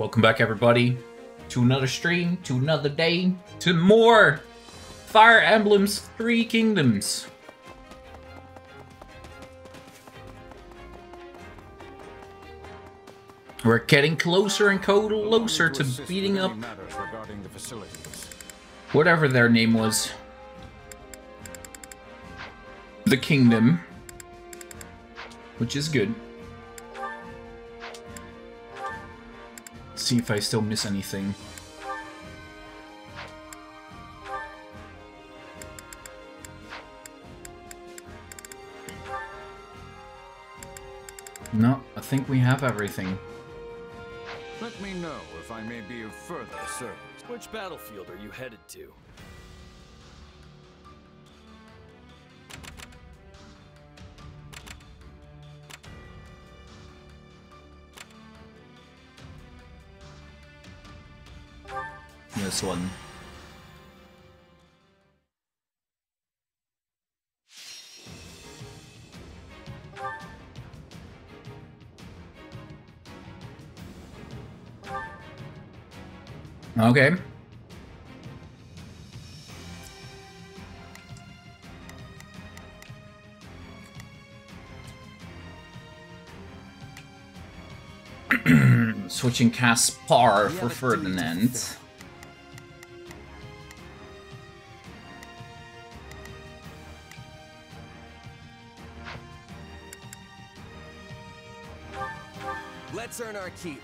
Welcome back, everybody, to another stream, to another day, to more Fire Emblem's Three Kingdoms. We're getting closer and closer to beating up whatever their name was. The Kingdom. Which is good. See if I still miss anything. No, I think we have everything. Let me know if I may be of further service. Which battlefield are you headed to? This one. Okay. Switching Caspar for Ferdinand. Our keep.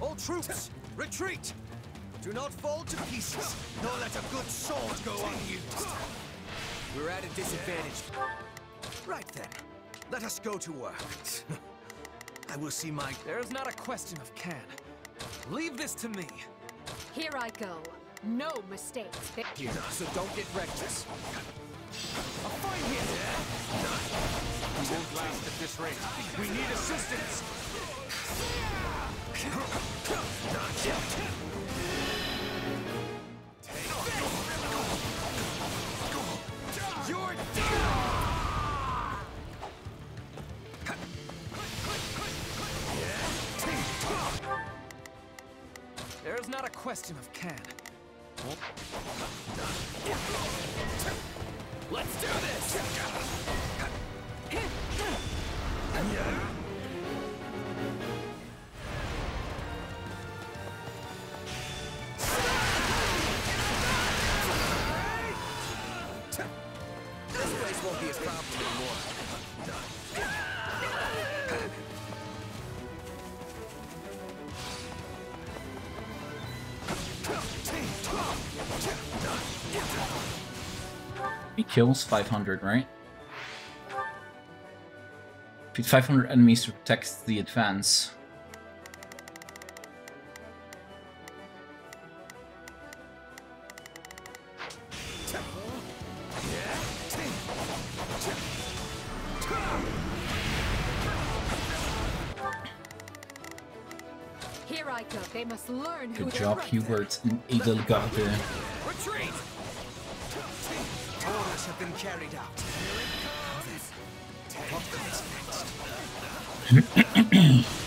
All troops, retreat! Do not fall to pieces, nor let a good sword go unused. We're at a disadvantage. Right then, let us go to work. I will see my... There is not a question of can. Leave this to me. Here I go. No mistakes. Here, so don't get reckless. A! We won't last at this rate. We need assistance. Not yet. You're There is not a question of can. Kills 500, right? Defeat 500 enemies to protect the advance. Here I go. They must learn Good job. Hubert and Edelgard. Retreat! Orders have been carried out. What comes next?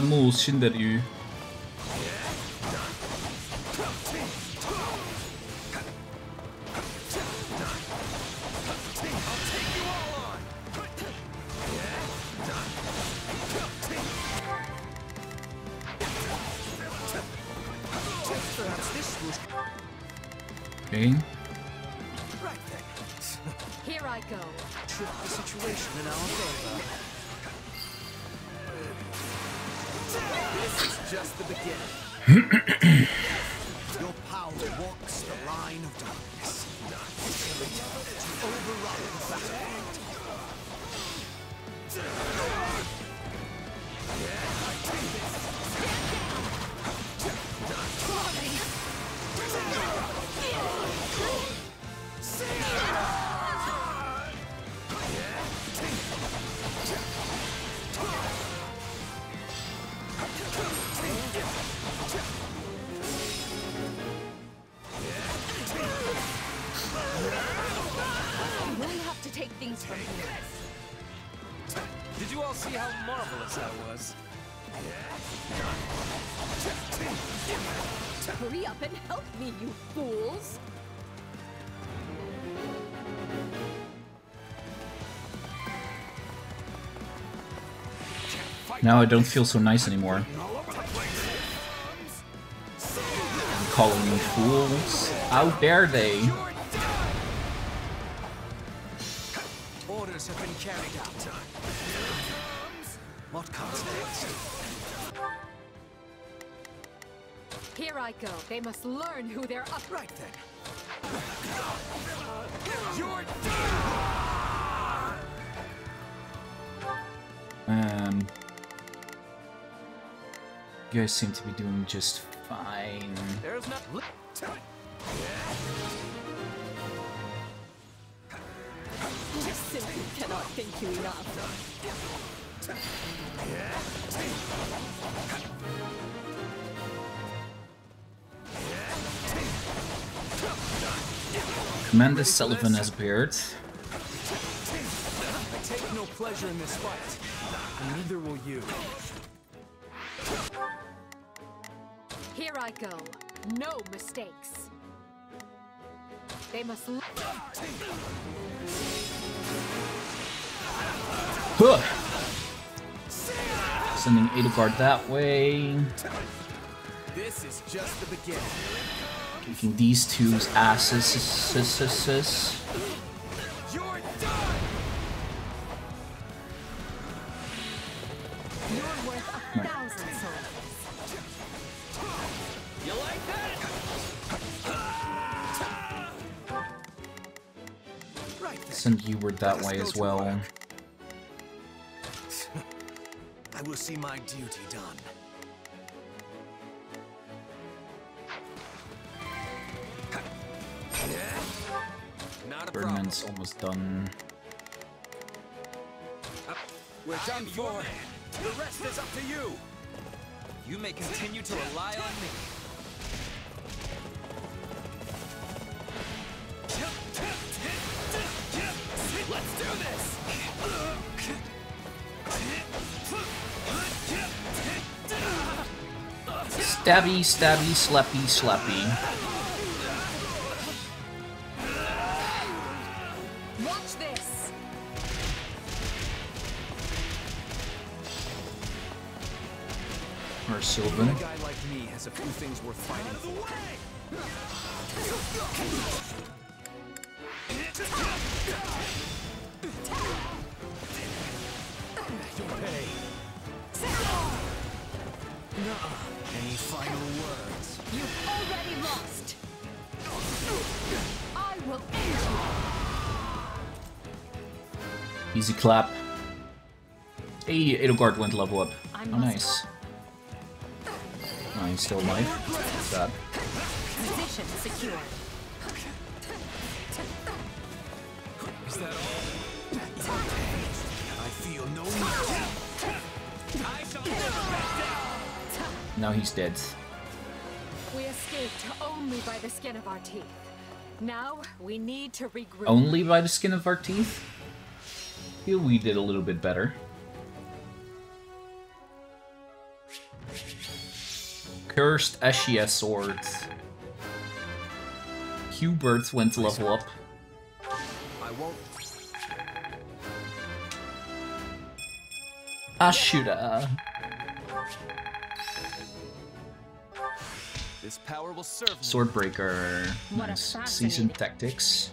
木星的鱼。Now I don't feel so nice anymore. I'm Calling me fools. How dare they? Orders have been carried out. What comes next? Here I go. They must learn you guys seem to be doing just fine. There's not. I simply cannot thank you enough. Commander Sullivan has appeared. I take no pleasure in this fight, neither will you. Here I go. No mistakes. They must. l- Huh. Sending Edelgard that way. This is just the beginning. Kicking these two's asses. sis- sis- Send Eward that way as well. I will see my duty done. Not a problem. Almost done. We're done for. The rest is up to you. You may continue to rely on me. Let's do this. Stabby, stabby, slappy, slappy. Watch this. Or Sylvain. A guy like me has a few things worth fighting for. Any final words? You've already lost. I will end you. Easy clap. Hey, Edelgard went level up. Oh, nice. Oh, he's still alive. What's that? Position secure. Is that all? I feel no need. I shall never back down. Now he's dead. We escaped only by the skin of our teeth. Now we need to regroup. Only by the skin of our teeth? Feel we did a little bit better. Cursed Ashia swords. Hubert went to level up. I won't. Ashura. This power will serve. Swordbreaker. What Nice. fascinating- Seasoned Tactics.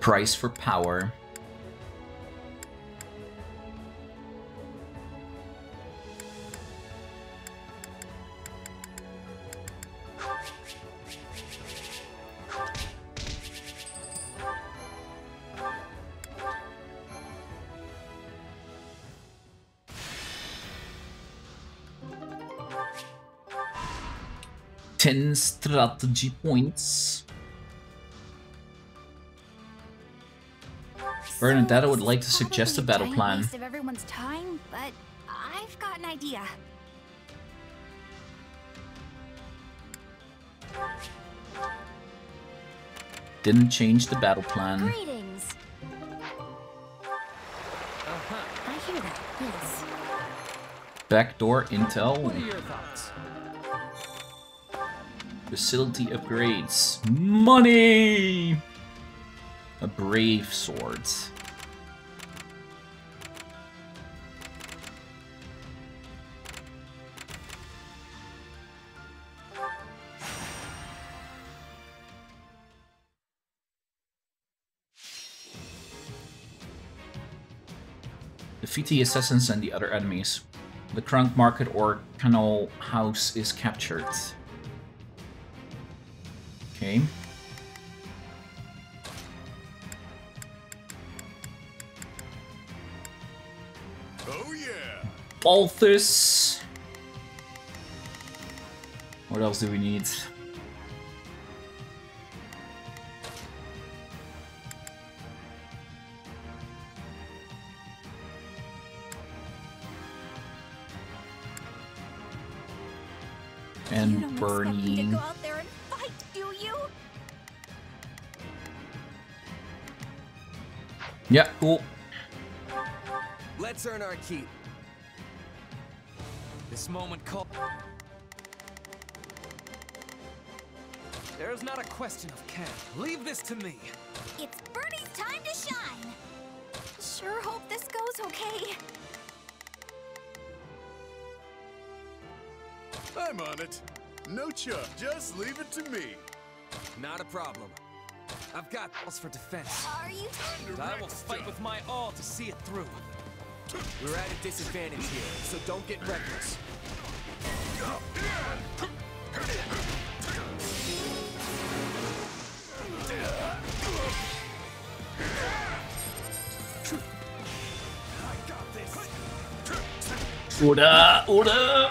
Price for power. Ten strategy points. Bernadetta would like to suggest a battle plan. Waste of everyone's time, but I've got an idea. Didn't change the battle plan. Greetings. I hear that. Yes. Backdoor intel. Facility upgrades. Money! A brave sword. Defeat the assassins and the other enemies. The Krunk Market or Canal House is captured. Okay. Oh yeah! Balthus. What else do we need? And don't Yeah, cool. Let's earn our keep. This moment call. There's not a question of can. Leave this to me. It's Bernie's time to shine. Sure hope this goes okay. I'm on it. No chuck, just leave it to me. Not a problem. I've got balls for defense. Are you? And I will fight with my all to see it through. We're at a disadvantage here, so don't get reckless. Order, order,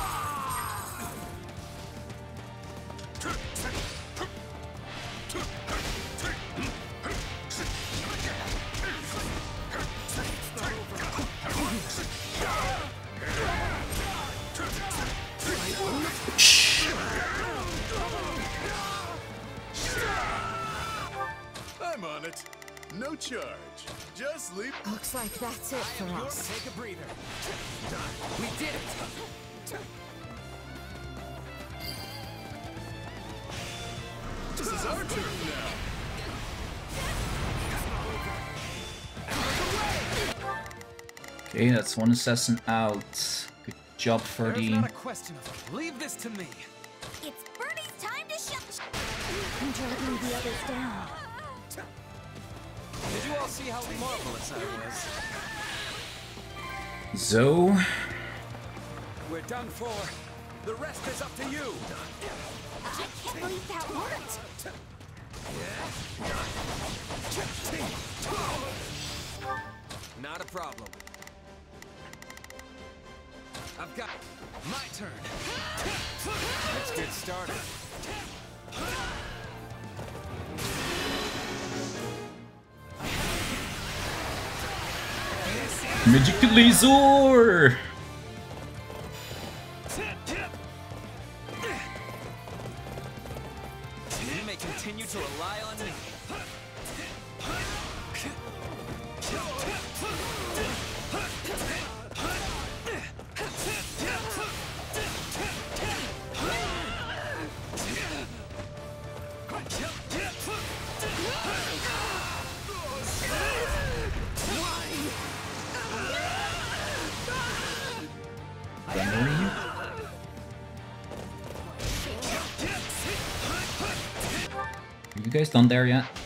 charge. Just leave. Looks like that's it for us. Take a breather. We did it! This is our turn now. Okay, that's one assassin out. Good job, There's Ferdy. not a question of leave this to me. It's Bernie's time to shine. I'm dragging the others down. Did you all see how marvelous I was? Zoe. We're done for. The rest is up to you. I can't believe that worked. Not a problem. I've got my turn. Let's get started. Magic laser! You may continue to rely on me. You guys done there yet?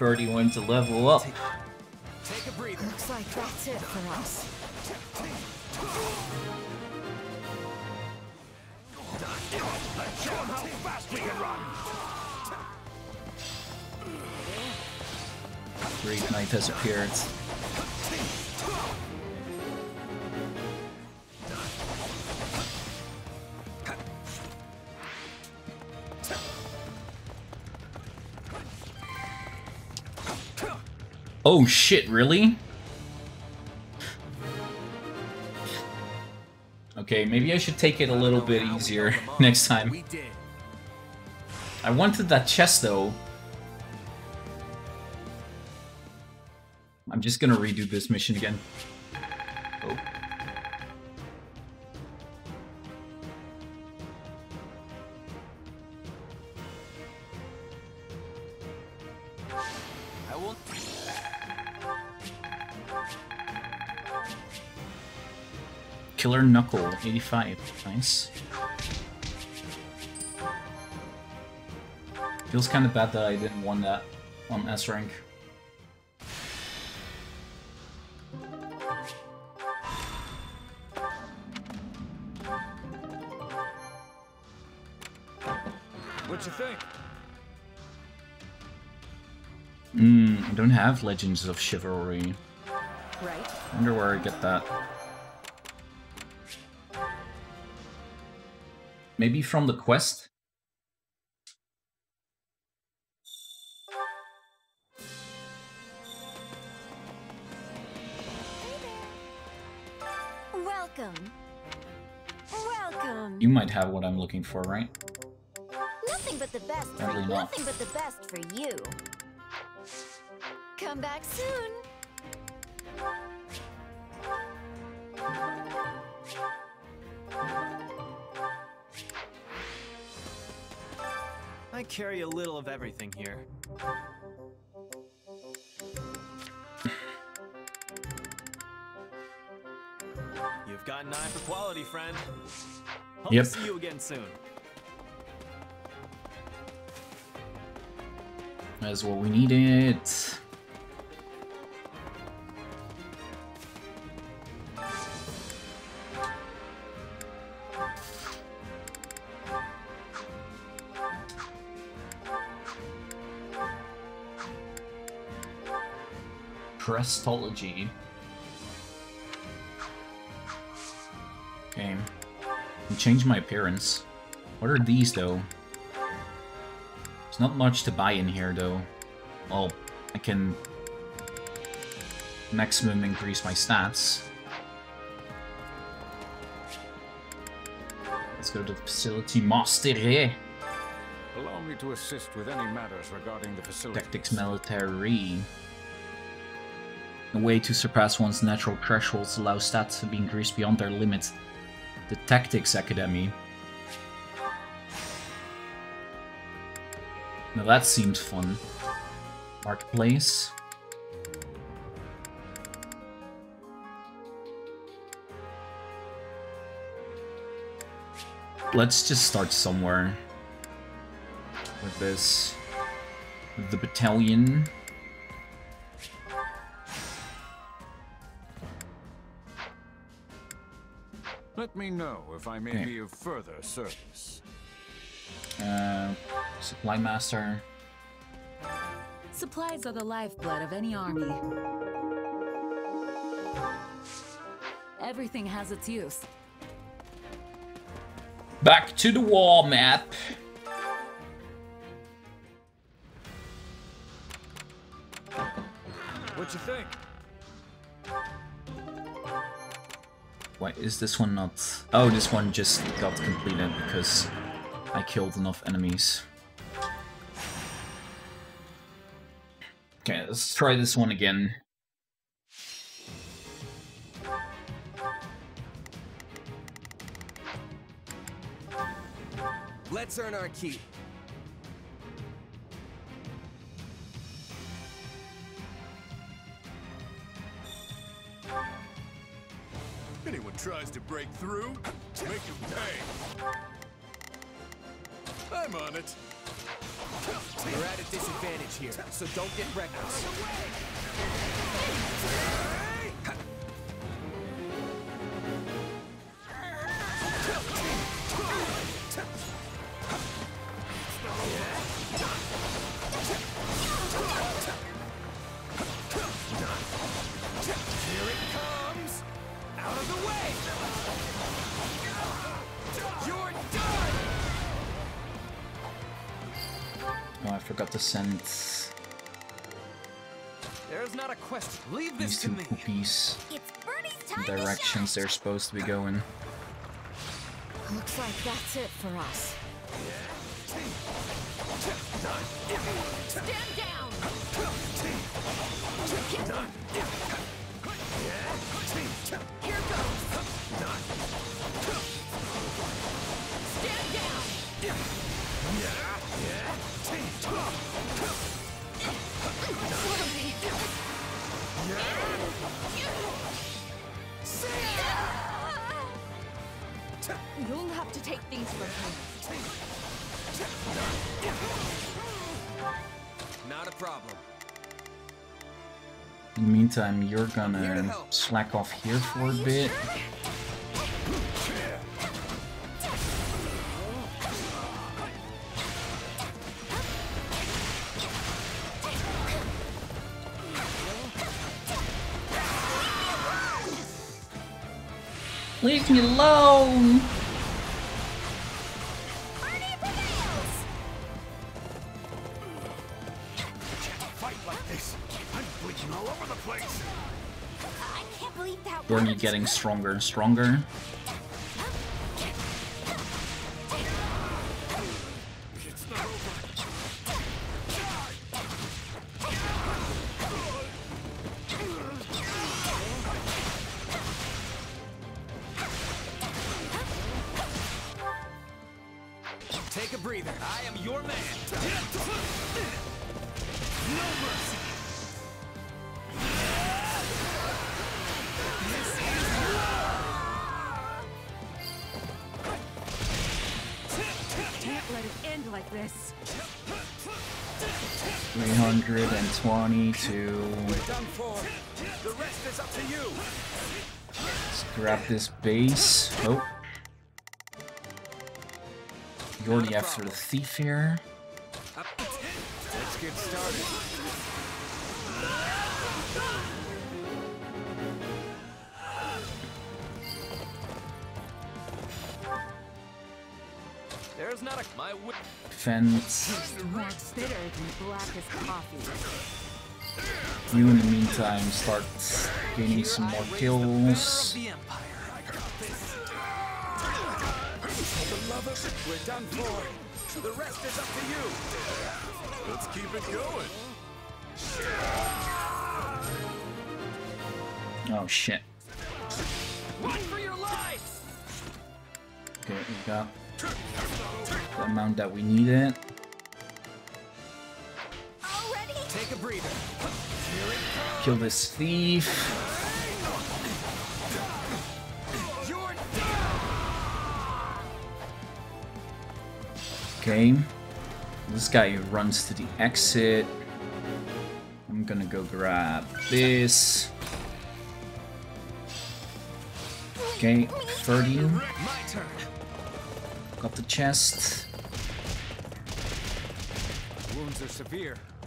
31 to level up. Take a breather. Looks like that's it for us. Show 'em how fast we can run. Great Knight has appeared. Oh shit, really? Okay, maybe I should take it a little bit easier next time. I wanted that chest though. I'm just gonna redo this mission again. Oh. Killer Knuckle, 85. Nice. Feels kind of bad that I didn't want that on S rank. What you think? Hmm, I don't have Legends of Chivalry. Right? wonder where I get that. Maybe from the quest? Welcome. Welcome. You might have what I'm looking for, right? Nothing but the best for not. nothing but the best for you. Come back soon. I carry a little of everything here. You've got an eye for quality, friend. Hope Yep. to see you again soon. That's what we needed. Prestology. Okay. Change my appearance. What are these though? There's not much to buy in here though. Well, I can maximum increase my stats. Let's go to the facility master. Allow me to assist with any matters regarding the facility. Tactics military. A way to surpass one's natural thresholds allows stats to be increased beyond their limit. The Tactics Academy. Now that seems fun. Marketplace. Let's just start somewhere with this. The battalion. Let me know if I may Okay. be of further service. Uh, supply master. Supplies are the lifeblood of any army. Everything has its use. Back to the wall map. What you think? Why is this one not... Oh, this one just got completed because I killed enough enemies. Okay, let's try this one again. Let's earn our keep. Anyone tries to break through, make him pay. I'm on it. We're at a disadvantage here, so don't get reckless. I forgot to send There's not a question. Leave these this two to me. poopies It's time the directions they're supposed to be going. Looks like that's it for us. Meantime, you're gonna slack off here for a bit. Getting stronger and stronger. 322. Done. The rest is up to you. Let's grab this base. Oh. You're already after the thief here. Let's get started. There's not a my wi- You in the meantime start gaining some more kills. We're done for. The rest is up to you. Let's keep it going. Oh shit. Okay, we got the amount that we needed. Take a breather. Kill this thief. Okay. This guy runs to the exit. I'm gonna go grab this. Okay, 30. Got the chest. Wounds are severe.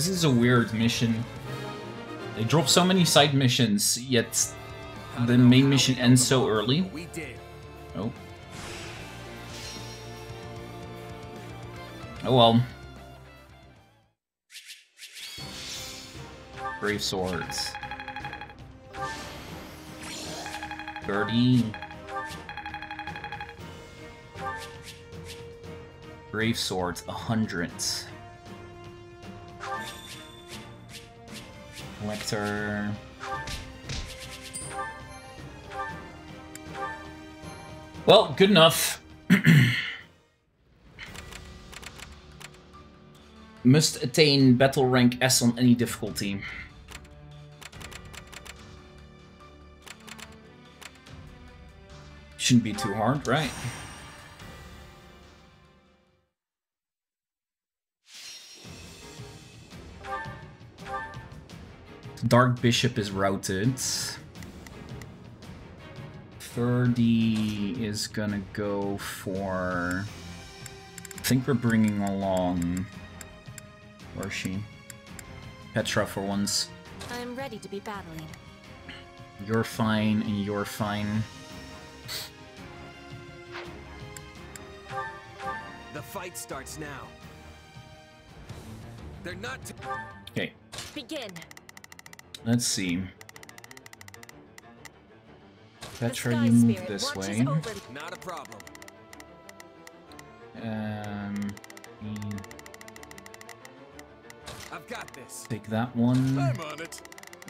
This is a weird mission. They drop so many side missions, yet the main mission ends so early. Oh. Oh well. Brave swords. 30. Brave swords, 100. Collector. Well, good enough. Must attain battle rank S on any difficulty. Shouldn't be too hard, right? Dark Bishop is routed. 30 is gonna go for... I think we're bringing along... Where is she? Petra for once. I'm ready to be battling. You're fine, and you're fine. The fight starts now. They're not. T- Okay, Begin. Let's see. The Petra, you move this way. not a problem. Um, I've got this. take that one. I'm on it.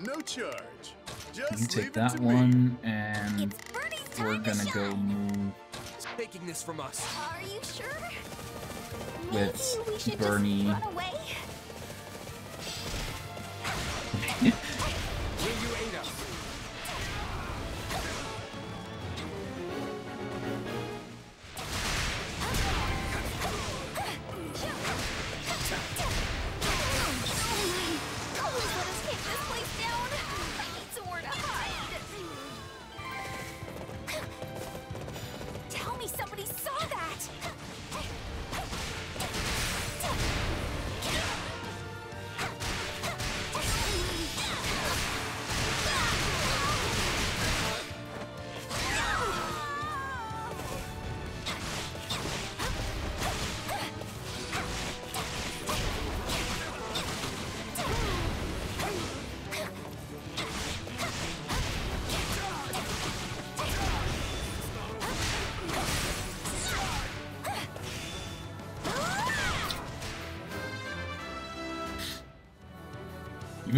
No charge. Just You take that to one, and It's Birdie's time we're gonna shine. go move Taking this from us. Are you sure? With we should Bernie.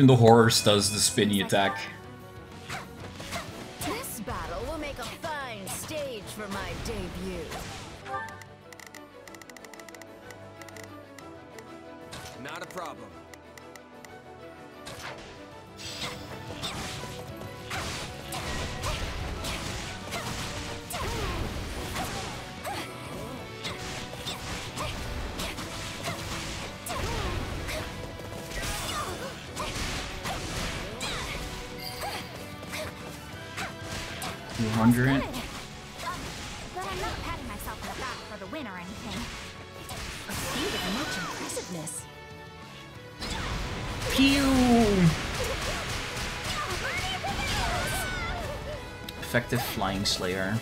Even the horse does the spinny attack. Slayer.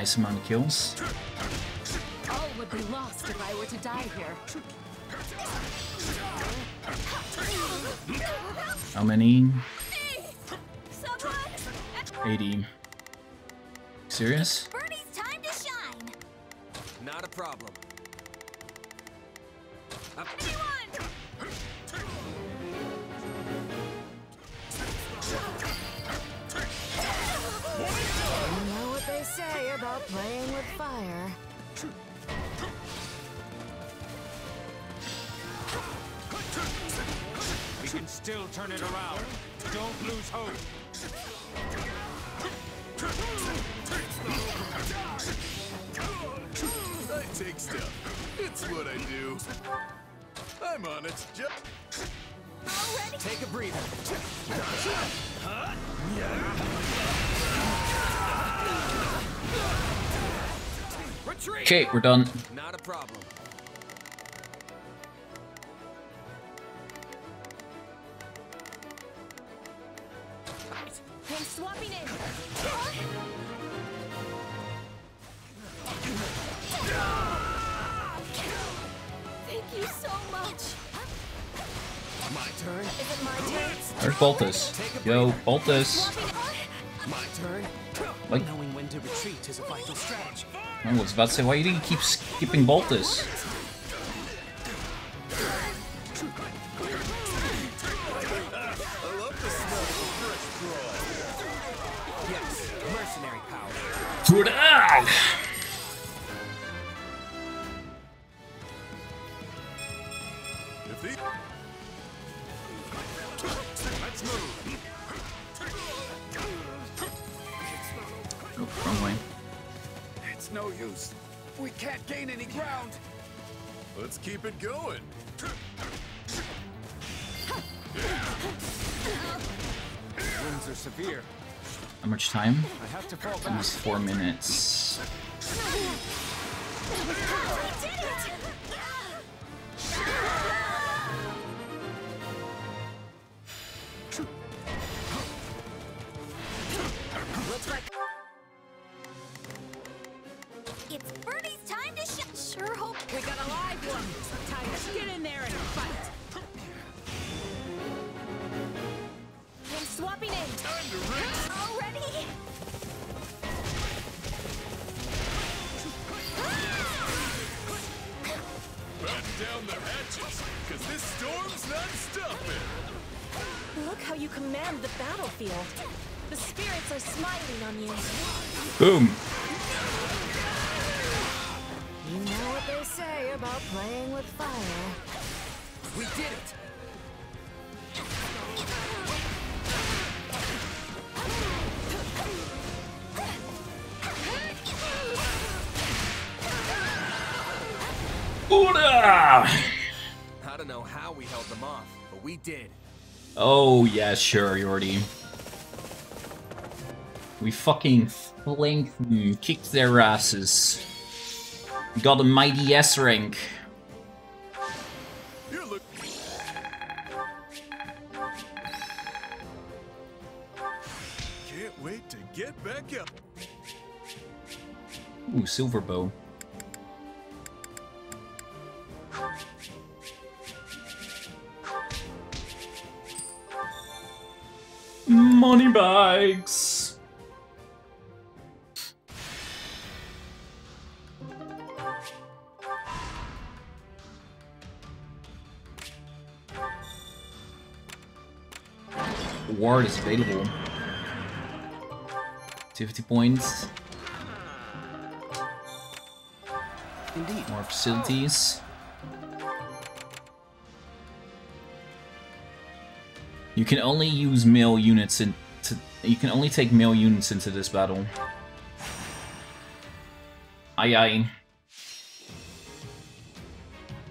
Nice amount playing with fire. We can still turn it around. Don't lose hope. I take stuff. It's what I do. I'm on it. Just Take a breather. Retreat! Okay, we're done. Not a problem. I'm swapping in. Thank you so much. My turn. Is it my turn? Where's Balthus? Yo, Balthus. My turn. Like, I was about to say, why do you keep skipping Balthus? I love Let's keep it going. Wounds are severe. How much time? I have to fall back. Almost four minutes. Did. Oh, yeah, sure, Yordi. We fucking flanked them, kicked their asses. We got a mighty S rank. Can't wait to get back up. Ooh, silver bow. Money bags. Ward is available. Activity points. Indeed. More facilities. You can only use male units in to, you can only take male units into this battle. Aye aye.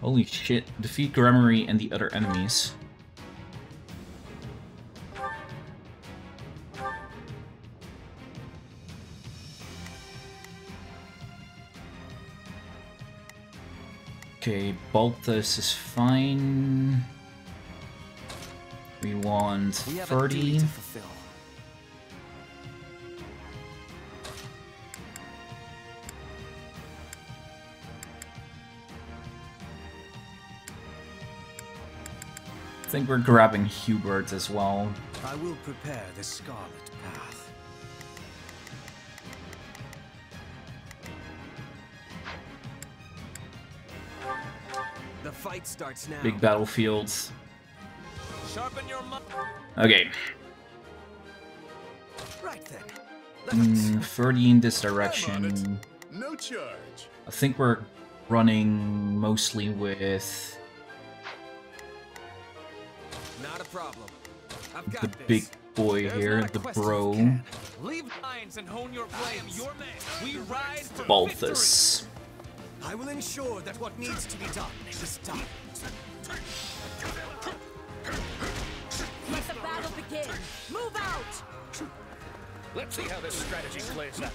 Holy shit. Defeat Gremory and the other enemies. Okay, Balthus is fine. We want We have a duty 30. to. I think we're grabbing Hubert as well. I will prepare the Scarlet Path. The fight starts now. Big battlefields. Sharpen your Okay, Right then. Mm, 30 in this direction. No charge. I think we're running mostly with Not a problem. I've got the big boy There's here, the bro. Leave lines and hone your blades. your man. We ride for Balthus. I will ensure that what needs to be done is done. Let the battle begin! Move out! Let's see how this strategy plays out.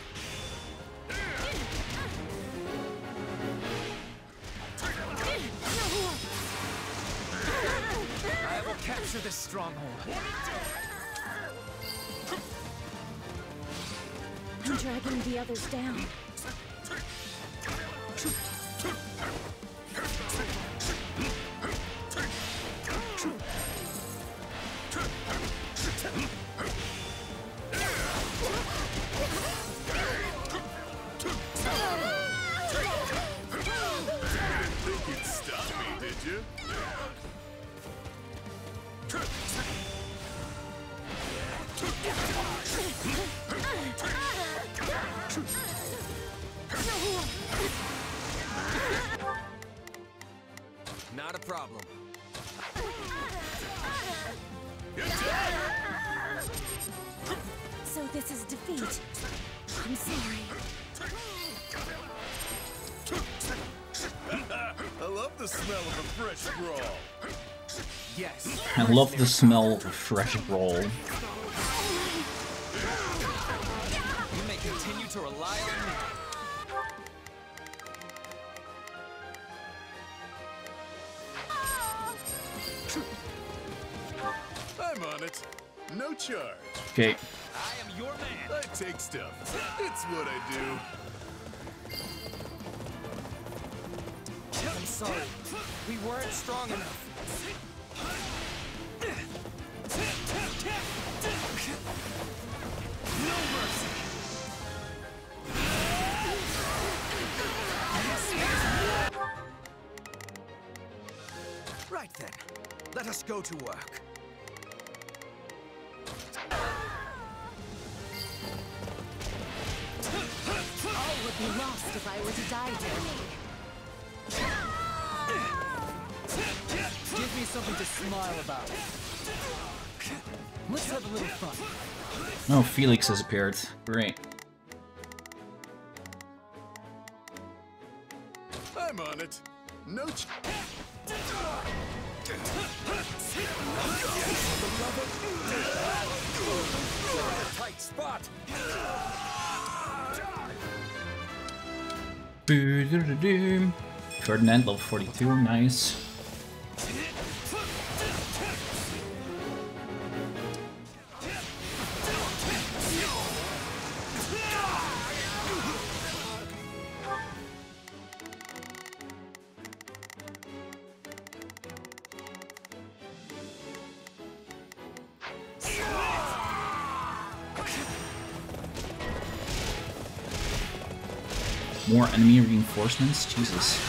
I will capture this stronghold. I'm dragging the others down. Problem. So this is defeat. I'm sorry. I love the smell of a fresh brawl. Yes. I love the smell of a fresh roll. You may continue to rely on I'm on it. No charge. Okay, I am your man. I take stuff. It's what I do. I'm sorry. We weren't strong enough. Right then. Let us go to work. All would be lost if I were to die here. Give me something to smile about. Let's have a little fun. no, Felix has appeared. Great. I'm on it. No ch- Tight spot. Ferdinand, level 42, nice. More enemy reinforcements? Jesus.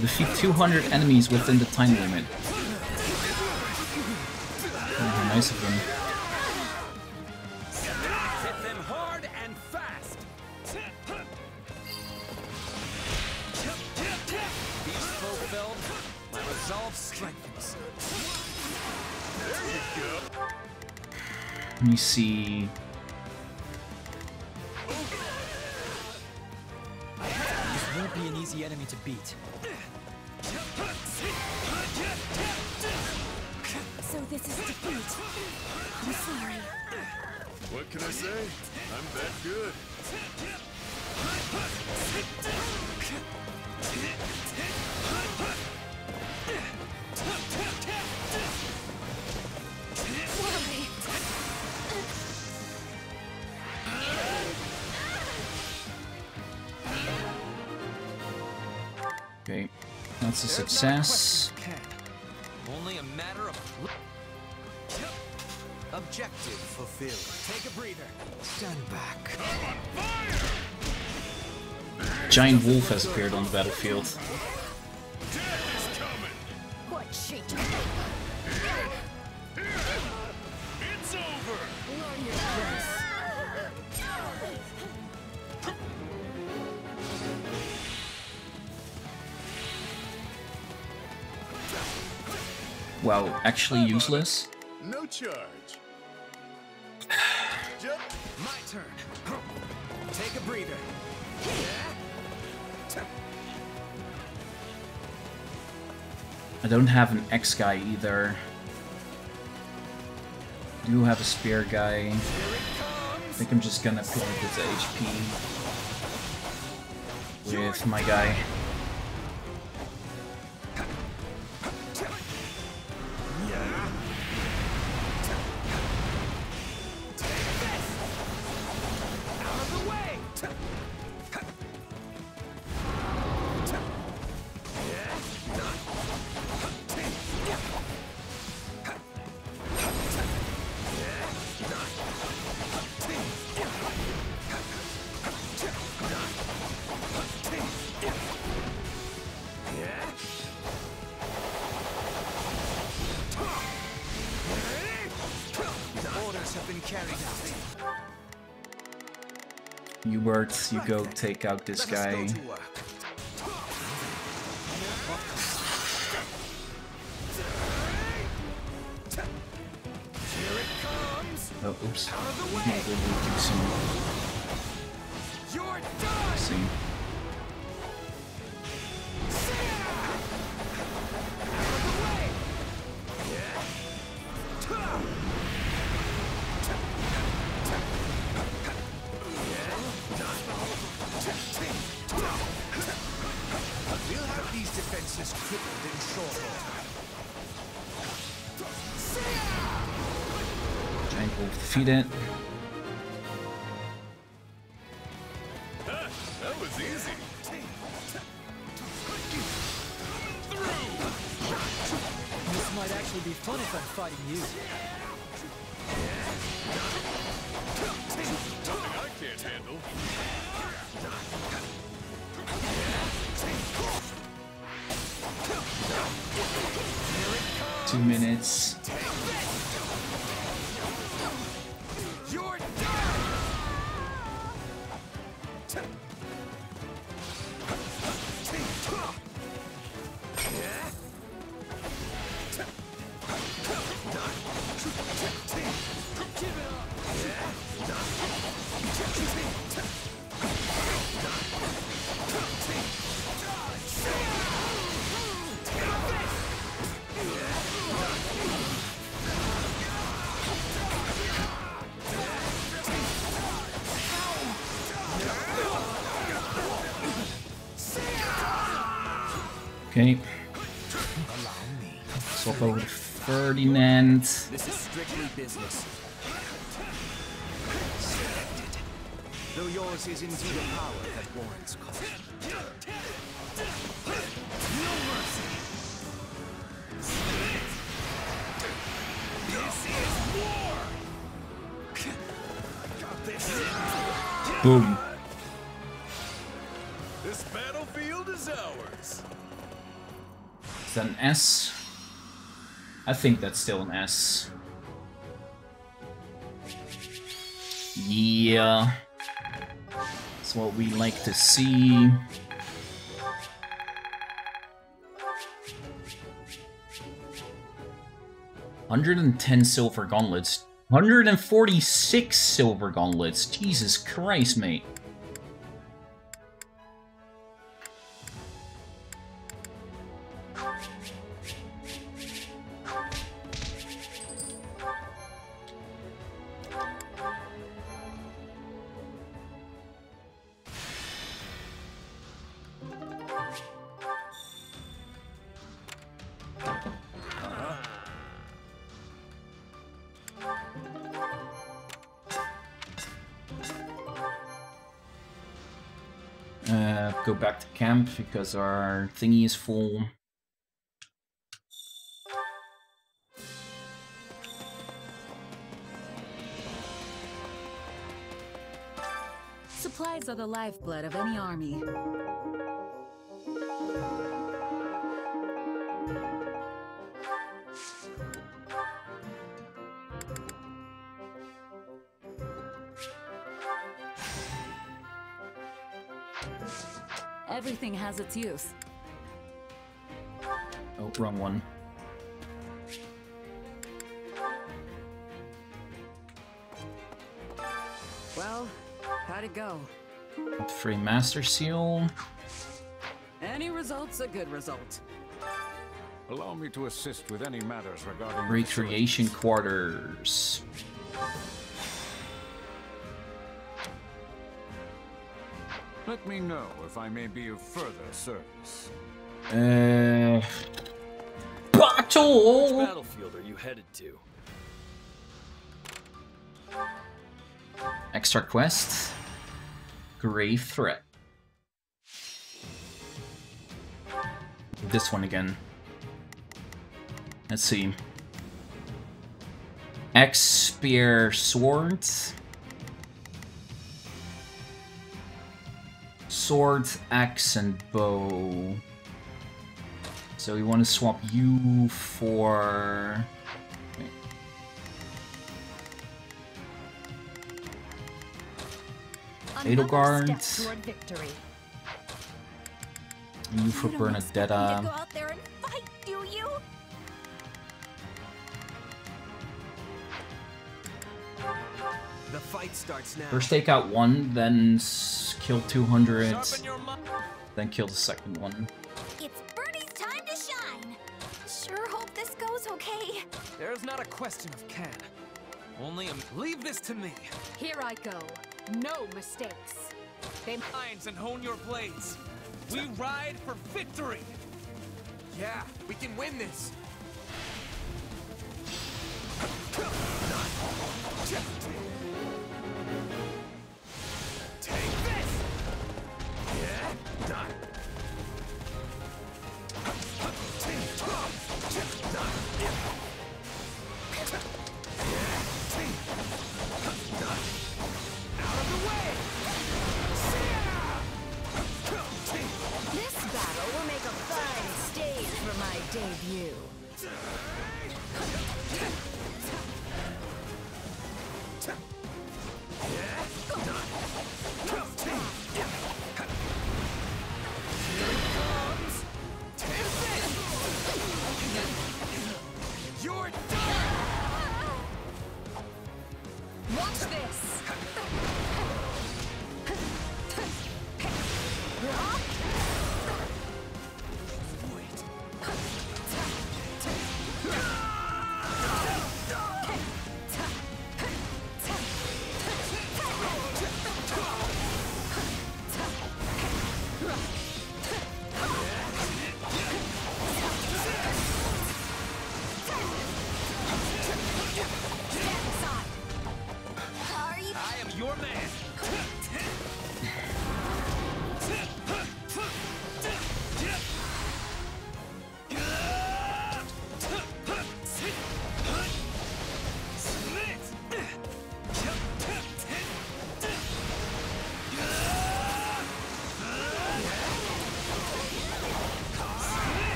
Defeat 200 enemies within the time limit. Oh, nice of them. Me see. This won't be an easy enemy to beat. So this is defeat. I'm sorry. What can I say? I'm that good. Success. Only a matter of Objective fulfilled. take a breather. Stand back. Giant wolf has appeared on the battlefield. Actually useless. No charge. My turn. Take a breather. I don't have an X guy either. I do have a spear guy. I think I'm just gonna play with the HP with my guy. You go take out this guy. Ferdinand. This is strictly business. Selected. Though yours is indeed a power that warrants caution. Boom. This battlefield is ours. I think that's still an S. Yeah. That's what we like to see. Hundred and ten silver gauntlets. Hundred and forty-six silver gauntlets. Jesus Christ, mate. Camp because our thingy is full. Supplies are the lifeblood of any army. Everything has its use. Oh, wrong one. Well, how'd it go? Free Master Seal. Any result's a good result. Allow me to assist with any matters regarding Recreation Quarters. Let me know if I may be of further service. Uh. Which Battle! battlefield are you headed to? Extra quest. Grave Threat. This one again. Let's see. X Spear Sword. Sword, axe, and bow. So we want to swap you for... wait. Edelgard. Another step toward victory. You for You don't expect me to go Bernadetta. fight, you? The fight starts now. First take out one, then s- kill 200, Sharpen your mind. then kill the second one. It's Bernie's time to shine. Sure hope this goes okay. There's not a question of can. Only a... Leave this to me. Here I go. No mistakes. They Lines and hone your blades. We ride for victory. Yeah, we can win this. Debut.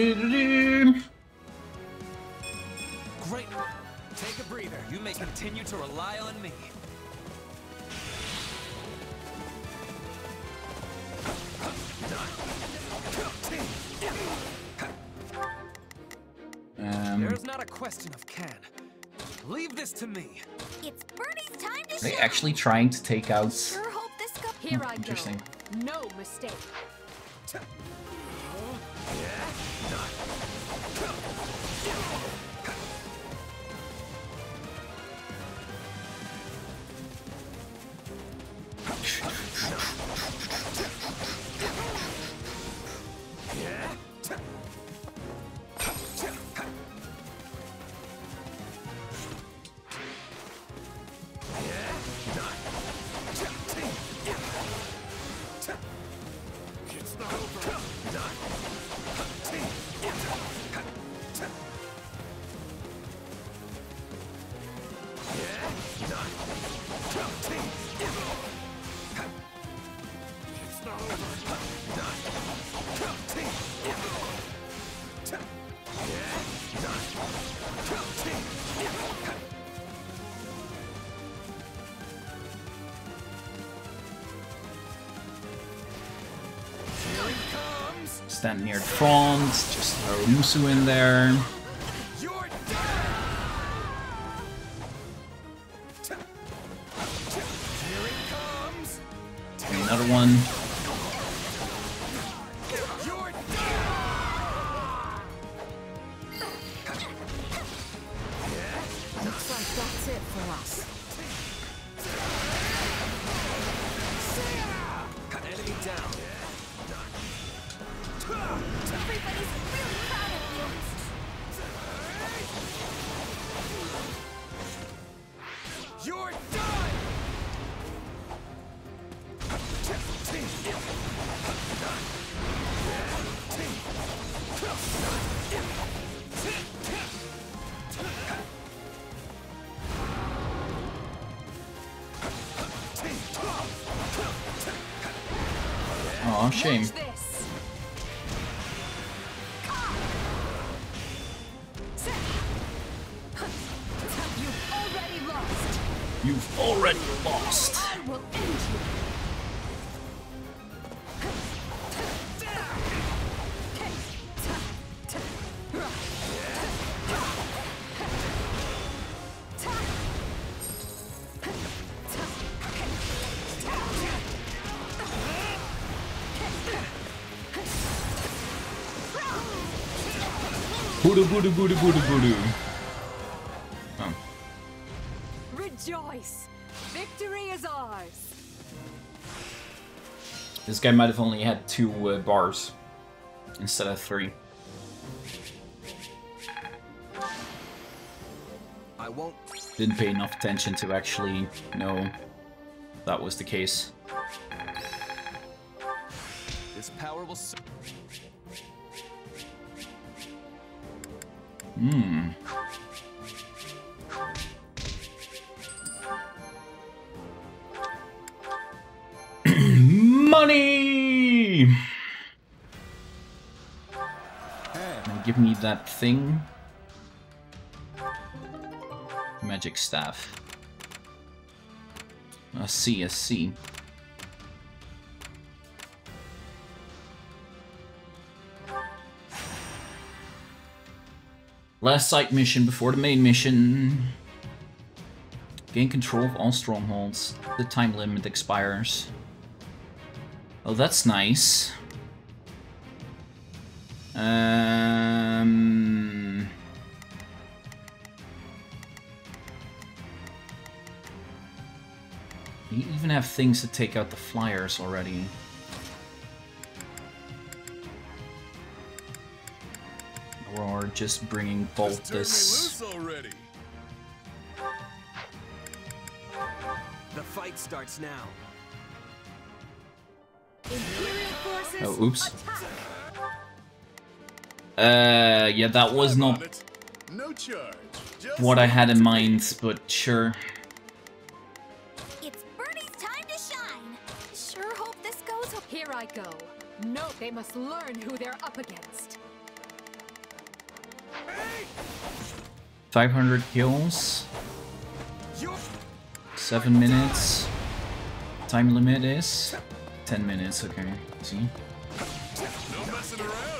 Great. Take a breather. You may continue to rely on me. Um, There's not a question of can. Leave this to me. It's Bernie's time to are they actually trying to take out? Sure hope this. Here I go. Interesting. No mistake. Throw in there. Oh, shame. Oh. Rejoice. Victory is ours. This guy might have only had two uh, bars instead of three. I won't. Didn't pay enough attention to actually know that was the case. This power will. Hmm. Money! Give me that thing. Magic staff. I see, I see. Last side mission before the main mission. Gain control of all strongholds. The time limit expires. Oh, that's nice. Um... You even have things to take out the flyers already. Or just bringing Just turn me Balthus. already. The fight starts now. Oh, oops. Uh, yeah, that was not. No charge. What I had in mind, but sure. It's Bernie's time to shine. Sure hope this goes. Here I go. No, they must learn who they're up against. 500 kills. 7 minutes. Time limit is 10 minutes, okay. See? No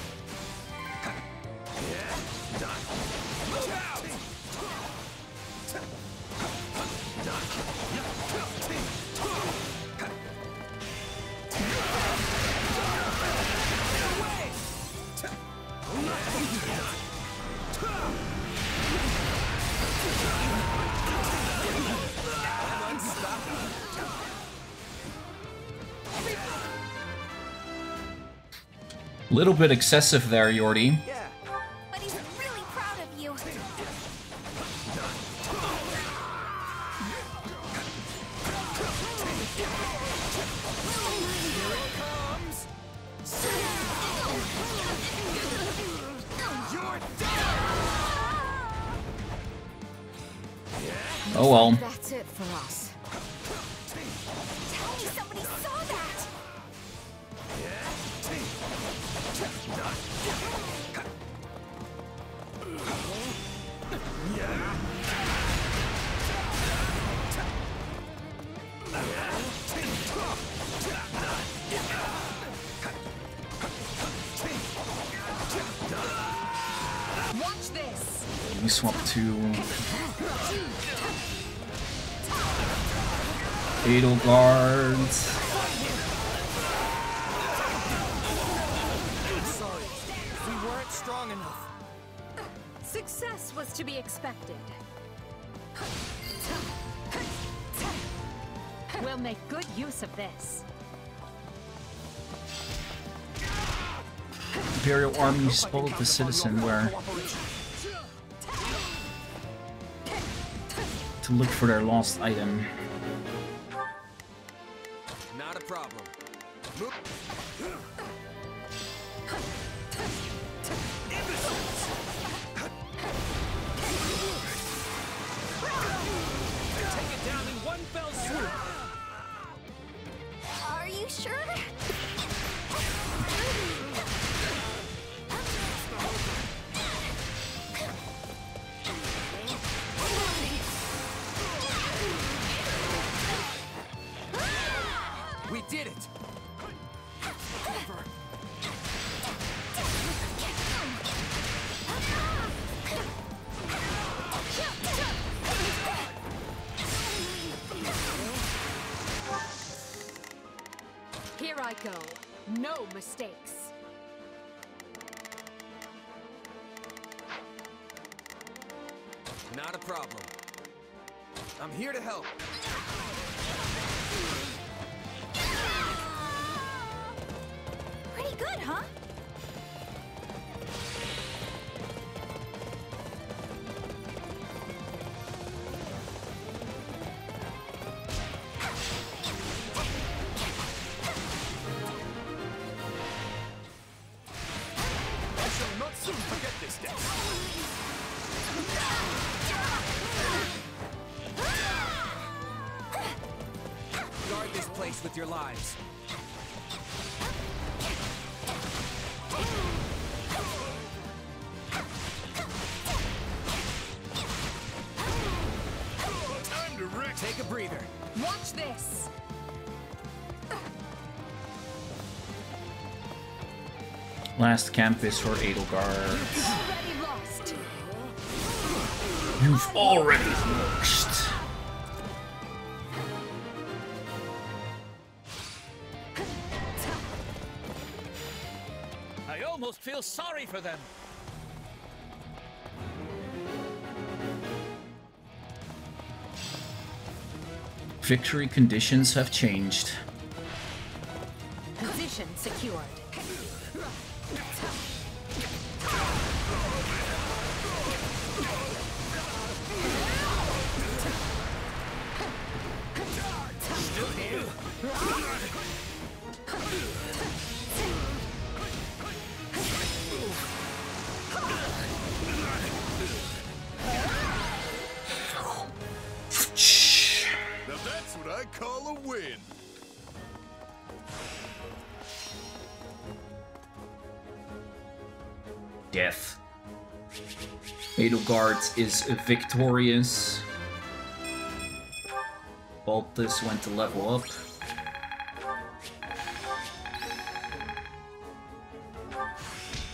Little bit excessive there, Yordi. spoiled the citizen where to look for their lost item. last campus for Edelgard. You've already lost. I almost feel sorry for them. Victory conditions have changed. Is victorious. Balthus went to level up.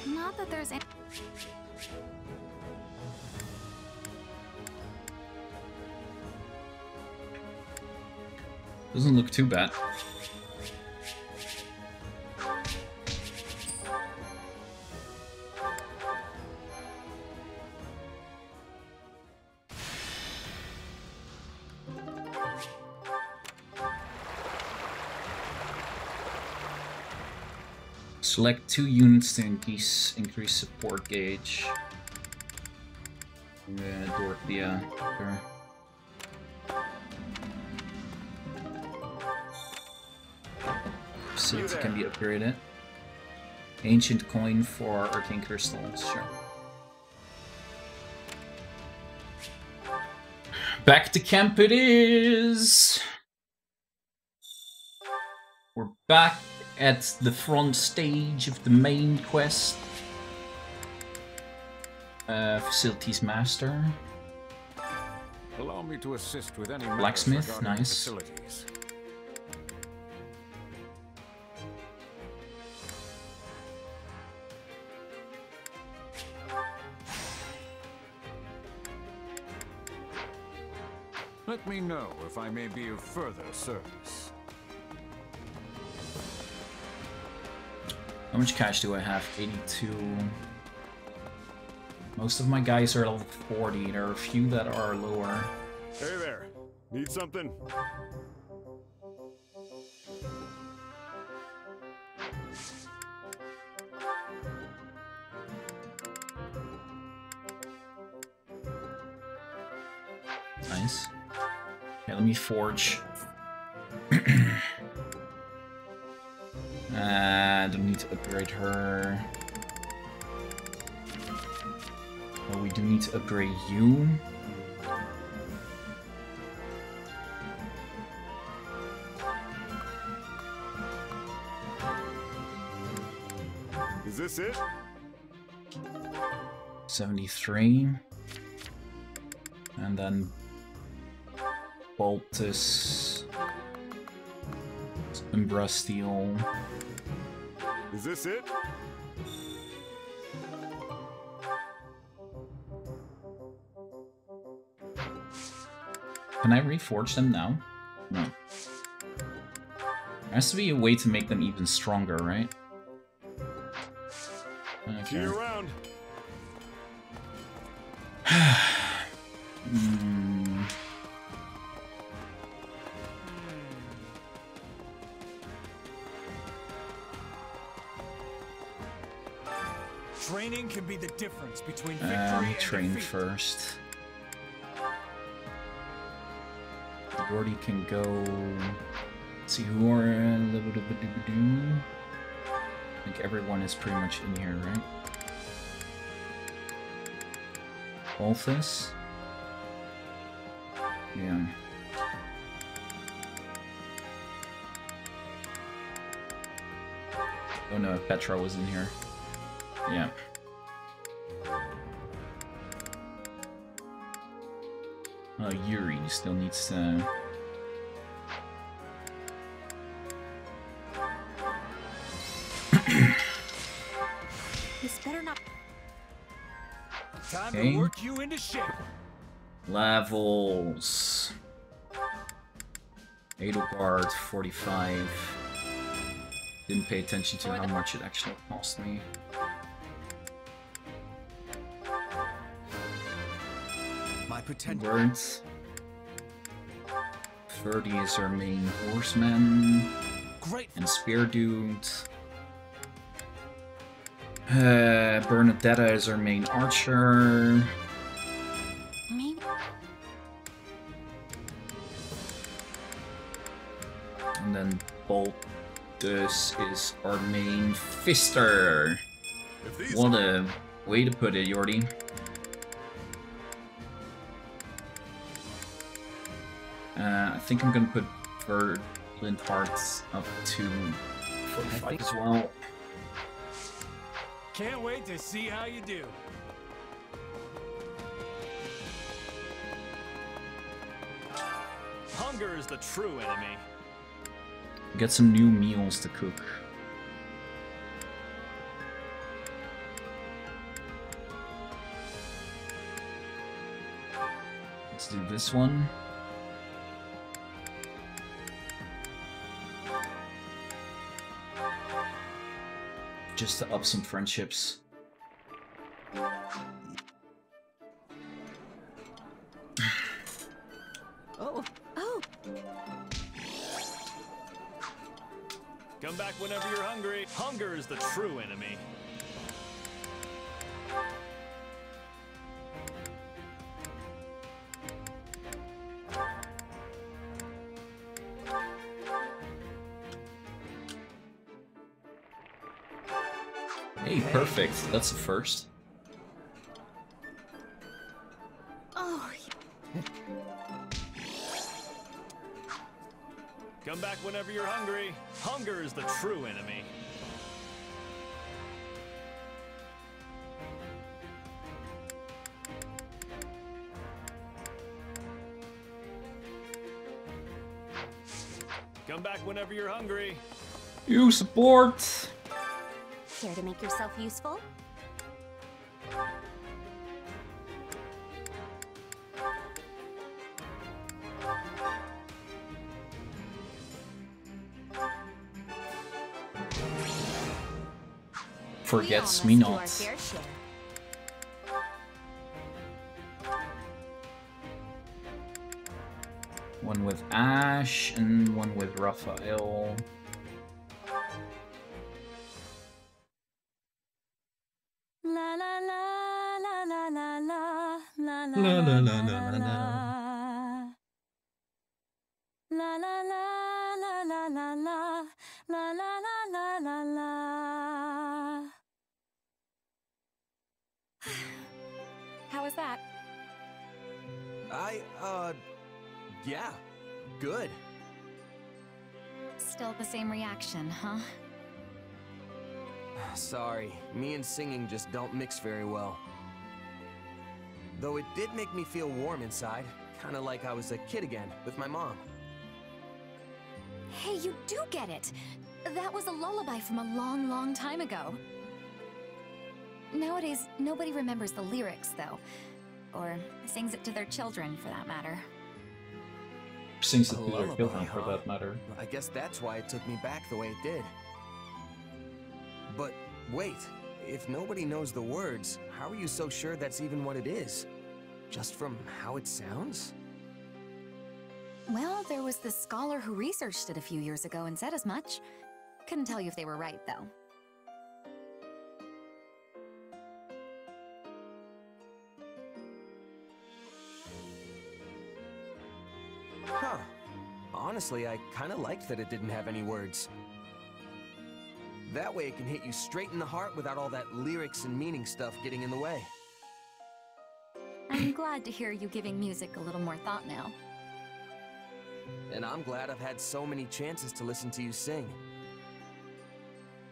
Not that there's any. Doesn't look too bad. Select two units to increase increase support gauge. I'm gonna dork Yeah, Dorothea. Sure. Facility can be upgraded. Ancient coin for arcane crystals, sure. Back to camp it is! We're back at the front stage of the main quest. Uh, facilities master. Allow me to assist with any Blacksmith, nice. Facilities. Let me know if I may be of further service. How much cash do I have? 82. Most of my guys are level 40. There are a few that are lower. Hey there. Need something? Nice. Okay, let me forge. uh, don't need to upgrade her. Oh, we do need to upgrade you. Is this it? 73. And then Balthus. Steel. Is this it? Can I reforge them now? No. There has to be a way to make them even stronger, right? Okay. Train first. Gordy can go. See who are. I think everyone is pretty much in here, right? Balthus. Yeah. Oh no, if Petra was in here. Yeah. Oh, Yuri still needs to. This better not. Time Okay. to work you into shape. Levels. Edelgard, 45. Didn't pay attention to how much it actually cost me. Potential. Words. 30 is our main horseman. Great. And spear dude. Uh, Bernadetta is our main archer. Maybe. And then Balthus is our main fister. What a way to put it, Yordi. Think I'm gonna put Verlin Hearts up to 45 as well. Can't wait to see how you do. Hunger is the true enemy. Get some new meals to cook. Let's do this one. Just to up some friendships. Oh, oh, Come back whenever you're hungry. Hunger is the true enemy. Perfect. That's the first. Oh, Come back whenever you're hungry. Hunger is the true enemy. Come back whenever you're hungry. You support! To make yourself useful? Forgets me all must do our not. One with Ash and one with Raphael. Singing just don't mix very well. Though it did make me feel warm inside, kinda like I was a kid again with my mom. Hey, you do get it. That was a lullaby from a long, long time ago. Nowadays, nobody remembers the lyrics, though. Or sings it to their children, for that matter. Sings it to their lullaby, children, for that matter. I guess that's why it took me back the way it did. But wait, if nobody knows the words, how are you so sure that's even what it is? Just from how it sounds? Well, there was this scholar who researched it a few years ago and said as much. Couldn't tell you if they were right, though. Huh. Honestly, I kinda liked that it didn't have any words. That way it can hit you straight in the heart without all that lyrics and meaning stuff getting in the way. I'm glad to hear you giving music a little more thought now. And I'm glad I've had so many chances to listen to you sing.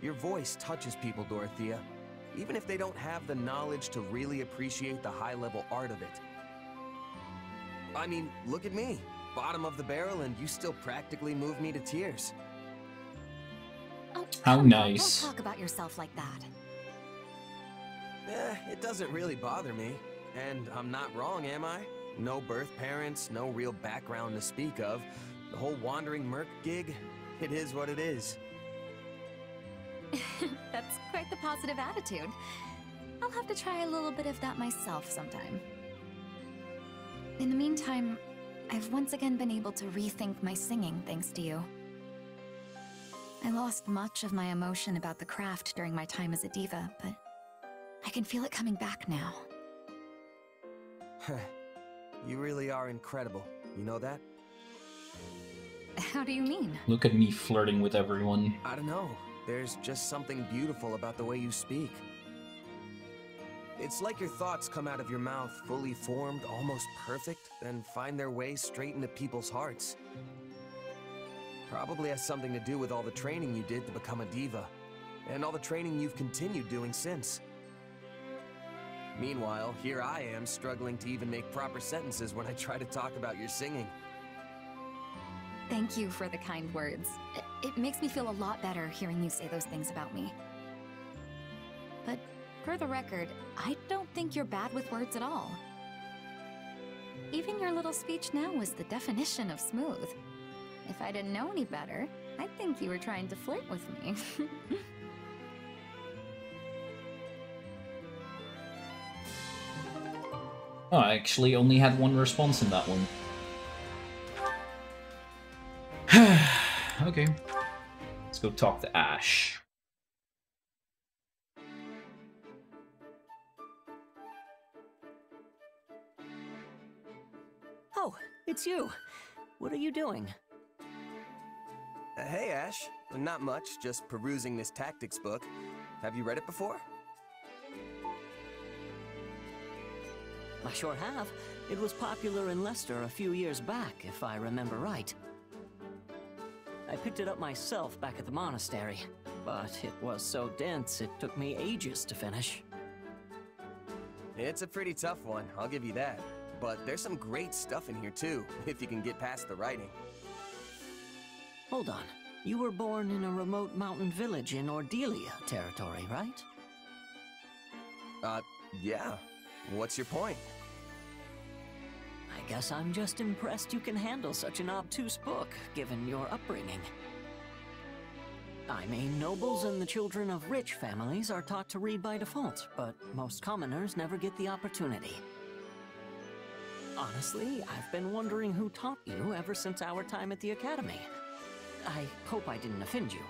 Your voice touches people, Dorothea, even if they don't have the knowledge to really appreciate the high-level art of it. I mean, look at me. Bottom of the barrel, and you still practically move me to tears. How nice. Don't talk about yourself like that. Eh, it doesn't really bother me. And I'm not wrong, am I? No birth parents, no real background to speak of. The whole wandering merc gig, it is what it is. That's quite the positive attitude. I'll have to try a little bit of that myself sometime. In the meantime, I've once again been able to rethink my singing thanks to you. I lost much of my emotion about the craft during my time as a diva, but I can feel it coming back now. you really are incredible. You know that? How do you mean? Look at me flirting with everyone. I don't know. There's just something beautiful about the way you speak. It's like your thoughts come out of your mouth fully formed, almost perfect, then find their way straight into people's hearts. Probably has something to do with all the training you did to become a diva, and all the training you've continued doing since. Meanwhile, here I am struggling to even make proper sentences when I try to talk about your singing. Thank you for the kind words. It, makes me feel a lot better hearing you say those things about me. But for the record, I don't think you're bad with words at all. Even your little speech now was the definition of smooth. If I didn't know any better, I'd think you were trying to flirt with me. Oh, I actually only had one response in that one. okay. Let's go talk to Ash. Oh, it's you. What are you doing? Uh, hey, Ash. Not much, just perusing this tactics book. Have you read it before? I sure have. It was popular in Leicester a few years back, if I remember right. I picked it up myself back at the monastery, but it was so dense it took me ages to finish. It's a pretty tough one, I'll give you that. But there's some great stuff in here too, if you can get past the writing. Hold on. You were born in a remote mountain village in Ordelia territory, right? Uh, yeah. What's your point? I guess I'm just impressed you can handle such an obtuse book, given your upbringing. I mean, nobles and the children of rich families are taught to read by default, but most commoners never get the opportunity. Honestly, I've been wondering who taught you ever since our time at the Academy. I hope I didn't offend you.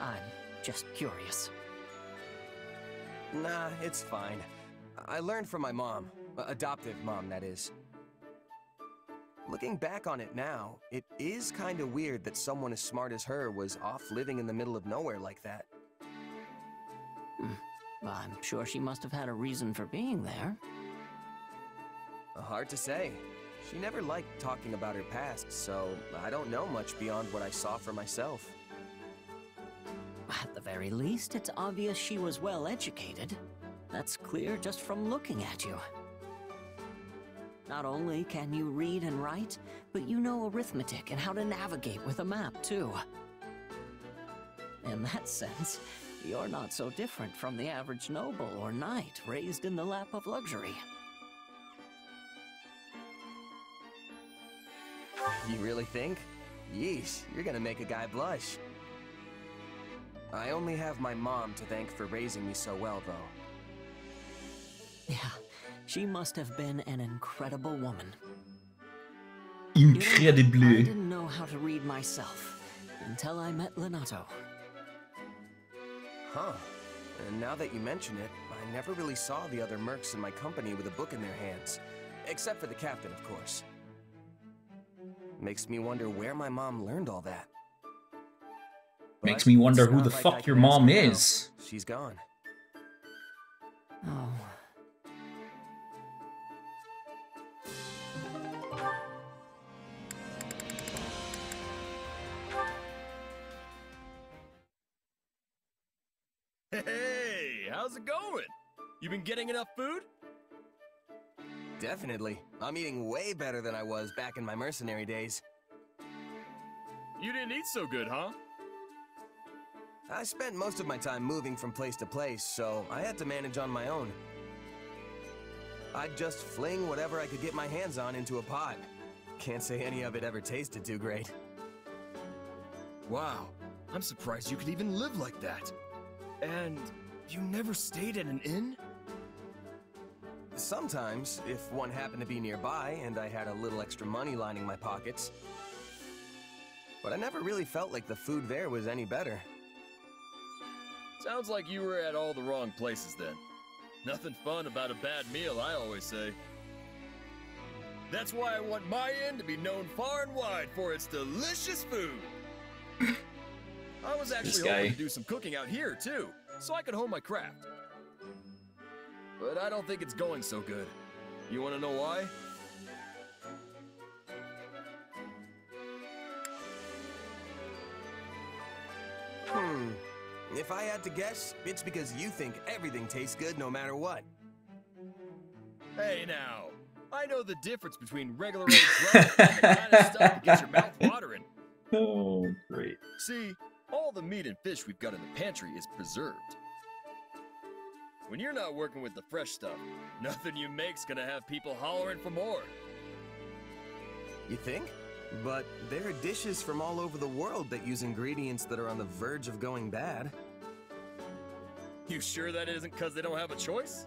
I'm just curious. Nah, it's fine. I learned from my mom. Adoptive mom, that is. Looking back on it now, it is kinda weird that someone as smart as her was off living in the middle of nowhere like that. Hmm. Well, I'm sure she must have had a reason for being there. Hard to say. She never liked talking about her past, so I don't know much beyond what I saw for myself. At the very least, it's obvious she was well educated. That's clear just from looking at you. Not only can you read and write, but you know arithmetic and how to navigate with a map, too. In that sense, you're not so different from the average noble or knight raised in the lap of luxury. You really think? Yeesh, you're gonna make a guy blush. I only have my mom to thank for raising me so well, though. Yeah, she must have been an incredible woman. Incredible. I didn't know how to read myself until I met Lonato. Huh. And now that you mention it, I never really saw the other mercs in my company with a book in their hands. Except for the captain, of course. Makes me wonder where my mom learned all that. Makes me wonder who the like fuck I your mom her now. is. She's gone. Oh. Hey, how's it going? You been getting enough food? Definitely. I'm eating way better than I was back in my mercenary days. You didn't eat so good, huh? I spent most of my time moving from place to place, so I had to manage on my own. I'd just fling whatever I could get my hands on into a pot. Can't say any of it ever tasted too great. Wow, I'm surprised you could even live like that. And you never stayed at an inn? Sometimes, if one happened to be nearby and I had a little extra money lining my pockets. But I never really felt like the food there was any better. Sounds like you were at all the wrong places then. Nothing fun about a bad meal, I always say. That's why I want my inn to be known far and wide for its delicious food. I was actually guy. hoping to do some cooking out here, too, so I could hone my craft. But I don't think it's going so good. You want to know why? Hmm. If I had to guess, it's because you think everything tastes good no matter what. Hey now, I know the difference between regular old grub and the kind of stuff that gets your mouth watering. Oh, great. See, all the meat and fish we've got in the pantry is preserved. When you're not working with the fresh stuff, nothing you make's gonna have people hollering for more. You think? But there are dishes from all over the world that use ingredients that are on the verge of going bad. You sure that isn't because they don't have a choice?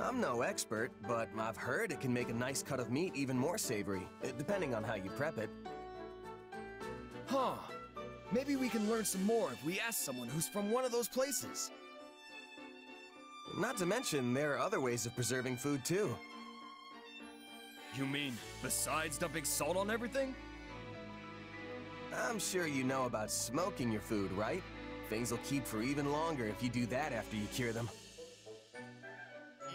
I'm no expert, but I've heard it can make a nice cut of meat even more savory, eh, depending on how you prep it. Huh. Maybe we can learn some more if we ask someone who's from one of those places. Not to mention, there are other ways of preserving food too. You mean, besides dumping salt on everything? I'm sure you know about smoking your food, right? Things will keep for even longer if you do that after you cure them.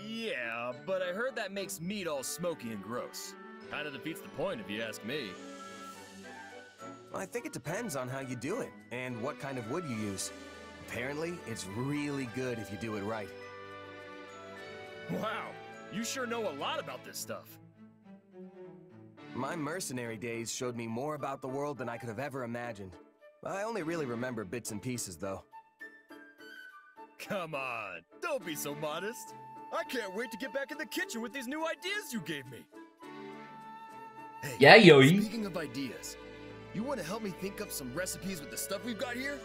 Yeah, but I heard that makes meat all smoky and gross. Kinda defeats the point if you ask me. I think it depends on how you do it and what kind of wood you use. Apparently, it's really good if you do it right. Wow, you sure know a lot about this stuff. My mercenary days showed me more about the world than I could have ever imagined. I only really remember bits and pieces, though. Come on, don't be so modest. I can't wait to get back in the kitchen with these new ideas you gave me. Hey, Yeah, yo. Speaking of ideas, you want to help me think up some recipes with the stuff we've got here?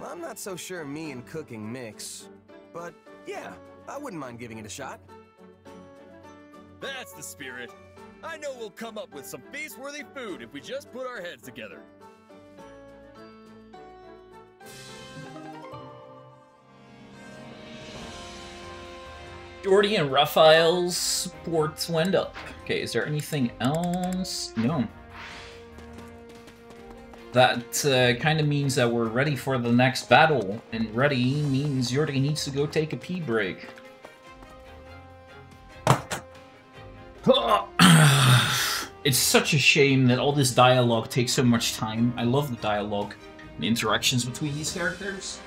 Well, I'm not so sure me and cooking mix, but yeah, I wouldn't mind giving it a shot. That's the spirit. I know we'll come up with some feast-worthy food if we just put our heads together. Jordy and Raphael's sports went up. Okay, is there anything else? No. That uh, kind of means that we're ready for the next battle, and ready means Jordy needs to go take a pee break. It's such a shame that all this dialogue takes so much time. I love the dialogue and interactions between these characters.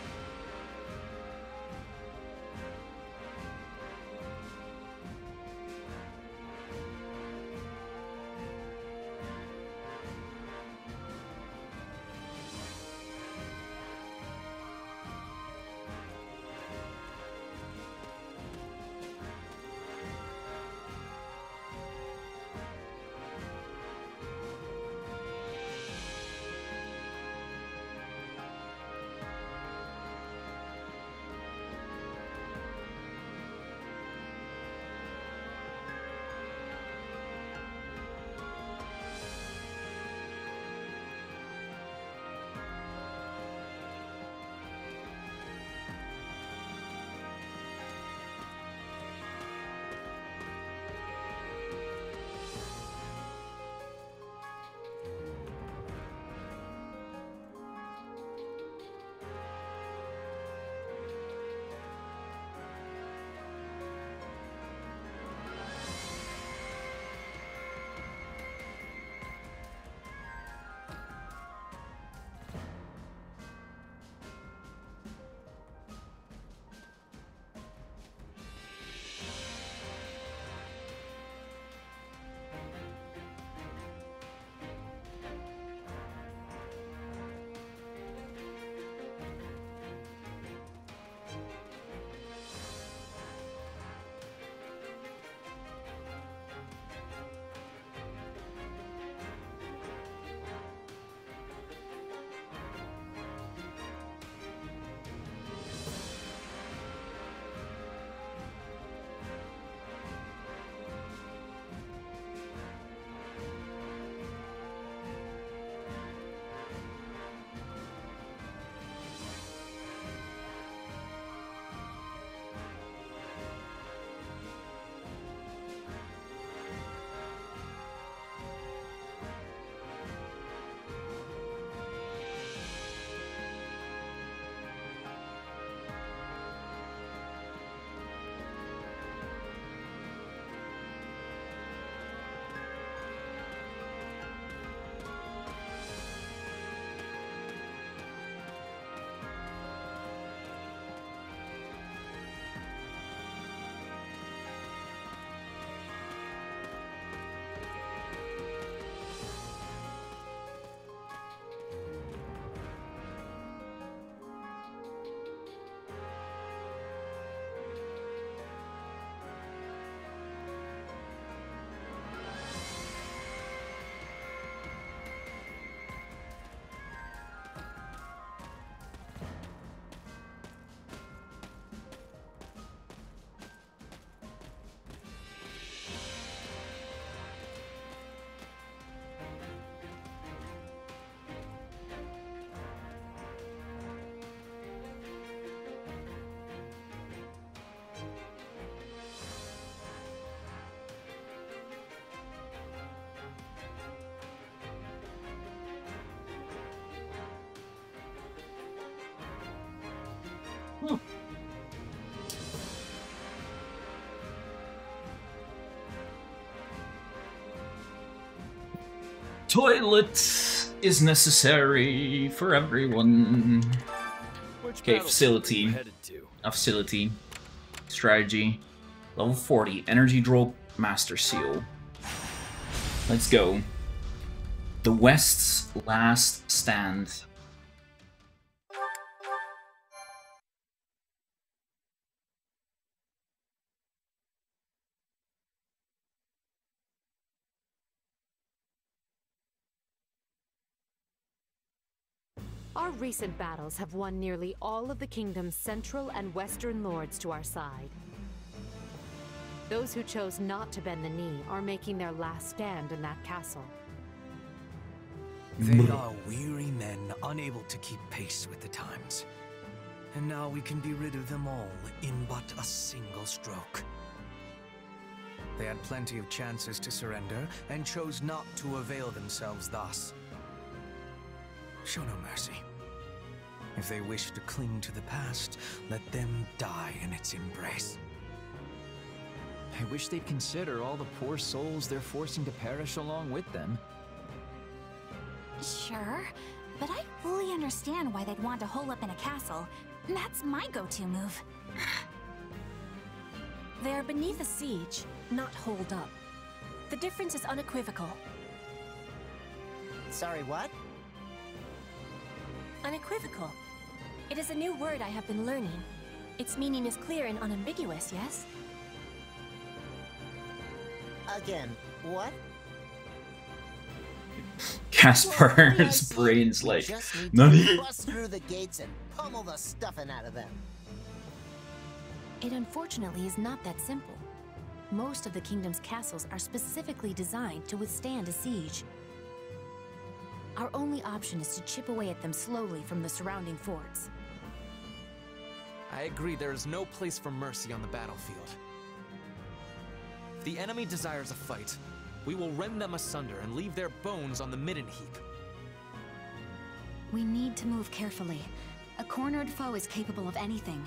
Toilet is necessary for everyone. Which Okay, facility. you headed to? A facility. Strategy. Level 40. Energy Drop Master Seal. Let's go. The West's Last Stand. Recent battles have won nearly all of the kingdom's central and western lords to our side. Those who chose not to bend the knee are making their last stand in that castle. They are weary men unable to keep pace with the times. And now we can be rid of them all in but a single stroke. They had plenty of chances to surrender and chose not to avail themselves thus. Show no mercy. If they wish to cling to the past, let them die in its embrace. I wish they'd consider all the poor souls they're forcing to perish along with them. Sure, but I fully understand why they'd want to hole up in a castle. That's my go-to move. They are beneath a siege, not holed up. The difference is unequivocal. Sorry, what? Unequivocal. It is a new word I have been learning. Its meaning is clear and unambiguous, yes? Again, what? Caspar's brain's like, Just need Nani? bust through the gates and pummel the stuffing out of them. It unfortunately is not that simple. Most of the kingdom's castles are specifically designed to withstand a siege. Our only option is to chip away at them slowly from the surrounding forts. I agree there is no place for mercy on the battlefield. If the enemy desires a fight, we will rend them asunder and leave their bones on the midden heap. We need to move carefully. A cornered foe is capable of anything.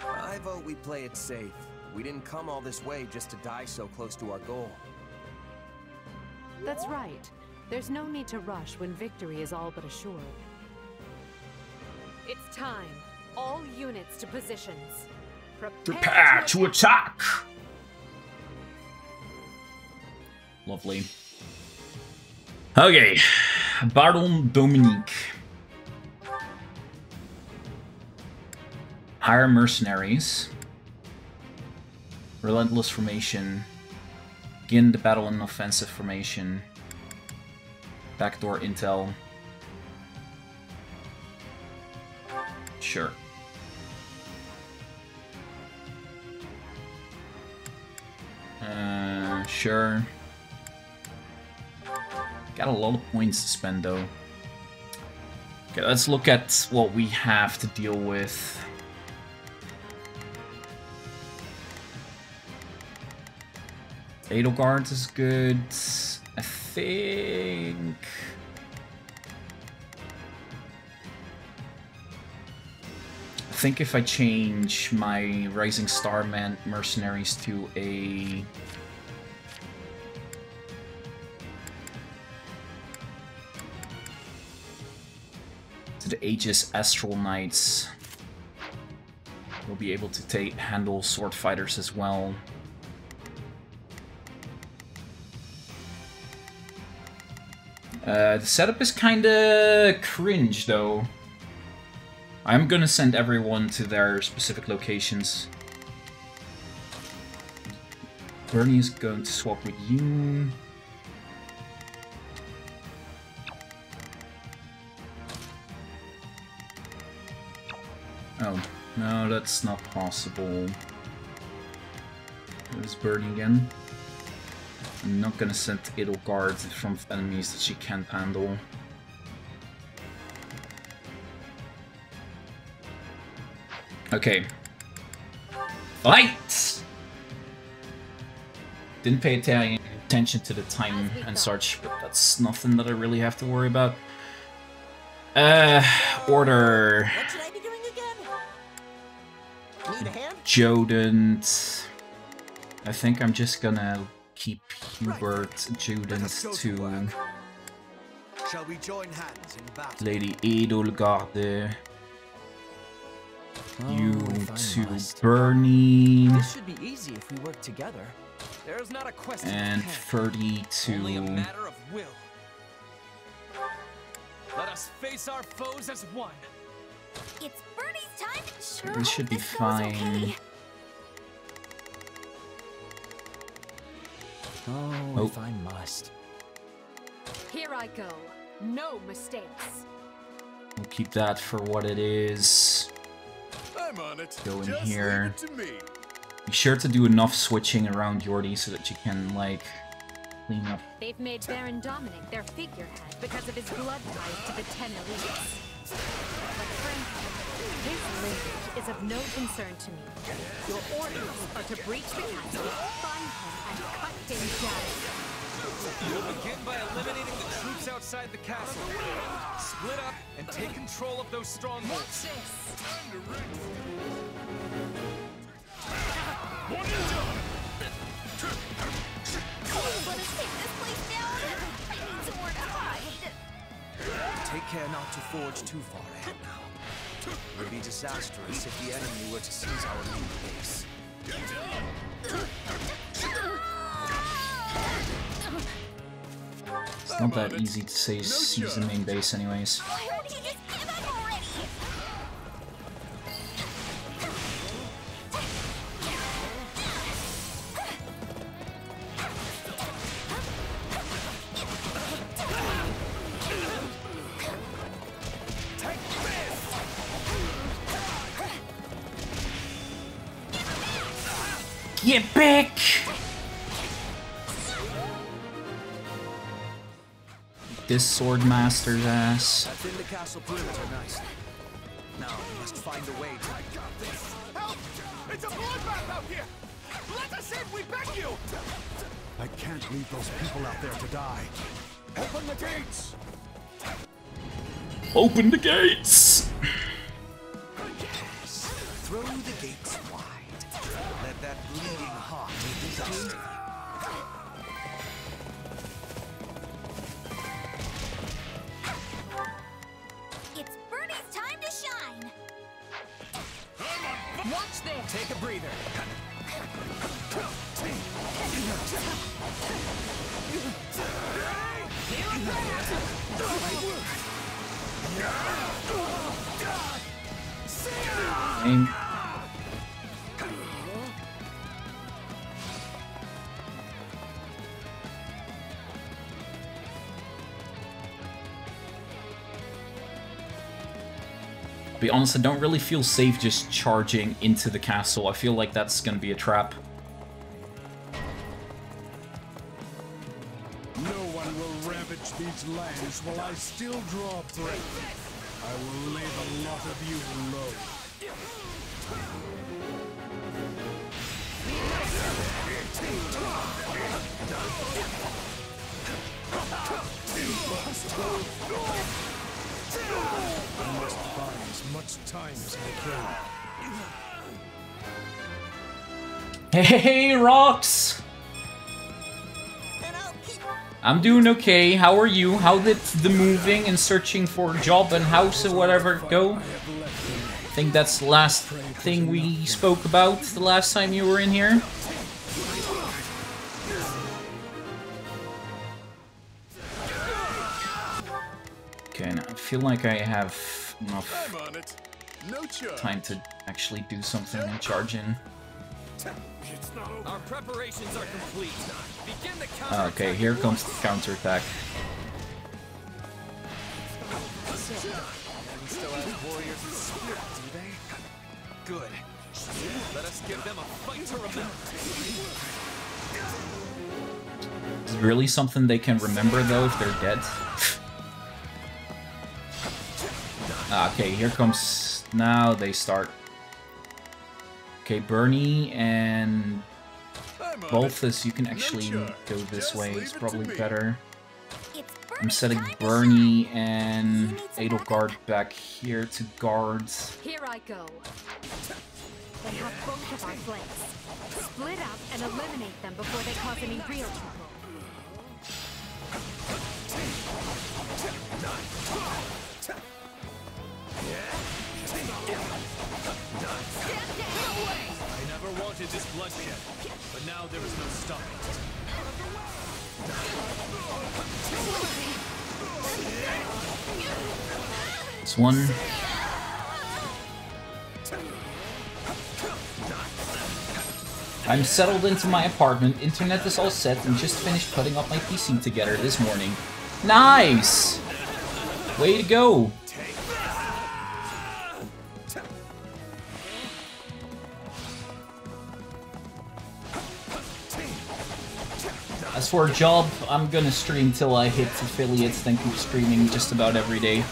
I vote we play it safe. We didn't come all this way just to die so close to our goal. That's right. There's no need to rush when victory is all but assured. It's time. All units to positions. Prepare to attack! Lovely. Okay. Baron Dominic. Hire mercenaries. Relentless formation. Begin the battle in offensive formation. Backdoor intel. Sure. Uh, sure. Got a lot of points to spend though. Okay, let's look at what we have to deal with. Edelgard is good. I think... I think if I change my Rising Star Man mercenaries to a... to the Aegis Astral Knights, we'll be able to take handle sword fighters as well. Uh, the setup is kinda cringe, though. I'm gonna send everyone to their specific locations. Bernie's going to swap with you. Oh, no, that's not possible. Where's Bernie again? I'm not gonna send Edelgard in front of enemies that she can't handle. Okay. Fight! Didn't pay attention to the time and such, but that's nothing that I really have to worry about. Uh, order. What should I be doing again? Need a hand? Jodent. I think I'm just gonna keep Hubert Judens to um, Shall we join hands in? Lady Edelgard. Oh, you if to. Bernie. This should be easy if we work together. There's not a question. And can. Ferdy Only a to matter of will. Let us face our foes as one. It's Bernie's time. Sure This should be goes fine. okay. Oh, Oh. if I must. Here I go. No mistakes. We'll keep that for what it is. I'm on it. Go in Just here. Leave it to me. Be sure to do enough switching around Yordi so that you can, like, clean up. They've made Baron Dominic their figurehead because of his blood ties to the Ten Elites. But frankly, his lineage is of no concern to me. Your orders are to breach the castle, find him, and cut him down. We'll begin by eliminating the troops outside the castle. Split up and take control of those strongholds. Let us take this place down. I need somewhere to hide. Take care not to forge too far ahead. It would be disastrous if the enemy were to seize our main base. It's not that easy to say seize the main base anyways. You just give up already? Get back! This sword master's ass. That's in the castle perimeter nicely. Now we must find a way to... Help! It's a bloodbath out here! Let us in, we beg you! I can't leave those people out there to die. Open the gates! Open the gates! Throw the gates wide. Let that bleeding heart be dusted. It's Bernie's time to shine. Watch this! Take a breather. Aim. Be honest, I don't really feel safe just charging into the castle. I feel like that's gonna be a trap. No one will ravage these lands while I still draw breath. I will lay the lot of you low. I must buy as much time as I can. Hey, Rocks! I'm doing okay. How are you? How did the moving and searching for job and house or whatever go? I think that's the last thing we spoke about the last time you were in here. Okay, now I feel like I have enough on it. No time to actually do something and charge in. It's not over. Our preparations are complete. Begin the counter. Okay, here comes the counterattack. We still have warriors in spirit, do they? Good. Let us give them a fight to remember. Is it really something they can remember though if they're dead? Ah, okay, here comes... Now they start. Okay, Bernie and I'm on Balthus, you can actually charge. go this Just way. It's probably better. It's I'm setting Bernie and Edelgard back here to guard. Here I go. They have both of our flanks. Split up and eliminate them before they cause any real trouble. I never wanted this bloodshed, but now there is no stopping it. This one. I'm settled into my apartment, internet is all set, and just finished putting up my PC together this morning. Nice! Way to go! As for a job, I'm gonna stream till I hit affiliates, then keep streaming just about every day.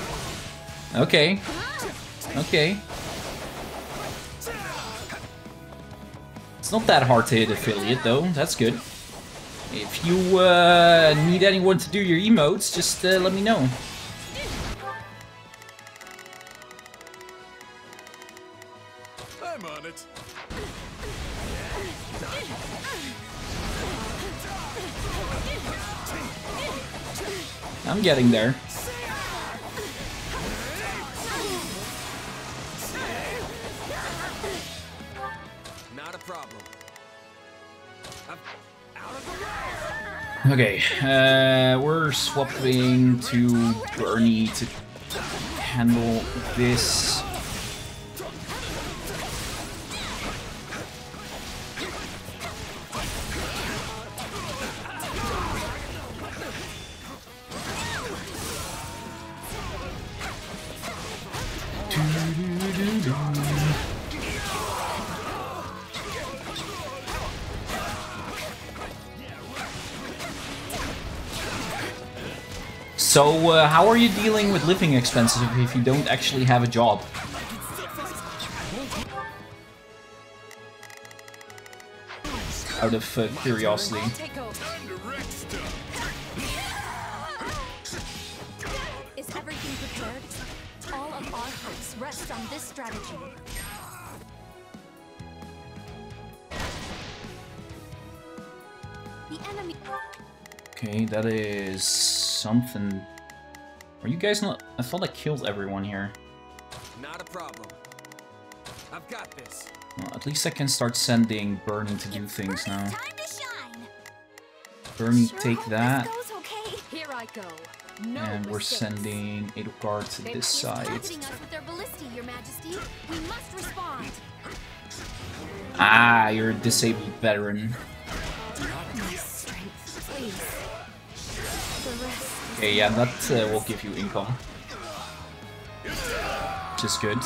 Okay. Okay. It's not that hard to hit affiliate though, that's good. If you uh, need anyone to do your emotes, just uh, let me know. I'm getting there. Not a problem. I'm out of the way. Okay, uh, we're swapping to Bernie to handle this. So, uh, how are you dealing with living expenses if you don't actually have a job? Out of uh, curiosity. Is everything prepared? All of our hopes rest on this strategy. The enemy. Okay, that is something. Are you guys not? I thought I killed everyone here. Not a problem. I've got this. Well, at least I can start sending Bernie to do things now. Bernie, take that. Okay. Here I go. No And we're mistakes. sending Edelgard to this side. Targeting us with their ballistae, Your Majesty. We must respond. Ah, you're a disabled veteran. Yeah, that uh, will give you income. Which is good.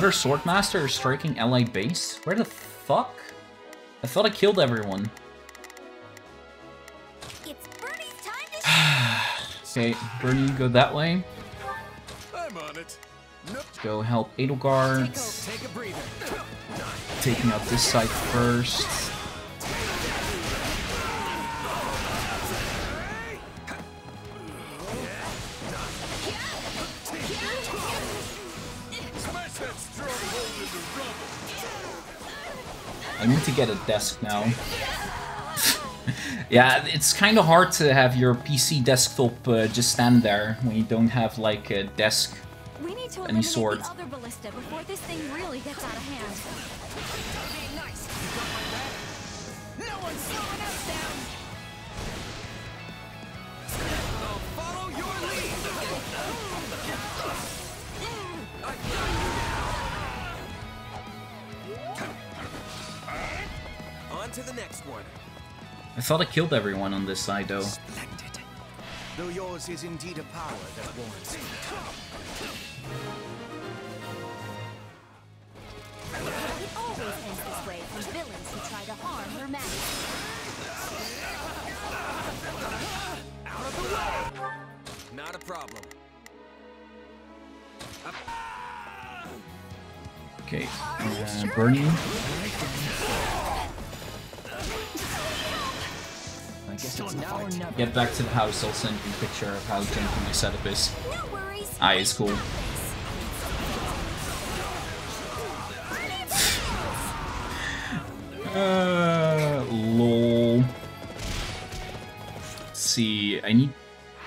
Another Swordmaster is striking LA base? Where the fuck? I thought I killed everyone. It's Bernie's time to Okay, Bernie, go that way. I'm on it. Go help Edelgard. Take a breather. Taking out this side first. I need to get a desk now. yeah, it's kind of hard to have your PC desktop uh, just stand there when you don't have like a desk. We need to Any sort. the other ballista before this thing really gets out of hand. Be nice. You got my back. No one's slowing us down. on to the next one. I thought I killed everyone on this side, though. Splendid. Though yours is indeed a power that warrants It always ends this way villains who try to harm her majesty. Out of the way! Not a problem. Okay, uh, burn you. Never. Get back to the house, I'll send you a picture of how janky my setup is. Ah, it's cool. Uh, lol. Let's see, I need...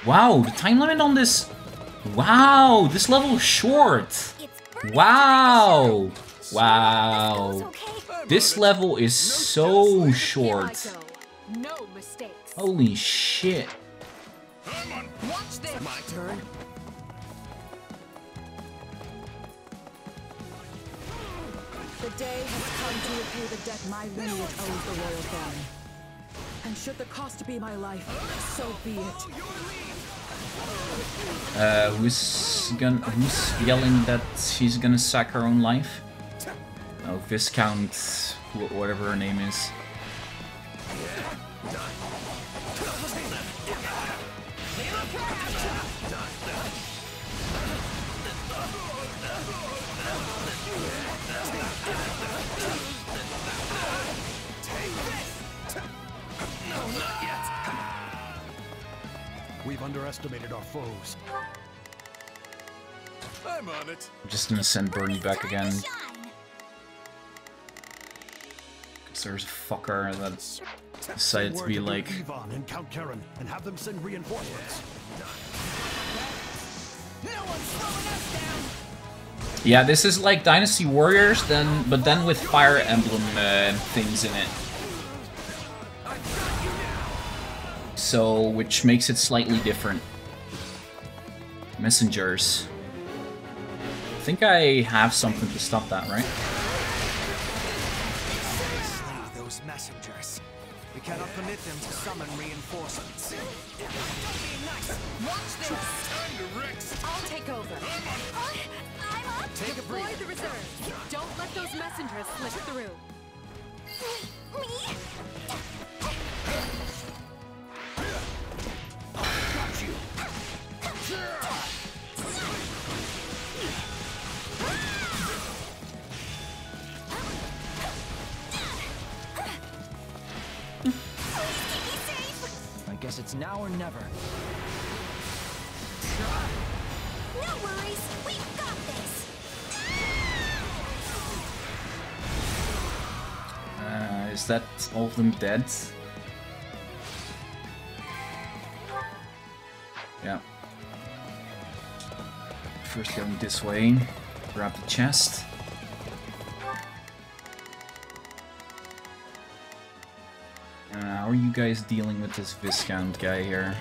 Wow, the time limit on this... Wow, this level is short. Wow. Wow. This level is so short. No mistakes. Holy shit. Watch this. My turn. The day has come to repay the debt my lineage owes the royal family. And should the cost be my life, so be it. Uh, who's gonna who's yelling that she's gonna sack her own life? Oh, Viscount, wh- whatever her name is. We've underestimated our foes. I'm on it. I'm just gonna send Bernie back again. There's a fucker that decided to be like, Ivan and Count Karen and have them send reinforcements. yeah, this is like Dynasty Warriors, then but then with Fire Emblem uh, things in it. So, which makes it slightly different. Messengers. I think I have something to stop that, right? Cannot permit them to summon reinforcements. Watch this. I'll take over. Take a Deploy breather. the reserves. Don't let those messengers slip through. Me? I guess it's now or never. No worries, we got this. Uh, is that all of them dead? Yeah. First going this way. Grab the chest. Uh, how are you guys dealing with this Viscount guy here?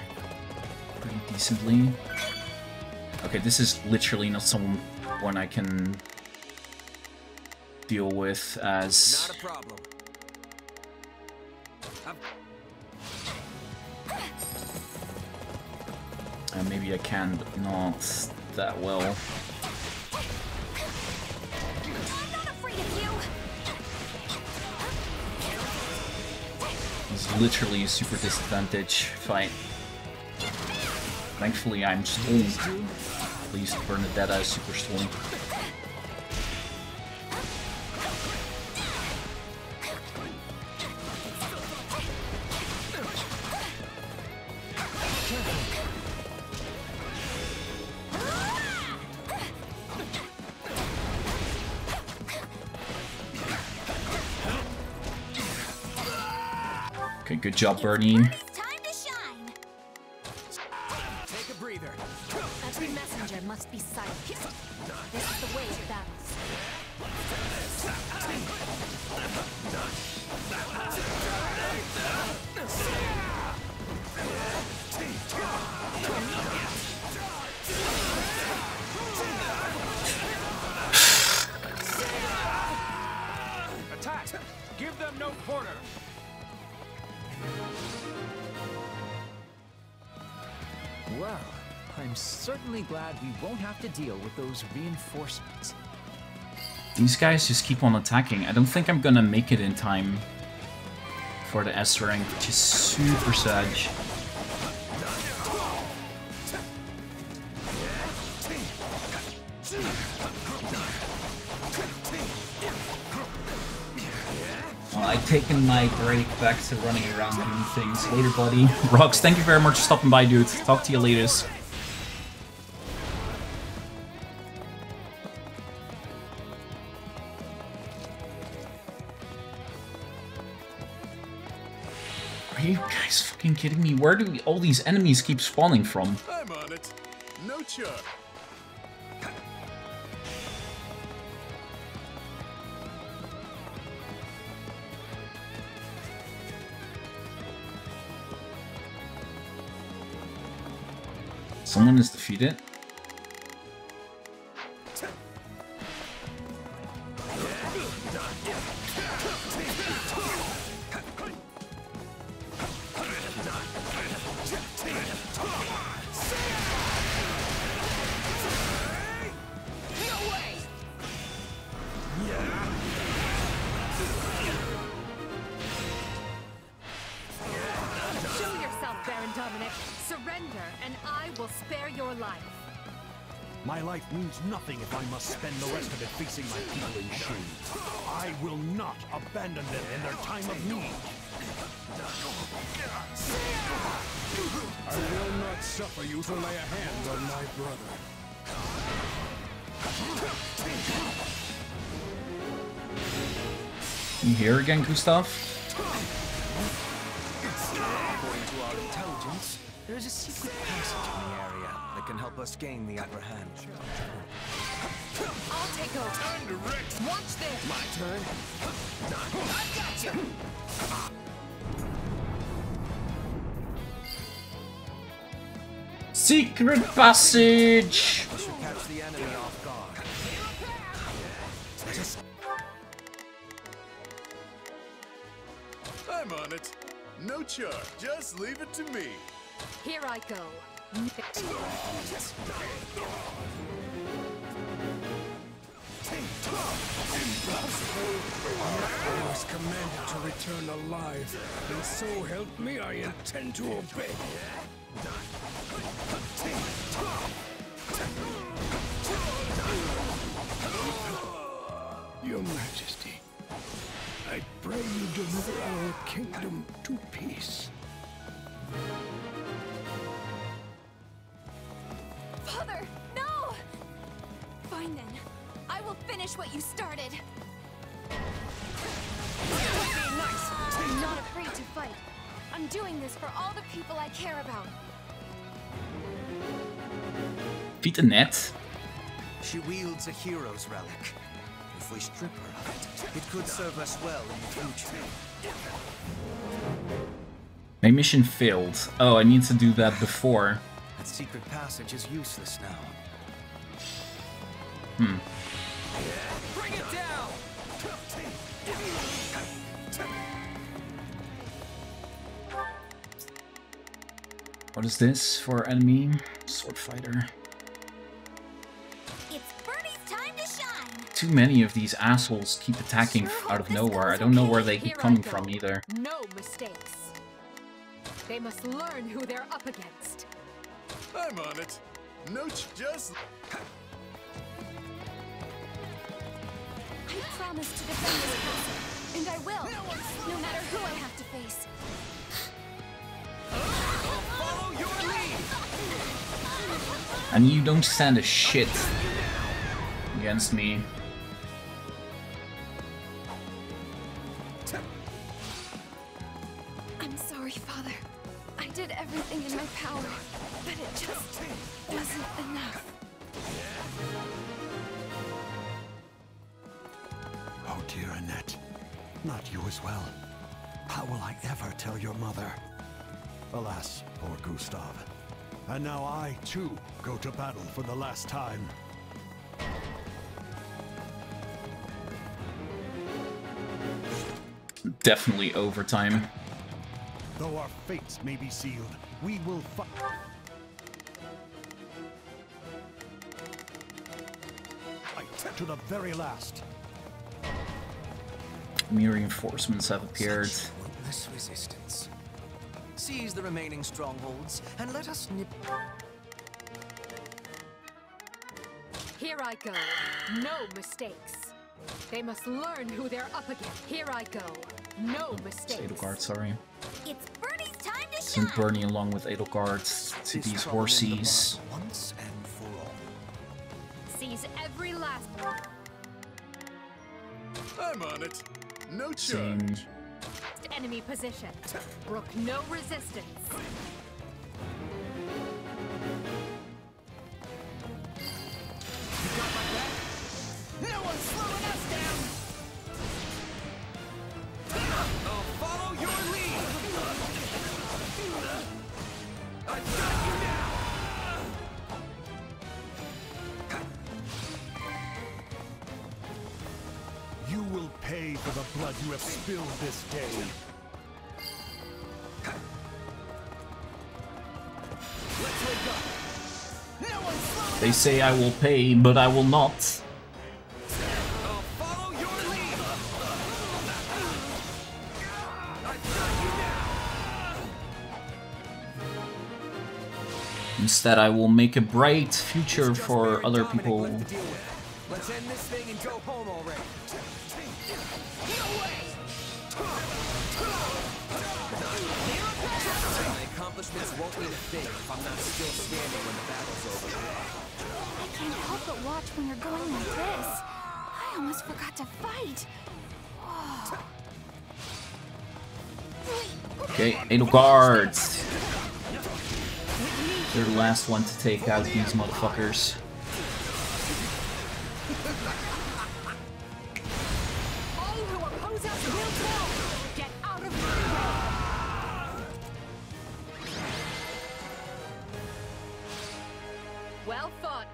Pretty decently. Okay, this is literally not someone I can deal with as Not a problem. Uh, maybe I can, but not that well. It's literally a super disadvantage fight. Thankfully, I'm stunned. At least Bernadetta is super stunned. Good job, Bernie. Certainly glad we won't have to deal with those reinforcements. These guys just keep on attacking. I don't think I'm gonna make it in time for the S rank, which is super sad. Well, I've taken my break back to running around doing things. Later, buddy. Rocks, thank you very much for stopping by, dude. Talk to you later. Are you guys fucking kidding me? Where do we, all these enemies keep spawning from? I'm on it. No. Someone is defeated? Will spare your life. My life means nothing if I must spend the rest of it facing my people in shame. I will not abandon them in their time of need. I will not suffer you to lay a hand on my brother. You here again, Gustave? According to our intelligence, there is a secret passage in the area that can help us gain the upper hand. I'll take over. Watch this. My turn. I've got you. Secret passage! We should catch the enemy off guard. Just I'm on it. No charge. Just leave it to me. Here I go. I was commanded to return alive, and so help me, I intend to obey. Your Majesty, I pray you deliver our kingdom to peace. Father, no! Fine then. I will finish what you started. Nice. I'm not afraid to fight. I'm doing this for all the people I care about. Beat the net. She wields a hero's relic. If we strip her of it, it could serve us well in the future. My mission failed. Oh, I need to do that before. That secret passage is useless now. Hmm. Bring it down! What is this for enemy? Sword fighter. It's Bernie's time to shine. Too many of these assholes keep attacking out of nowhere. I don't know where they keep coming from either. No mistakes. They must learn who they're up against. I'm on it. No just. I promise to defend this castle, and I will, no matter who I have to face. Follow your lead! And you don't stand a shit against me. As well. How will I ever tell your mother? Alas, poor Gustave. And now I, too, go to battle for the last time. Definitely overtime. Though our fates may be sealed, we will fight. Fight to the very last. New reinforcements have appeared. Relentless resistance. Seize the remaining strongholds and let us nip. Here I go. No mistakes. They must learn who they're up against. Here I go. No mistakes. Edelgard, sorry. It's Bernie's time to Send shine. Bernie along with Edelgard to these horsies. Once and for all. Seize every last I'm on it. No charge. Enemy position. Brook no resistance. No one's slowing us for the blood you have spilled this day. Let's wake up! No one's slowing They say I will pay, but I will not. I'll follow your lead! I've got you now! Instead, I will make a bright future for other people. My accomplishments won't mean a thing if I'm not still standing when the battle's over. I can't help but watch when you're going like this. I almost forgot to fight. Okay, guards They're the last one to take out these motherfuckers.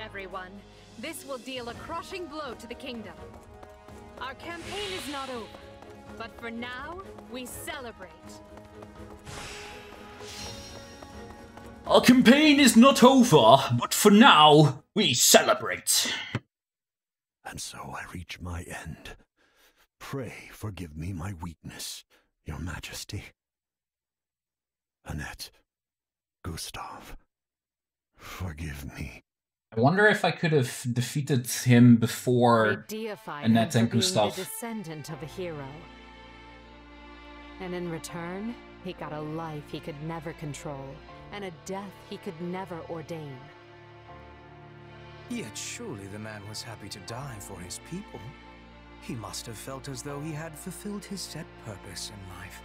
Everyone. This will deal a crushing blow to the kingdom. Our campaign is not over, but for now, we celebrate. Our campaign is not over, but for now, we celebrate. And so I reach my end. Pray forgive me my weakness, your majesty. Annette, Gustave, forgive me. I wonder if I could have defeated him before We deified Annette and Gustave. the descendant of a hero. And in return, he got a life he could never control, and a death he could never ordain. Yet surely the man was happy to die for his people. He must have felt as though he had fulfilled his set purpose in life.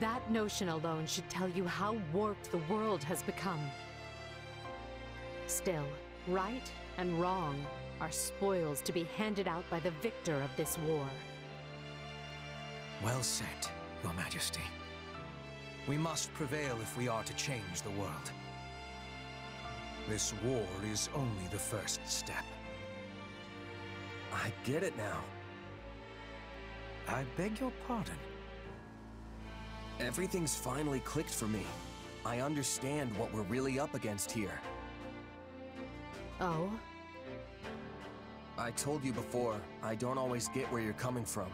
That notion alone should tell you how warped the world has become. Still, right and wrong are spoils to be handed out by the victor of this war. Well said, Your Majesty. We must prevail if we are to change the world. This war is only the first step. I get it now. I beg your pardon. Everything's finally clicked for me. I understand what we're really up against here. Oh? I told you before, I don't always get where you're coming from.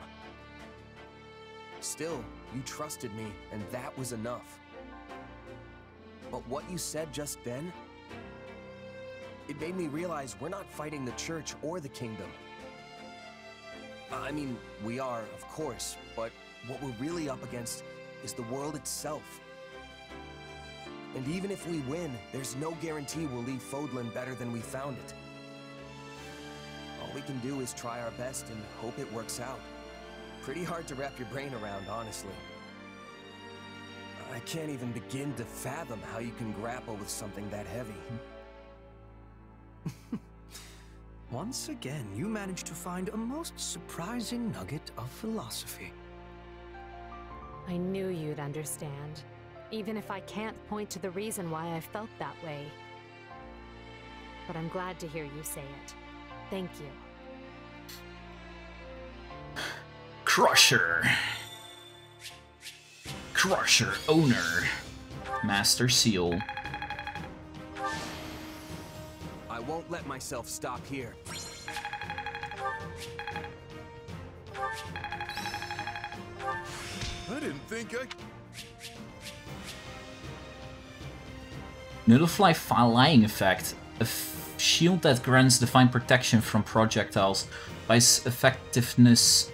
Still, you trusted me, and that was enough. But what you said just then, it made me realize we're not fighting the church or the kingdom. I mean, we are, of course, but what we're really up against is the world itself. And even if we win, there's no guarantee we'll leave Fodlan better than we found it. All we can do is try our best and hope it works out. Pretty hard to wrap your brain around, honestly. I can't even begin to fathom how you can grapple with something that heavy. Once again, you managed to find a most surprising nugget of philosophy. I knew you'd understand, even if I can't point to the reason why I felt that way. But I'm glad to hear you say it. Thank you. Crusher. Crusher owner. Master Seal. I won't let myself stop here. I didn't think I. Notify flying effect. A shield that grants divine protection from projectiles by its effectiveness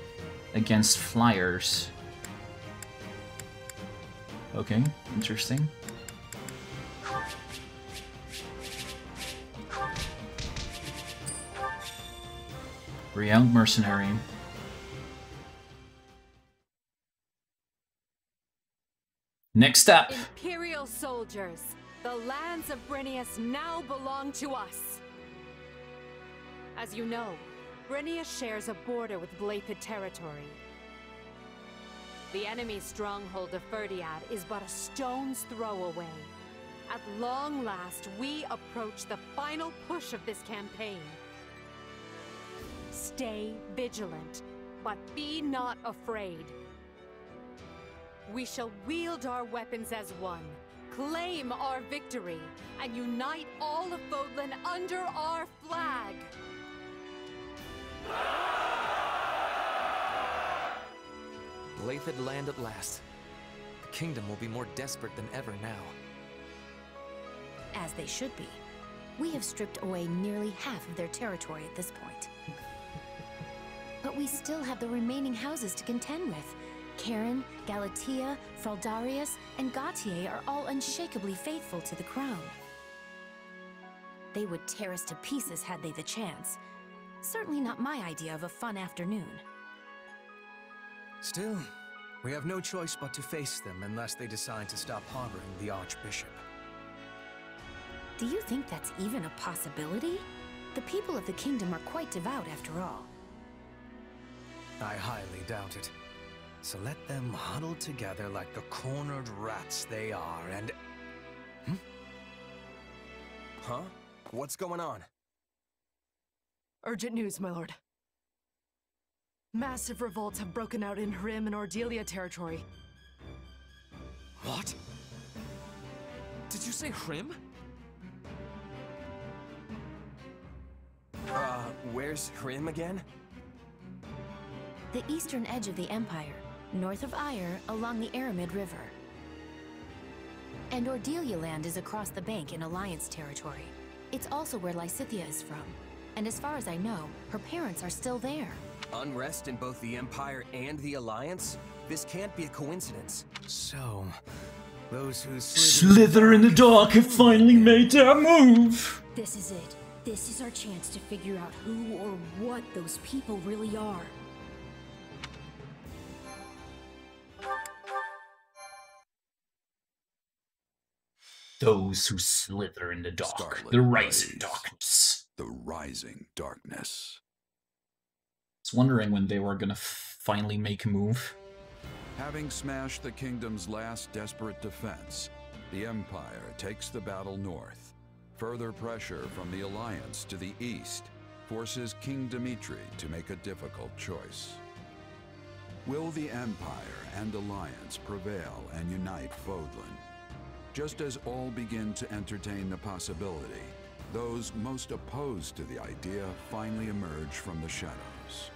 against flyers. Okay, interesting. Renowned mercenary. Next up. Imperial soldiers, the lands of Brennius now belong to us. As you know, Brennius shares a border with Blaiddyd territory. The enemy's stronghold of Fhirdiad is but a stone's throw away. At long last, we approach the final push of this campaign. Stay vigilant, but be not afraid. We shall wield our weapons as one, claim our victory, and unite all of Fodlan under our flag. Blaiddyd land at last. The kingdom will be more desperate than ever now. As they should be. We have stripped away nearly half of their territory at this point. But we still have the remaining houses to contend with. Charon, Galatea, Fraldarius, and Gautier are all unshakably faithful to the crown. They would tear us to pieces had they the chance. Certainly not my idea of a fun afternoon. Still, we have no choice but to face them unless they decide to stop harboring the Archbishop. Do you think that's even a possibility? The people of the kingdom are quite devout after all. I highly doubt it. So let them huddle together like the cornered rats they are and... Hmm? Huh? What's going on? Urgent news, my lord. Massive revolts have broken out in Hrym and Ordelia territory. What? Did you say Hrym? Uh, where's Hrym again? The eastern edge of the Empire, north of Aegir, along the Airmid River. And Ordelia land is across the bank in Alliance territory. It's also where Lysithea is from. And as far as I know, her parents are still there. Unrest in both the Empire and the Alliance? This can't be a coincidence. So, those who Slither in the dark have finally made their move. This is it. This is our chance to figure out who or what those people really are. Those who slither in the dark. Starlit the rising darkness. The rising darkness. I was wondering when they were gonna finally make a move. Having smashed the kingdom's last desperate defense, the Empire takes the battle north. Further pressure from the Alliance to the east forces King Dimitri to make a difficult choice. Will the Empire and Alliance prevail and unite Fodlan? Just as all begin to entertain the possibility, those most opposed to the idea finally emerge from the shadows.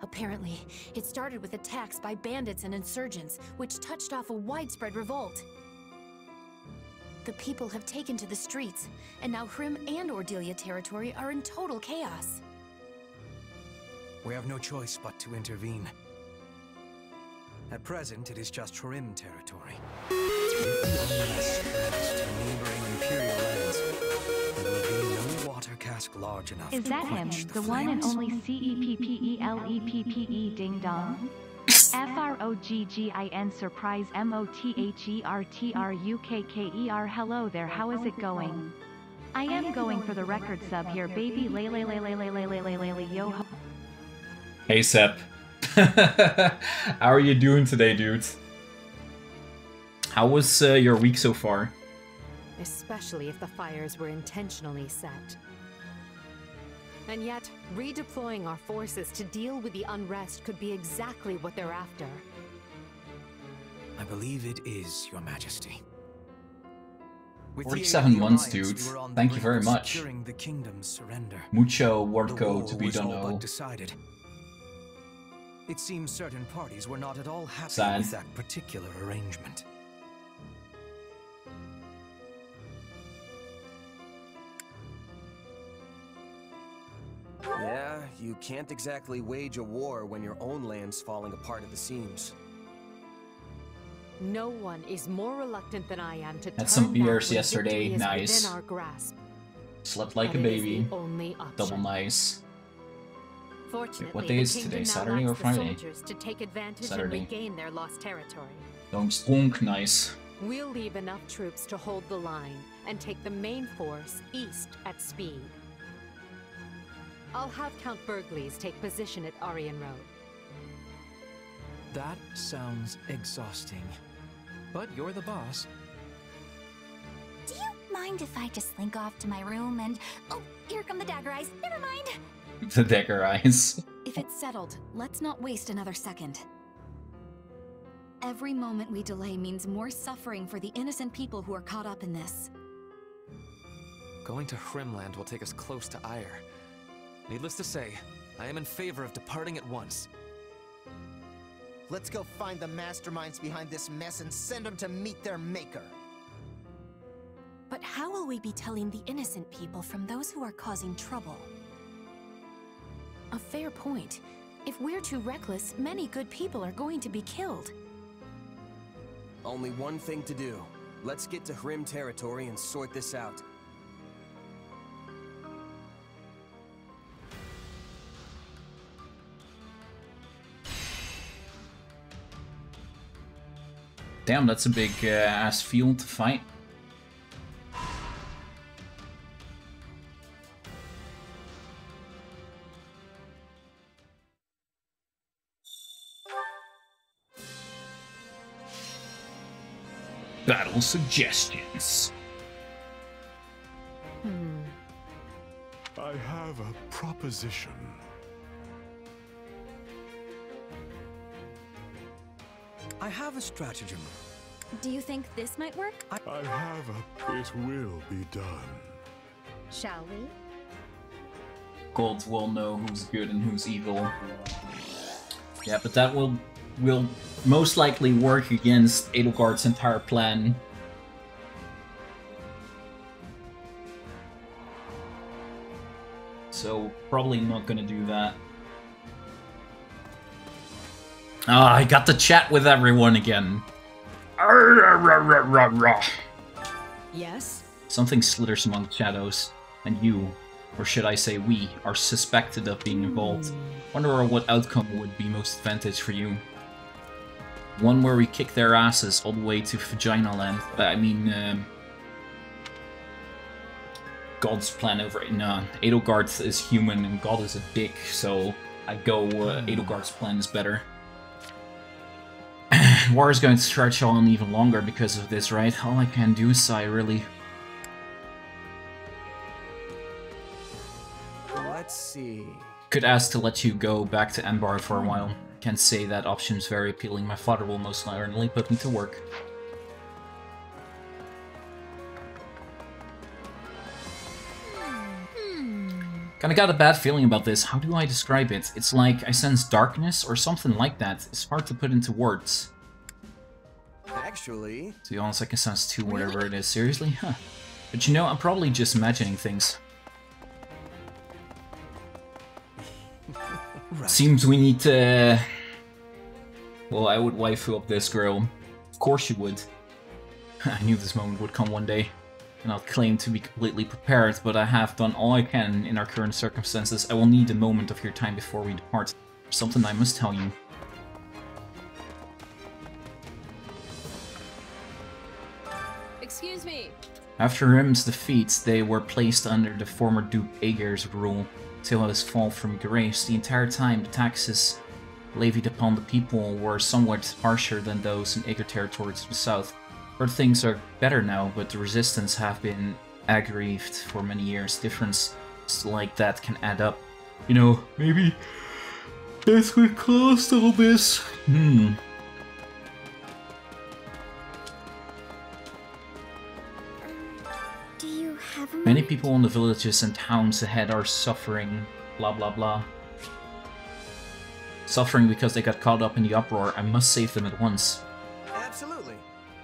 Apparently, it started with attacks by bandits and insurgents, which touched off a widespread revolt. The people have taken to the streets, and now Hrym and Ordelia territory are in total chaos. We have no choice but to intervene. At present, it is just Hrym territory. Is that him? The one and only C-E-P-P-E-L-E-P-P-E ding dong? F R O G G I N surprise M O T H E R T R U K K E R hello there how is it going? I am going for the record sub here baby lay lay lay lay lay lay lay lay lay lay yo ho. Hey Sep. How are you doing today, dude? How was uh, your week so far? especially if the fires were intentionally set. And yet, redeploying our forces to deal with the unrest could be exactly what they're after. I believe it is, Your Majesty. With 47 aid of the months, dude. we were on the Thank you very of much. Securing the surrender. Mucho The worko war to be done all but decided. It seems certain parties were not at all happy Sad. with that particular arrangement. Yeah, you can't exactly wage a war when your own land's falling apart at the seams. No one is more reluctant than I am to Had turn some back beers yesterday, nice. Within our grasp. Slept like But a baby. only. Double nice. Fortunately, what day is today? Saturday or Friday? to take advantage Saturday. and regain their lost territory. Don't skunk nice. We'll leave enough troops to hold the line and take the main force east at speed. I'll have Count Bergliez take position at Arianrhod. That sounds exhausting. But you're the boss. Do you mind if I just slink off to my room and... Oh, here come the dagger eyes. Never mind. The dagger eyes. If it's settled, let's not waste another second. Every moment we delay means more suffering for the innocent people who are caught up in this. Going to Hrymland will take us close to Ire. Needless to say, I am in favor of departing at once. Let's go find the masterminds behind this mess and send them to meet their maker. But how will we be telling the innocent people from those who are causing trouble? A fair point. If we're too reckless, many good people are going to be killed. Only one thing to do. Let's get to Hrym territory and sort this out. Damn, that's a big uh, ass field to fight. Battle suggestions. Hmm. I have a proposition. I have a stratagem. Do you think this might work? I have a... It will be done. Shall we? Golds will know who's good and who's evil. Yeah, but that will will most likely work against Edelgard's entire plan. So probably not gonna do that. Ah, I got to chat with everyone again. Yes? Something slithers among the shadows, and you, or should I say we, are suspected of being involved. Wonder what outcome would be most advantage for you. One where we kick their asses all the way to Vagina Land. I mean, um, God's plan over it. No, Edelgard is human and God is a dick, so I go uh, Edelgard's plan is better. War is going to stretch on even longer because of this, right? All I can do is sigh, really. Let's see. Could ask to let you go back to Enbarr for a while. Can't say that option's very appealing. My father will most certainly put me to work. Kinda got a bad feeling about this. How do I describe it? It's like I sense darkness or something like that. It's hard to put into words. Actually, To be honest, I can sense two, whatever it is. Seriously? Huh. But you know, I'm probably just imagining things. Seems we need to... Well, I would waifu up this girl. Of course you would. I knew this moment would come one day. And I'll claim to be completely prepared, but I have done all I can in our current circumstances. I will need a moment of your time before we depart. Something I must tell you. After Hrym's defeat, they were placed under the former Duke Aegir's rule till his fall from grace. The entire time, the taxes levied upon the people were somewhat harsher than those in Aegir territory to the south. But things are better now, but the resistance have been aggrieved for many years. Difference like that can add up. You know, maybe this would cost all this. Hmm. Many people in the villages and towns ahead are suffering, blah blah blah. suffering because they got caught up in the uproar. I must save them at once. Absolutely.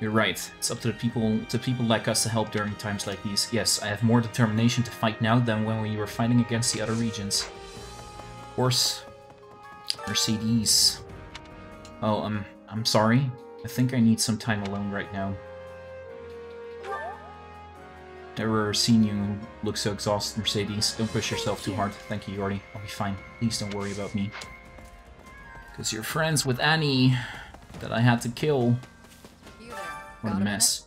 You're right. It's up to the people to people like us to help during times like these. Yes, I have more determination to fight now than when we were fighting against the other regions. Of course. Mercedes. Oh, um, I'm sorry. I think I need some time alone right now. Never seen you look so exhausted, Mercedes. Don't push yourself too hard. Thank you, Yordi. I'll be fine. Please don't worry about me. Because you're friends with Annie that I had to kill. What a mess.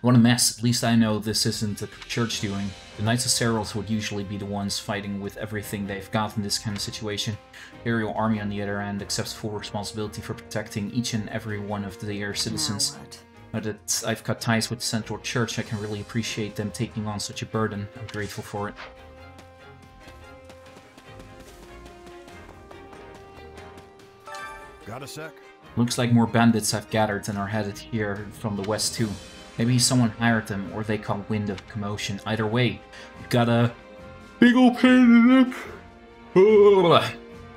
What a mess. At least I know this isn't a church doing. The Knights of Seiros would usually be the ones fighting with everything they've got in this kind of situation. The Imperial Army, on the other hand, accepts full responsibility for protecting each and every one of their citizens. Now that I've cut ties with Central Church, I can really appreciate them taking on such a burden. I'm grateful for it. Got a sec? Looks like more bandits have gathered and are headed here from the west too. Maybe someone hired them, or they caught wind of commotion. Either way, we've got a big old pain in uh, the neck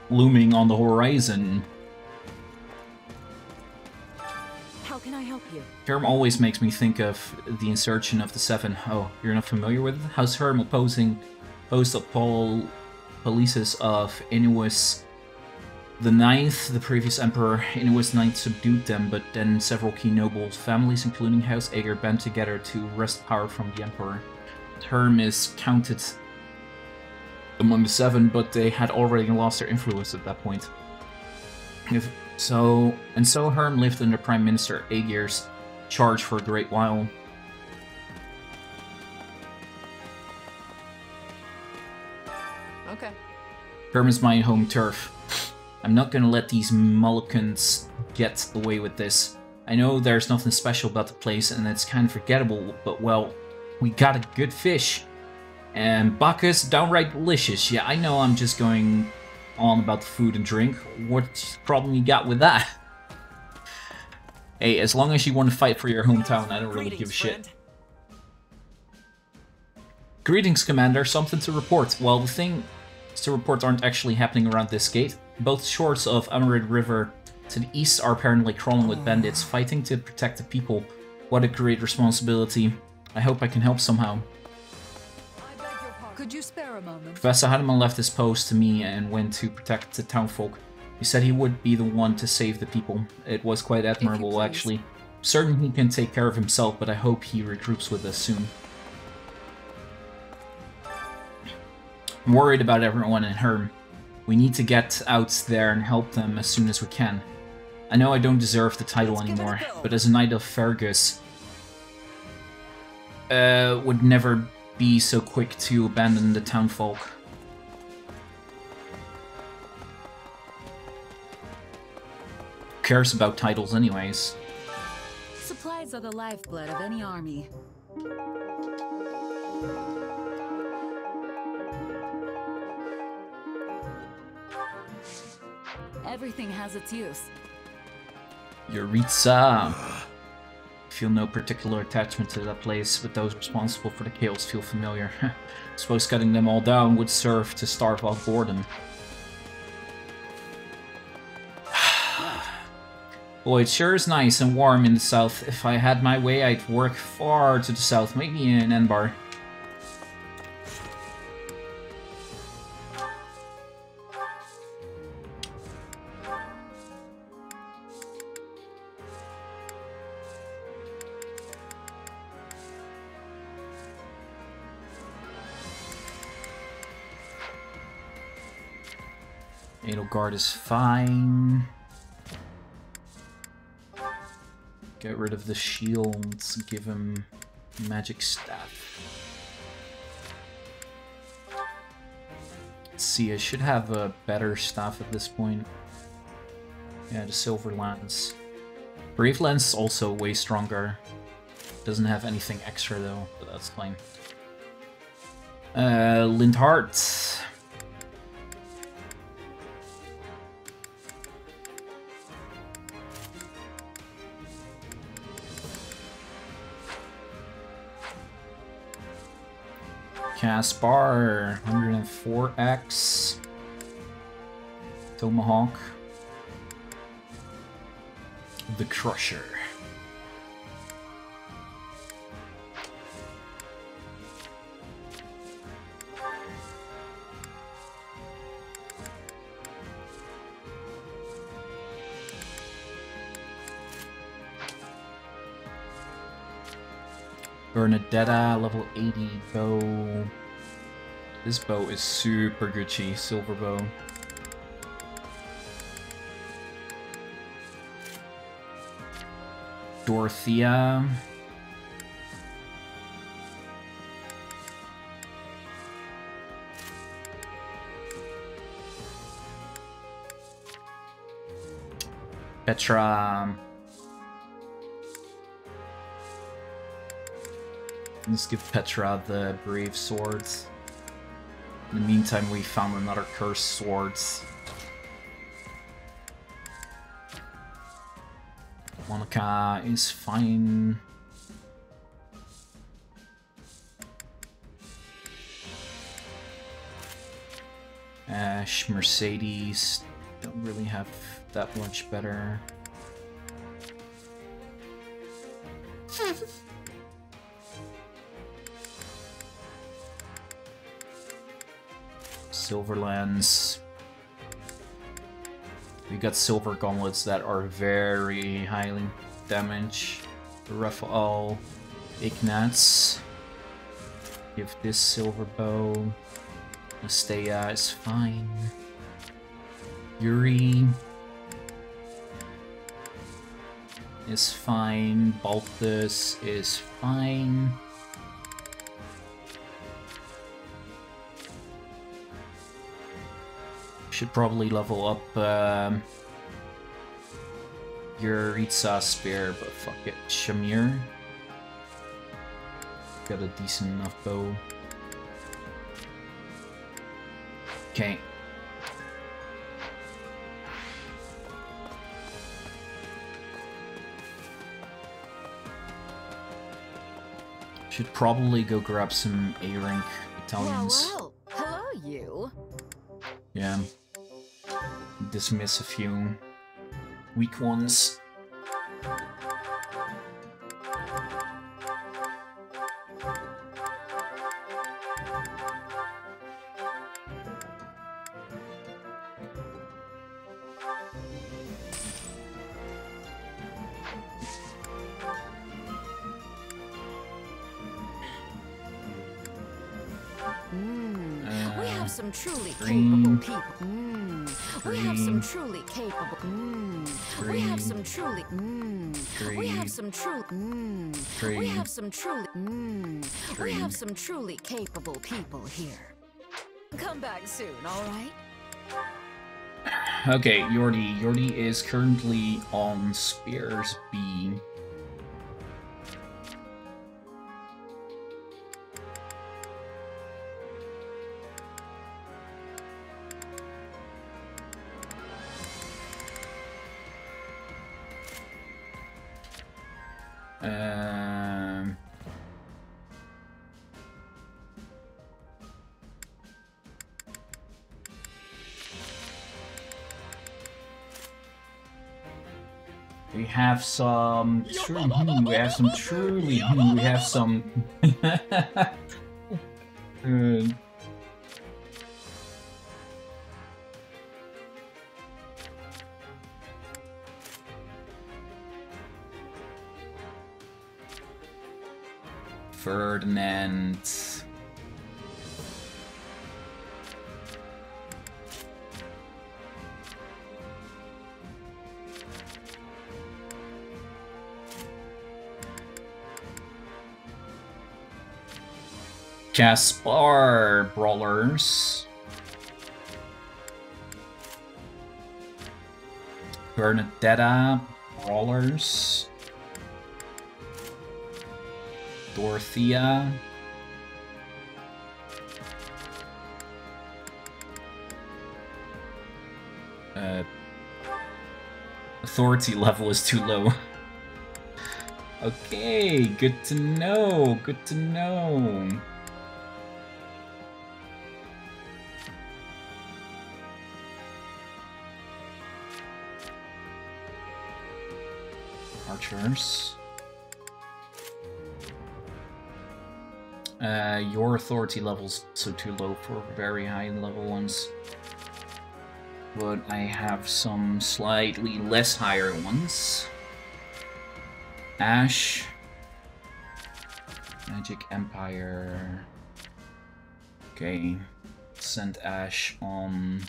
looming on the horizon. How can I help you? Hrym always makes me think of the Insurrection of the Seven. Oh, you're not familiar with it? How's Hrym opposing post of Paul Polices of Ionius the Ninth, the previous emperor, Ionius Ninth subdued them, but then several key nobles, families including House Aegir, band together to wrest power from the emperor. Hrym is counted among the seven, but they had already lost their influence at that point. If, so and so Hrym lived under Prime Minister Aegir's charge for a great while. Okay. Hrym is my home turf. I'm not gonna let these Mullicans get away with this. I know there's nothing special about the place and it's kind of forgettable, but well, we got a good fish. And Bacchus, downright delicious. Yeah, I know I'm just going on about the food and drink. What problem you got with that? Hey, as long as you want to fight for your hometown, I don't really give a shit. Greetings, Commander. Something to report. Well, the thing to report aren't actually happening around this gate. Both shores of Airmid River to the east are apparently crawling with bandits, fighting to protect the people. What a great responsibility. I hope I can help somehow. Could you spare a moment? Professor Hanneman left his post to me and went to protect the townfolk. He said he would be the one to save the people. It was quite admirable, actually. Certain he can take care of himself, but I hope he regroups with us soon. I'm worried about everyone in Hrym. We need to get out there and help them as soon as we can. I know I don't deserve the title anymore, but as a Knight of Faerghus, uh, would never be so quick to abandon the townfolk. Cares about titles anyways? Supplies are the lifeblood of any army. Everything has its use. Jeritza. Feel no particular attachment to that place, but those responsible for the chaos feel familiar. Suppose cutting them all down would serve to starve off boredom. Boy, it sure is nice and warm in the south. If I had my way, I'd work far to the south, maybe in Enbarr. Edelgard is fine. Get rid of the shields, give him magic staff. Let's see, I should have a better staff at this point. Yeah, the silver lance. Brave lance also way stronger. Doesn't have anything extra though, but that's fine. Uh, Linhardt. Caspar, 104x. Tomahawk. The Crusher. Bernadetta, level 80 bow. This bow is super Gucci, silver bow. Dorothea. Petra. Let's give Petra the Brave Swords. In the meantime, we found another Cursed Swords. Monica is fine. Ash, Mercedes, don't really have that much better. Silverlands. We got silver gauntlets that are very highly damage. Raphael, Ignatz. Give this silver bow. Astea is fine. Yuri is fine. Balthus is fine. Should probably level up um, Jeritza spear, but fuck it. Shamir. Got a decent enough bow. Okay. Should probably go grab some A-rank Italians. Dismiss a few weak ones. Okay, Yordi. Yordi is currently on Spears B. have some. True, hmm, we have some truly. hmm, we have some. Ferdinand. Caspar Brawlers. Bernadetta Brawlers. Dorothea. Uh, authority level is too low. okay, good to know, good to know. Archers. Uh, your authority level's so too low for very high level ones. But I have some slightly less higher ones. Ash. Magic Empire. Okay. Send Ash on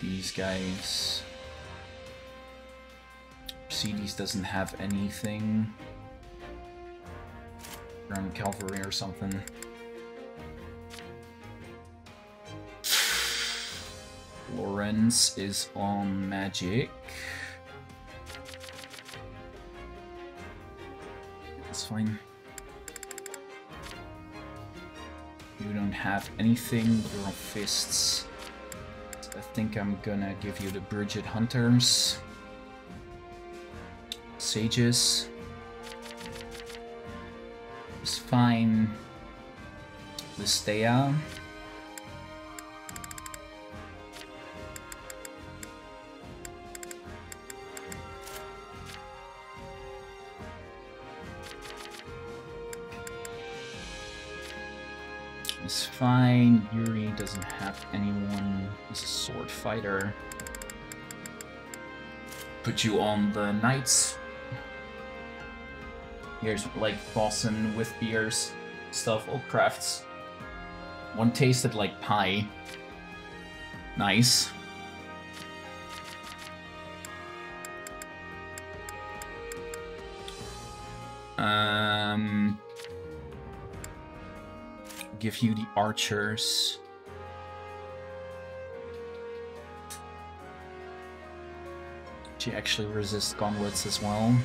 these guys. Mercedes doesn't have anything. Around Calvary or something. Lorenz is on magic. That's fine. You don't have anything, you're on fists. I think I'm gonna give you the Bridget Hunters. Sages. It's fine. Lysithea. It's fine. Yuri doesn't have anyone. He's a sword fighter. Put you on the knights. Here's like Boston with beers stuff. All crafts. One tasted like pie. Nice. Um, give you the archers. She actually resists gauntlets as well.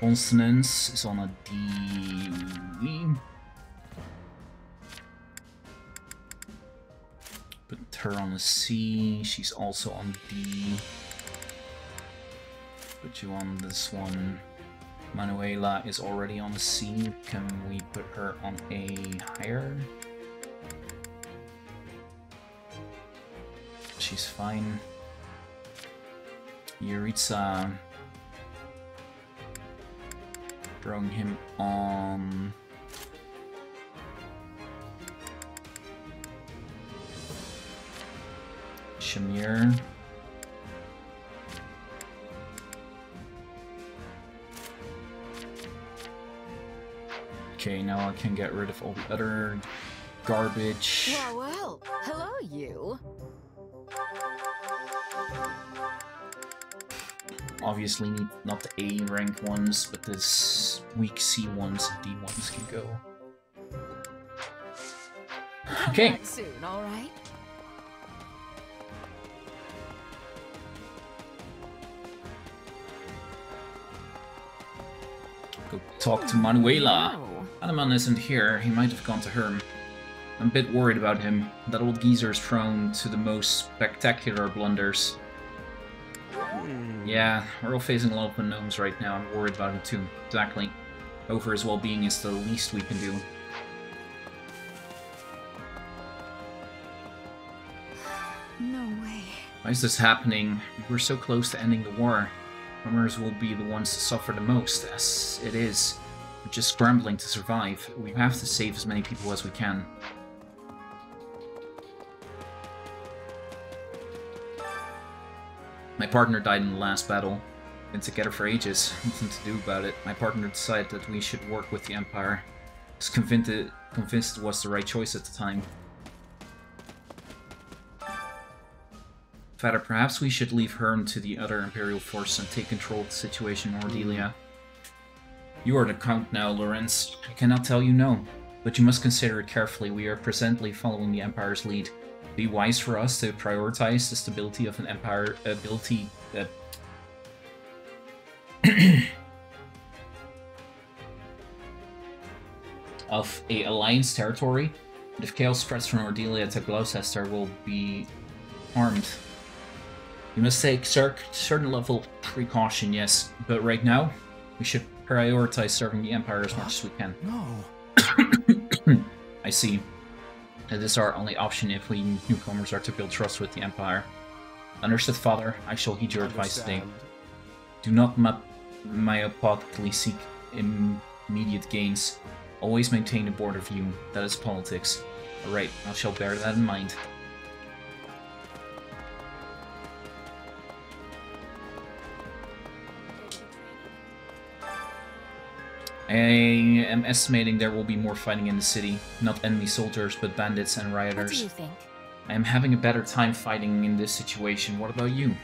Consonance is on a D. Put her on a C. She's also on D. Put you on this one. Manuela is already on a C. Can we put her on a higher? She's fine. Jeritza. Throwing him on... Shamir. Okay, now I can get rid of all the other garbage. Well, well. Hello, you. Obviously, need not the A rank ones, but this weak C ones and D ones can go. Okay. Soon, all right? Go talk to Manuela. Oh, Hanneman isn't here. He might have gone to Hrym. I'm a bit worried about him. That old geezer's prone to the most spectacular blunders. Yeah, we're all facing a lot of unknowns right now. I'm worried about him too. Exactly. Over his well-being is the least we can do. No way. Why is this happening? We're so close to ending the war. Farmers will be the ones to suffer the most, as it is. We're just scrambling to survive. We have to save as many people as we can. My partner died in the last battle. Been together for ages. Nothing to do about it. My partner decided that we should work with the Empire. I Was convinced it, convinced it was the right choice at the time. Father, perhaps we should leave Hrym to the other Imperial force and take control of the situation in Ordelia. You are the Count now, Lorenz. I cannot tell you no, but you must consider it carefully. We are presently following the Empire's lead. Be wise for us to prioritize the stability of an Empire ability that of a alliance territory. But if chaos spreads from Ordelia to Gloucester, will be harmed. You must take cer certain level of precaution, yes, but right now, we should prioritize serving the Empire as much as we can. No. I see. It is our only option if we newcomers are to build trust with the Empire. Understood, Father. I shall heed your advice today. Do not my myopically seek immediate gains. Always maintain a border view. That is politics. Alright, I shall bear that in mind. I am estimating there will be more fighting in the city. Not enemy soldiers, but bandits and rioters. What do you think? I am having a better time fighting in this situation. What about you?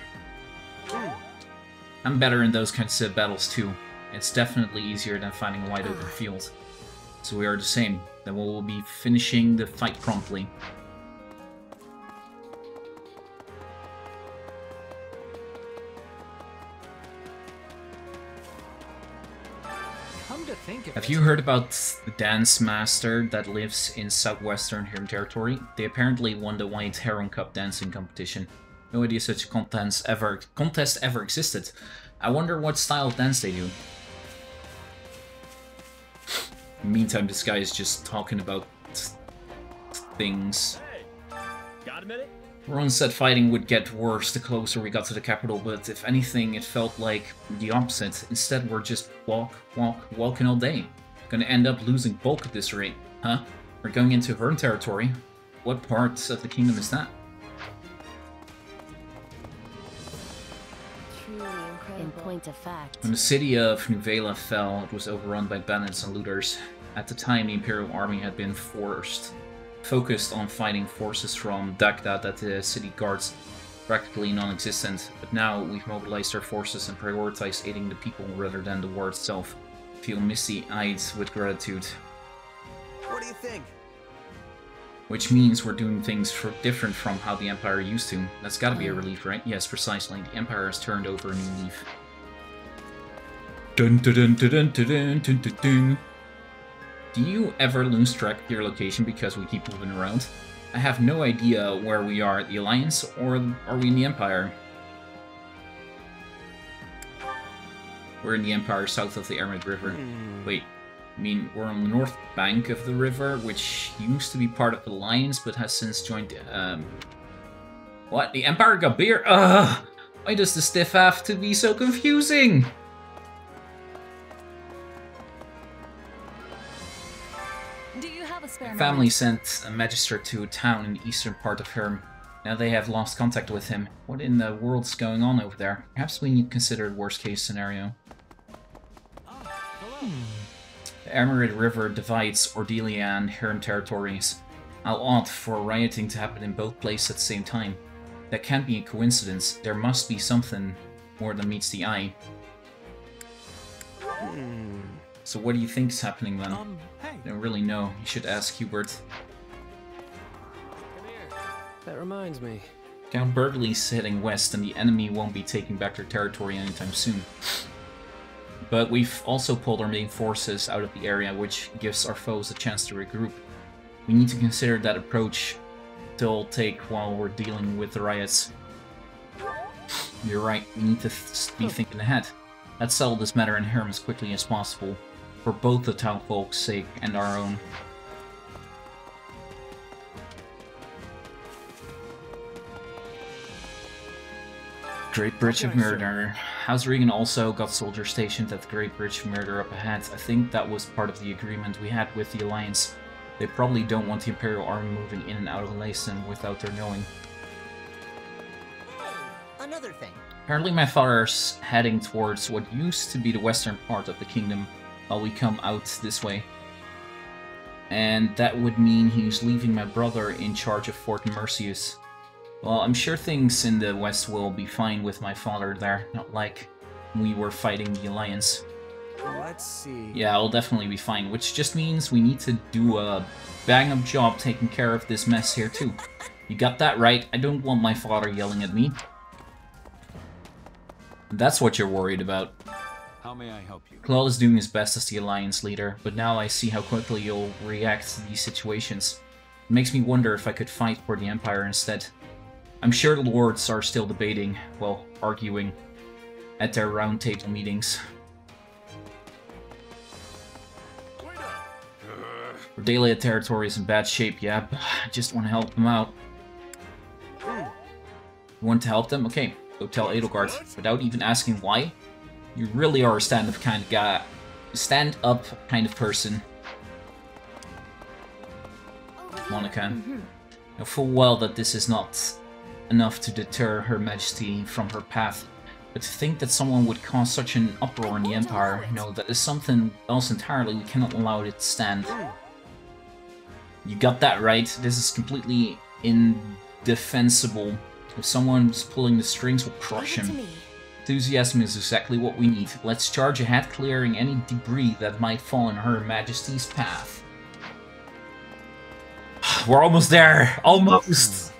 Hmm. I'm better in those kinds of battles too. It's definitely easier than finding a wide open ah. field. So we are the same. Then we will be finishing the fight promptly. Think of Have it, you heard about the dance master that lives in southwestern Hrym territory? They apparently won the White Heron Cup dancing competition. No idea such a contest ever contest ever existed. I wonder what style of dance they do. Meantime, this guy is just talking about things. Got a minute? Ron said fighting would get worse the closer we got to the capital, but if anything, it felt like the opposite. Instead, we're just walk, walk, walking all day. Gonna end up losing bulk at this rate. Huh? We're going into Vern territory. What part of the kingdom is that? In point of fact, When the city of Nuvela fell, it was overrun by bandits and looters. At the time, the Imperial Army had been forced, focused on fighting forces from Dagda that the city guards practically non-existent, but now we've mobilized our forces and prioritized aiding the people rather than the war itself. Feel misty-eyed with gratitude. What do you think? Which means we're doing things for, different from how the Empire used to. That's gotta be a relief, right? Yes, precisely. The Empire has turned over a new leaf. Dun dun dun dun dun dun dun dun dun. Do you ever lose track of your location because we keep moving around? I have no idea where we are at the Alliance, or are we in the Empire? We're in the Empire south of the Airmid River. Wait, I mean, we're on the north bank of the river, which used to be part of the Alliance, but has since joined, um... What? The Empire got beer? Ugh! Why does the stiff have to be so confusing? Family sent a magistrate to a town in the eastern part of Hrym. Now they have lost contact with him. What in the world's going on over there? Perhaps we need to consider the worst case scenario. The Airmid River divides Ordelia and Hrym territories. How odd for rioting to happen in both places at the same time. That can't be a coincidence. There must be something more than meets the eye. Hmm. So what do you think is happening then? Um, Hey. I don't really know. You should ask Hubert. That reminds me. Count Bergliez's heading west, and the enemy won't be taking back their territory anytime soon. But we've also pulled our main forces out of the area, which gives our foes a chance to regroup. We need to consider that approach they'll take while we're dealing with the riots. You're right, we need to th be thinking ahead. Let's settle this matter in Hrym as quickly as possible, for both the townfolk's sake and our own. Great Bridge of Myrddin. House Riegan also got soldiers stationed at the Great Bridge of Myrddin up ahead. I think that was part of the agreement we had with the Alliance. They probably don't want the Imperial Army moving in and out of Leicester without their knowing. Oh, another thing. Apparently my father's heading towards what used to be the western part of the kingdom while we come out this way. And that would mean he's leaving my brother in charge of Fort Merceus. Well, I'm sure things in the west will be fine with my father there, not like we were fighting the Alliance. Let's see. Yeah, I'll definitely be fine, which just means we need to do a bang-up job taking care of this mess here too. You got that right, I don't want my father yelling at me. That's what you're worried about. How may I help you? Claude is doing his best as the Alliance leader, but now I see how quickly you'll react to these situations. It makes me wonder if I could fight for the Empire instead. I'm sure the lords are still debating, well, arguing, at their roundtable meetings. Ordelia territory is in bad shape, yeah, but I just want to help them out. You want to help them? Okay, go tell Edelgard. Without even asking why? You really are a stand-up kind of guy. Stand-up kind of person. Monica. Know full well that this is not enough to deter Her Majesty from her path. But to think that someone would cause such an uproar in the Empire, no, that is something else entirely. We cannot allow it to stand. You got that right. This is completely indefensible. If someone's pulling the strings, we'll crush him. Enthusiasm is exactly what we need. Let's charge ahead, clearing any debris that might fall in Her Majesty's path. We're almost there! Almost!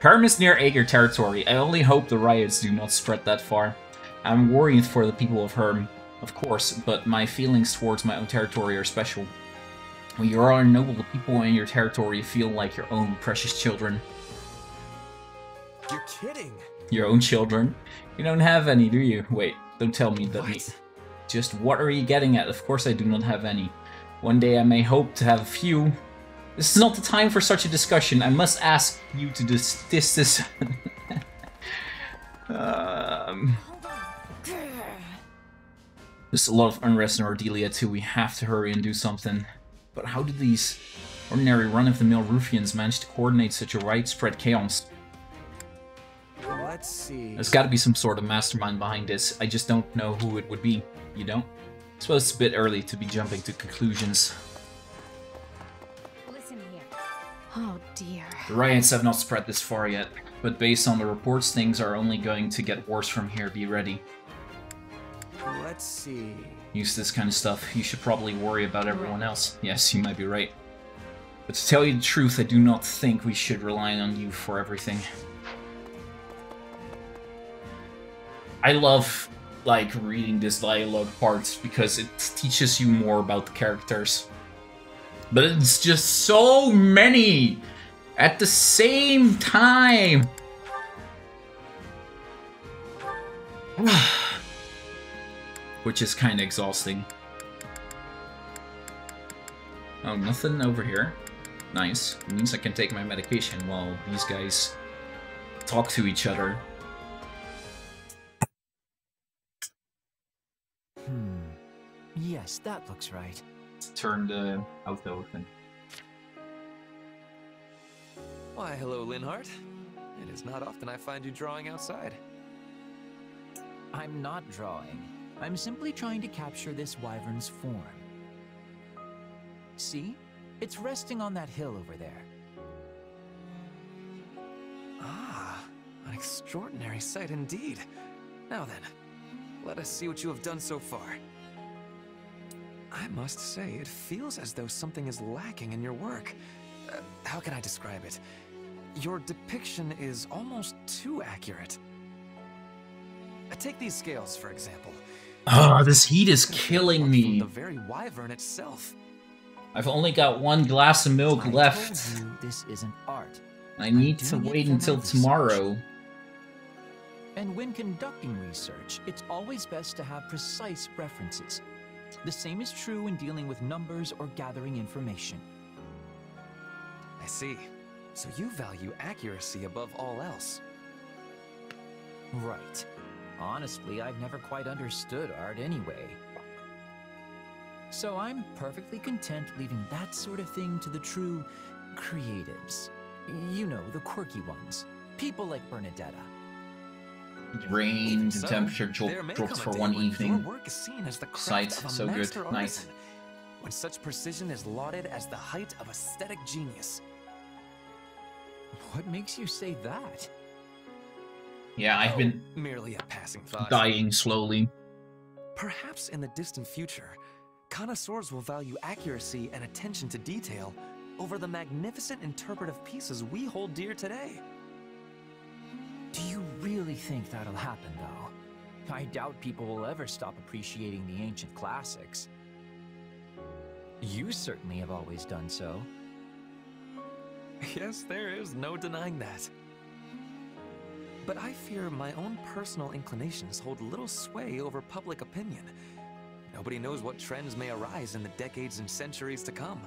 Hrym is near Aegir territory. I only hope the riots do not spread that far. I'm worried for the people of Hrym, of course, but my feelings towards my own territory are special. When you are noble, the people in your territory feel like your own precious children. You're kidding! Your own children? You don't have any, do you? Wait, don't tell me that me. Just what are you getting at? Of course I do not have any. One day I may hope to have a few. This is not the time for such a discussion. I must ask you to dis this this. um, there's a lot of unrest in Ordelia too. We have to hurry and do something. But how do these ordinary run-of-the-mill ruffians manage to coordinate such a widespread chaos? Let's see. There's got to be some sort of mastermind behind this. I just don't know who it would be. You don't? I suppose it's a bit early to be jumping to conclusions. Listen here. Oh dear. The riots have not spread this far yet, but based on the reports, things are only going to get worse from here. Be ready. Let's see. Use this kind of stuff. You should probably worry about everyone else. Yes, you might be right. But to tell you the truth, I do not think we should rely on you for everything. I love like reading this dialogue parts because it teaches you more about the characters. But it's just so many at the same time. Which is kind of exhausting. Oh, nothing over here. Nice. It means I can take my medication while these guys talk to each other. Hmm. Yes, that looks right. Turn the auto open. Why, hello, Linhardt. It is not often I find you drawing outside. I'm not drawing. I'm simply trying to capture this wyvern's form. See? It's resting on that hill over there. Ah, an extraordinary sight indeed. Now then, let us see what you have done so far. I must say, it feels as though something is lacking in your work. Uh, how can I describe it? Your depiction is almost too accurate. Uh, take these scales, for example. Oh, this heat is killing me. The very wyvern itself. I've only got one glass of milk left. this isn't art. I need to wait until tomorrow. And when conducting research, it's always best to have precise references. The same is true in dealing with numbers or gathering information. I see. So you value accuracy above all else. Right. Honestly, I've never quite understood art anyway. So I'm perfectly content leaving that sort of thing to the true creatives. You know, the quirky ones. People like Bernadetta. Rain, the So, temperature dro- drops for one evening. Your work is seen as the Sight, so good. Night. When such precision is lauded as the height of aesthetic genius. What makes you say that? Yeah, I've oh, been Merely a passing thought. dying slowly. Perhaps in the distant future, connoisseurs will value accuracy and attention to detail over the magnificent interpretive pieces we hold dear today. Do you really think that'll happen, though? I doubt people will ever stop appreciating the ancient classics. You certainly have always done so. Yes, there is no denying that. But I fear my own personal inclinations hold little sway over public opinion. Nobody knows what trends may arise in the decades and centuries to come.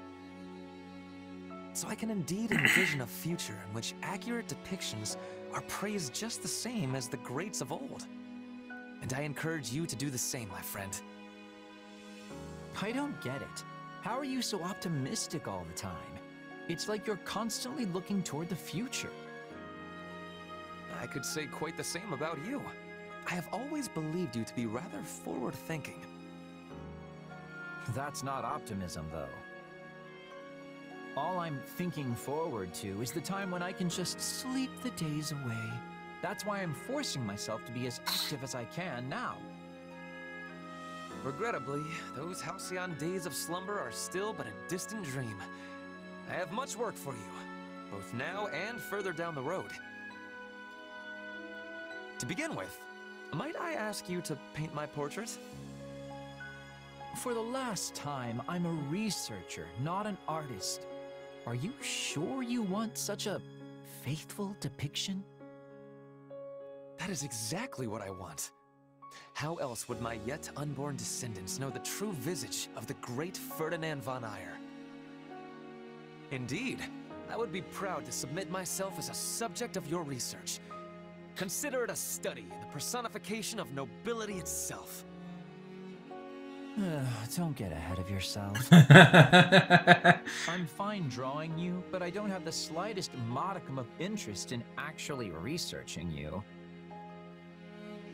So I can indeed envision a future in which accurate depictions are praised just the same as the greats of old. And I encourage you to do the same, my friend. I don't get it. How are you so optimistic all the time? It's like you're constantly looking toward the future. I could say quite the same about you. I have always believed you to be rather forward-thinking. That's not optimism, though. All I'm thinking forward to is the time when I can just sleep the days away. That's why I'm forcing myself to be as active as I can now. Regrettably, those halcyon days of slumber are still but a distant dream. I have much work for you, both now and further down the road. To begin with, might I ask you to paint my portrait? For the last time, I'm a researcher, not an artist. Are you sure you want such a faithful depiction? That is exactly what I want. How else would my yet unborn descendants know the true visage of the great Ferdinand von Aegir? Indeed, I would be proud to submit myself as a subject of your research. Consider it a study in the personification of nobility itself. don't get ahead of yourself. I'm fine drawing you, but I don't have the slightest modicum of interest in actually researching you.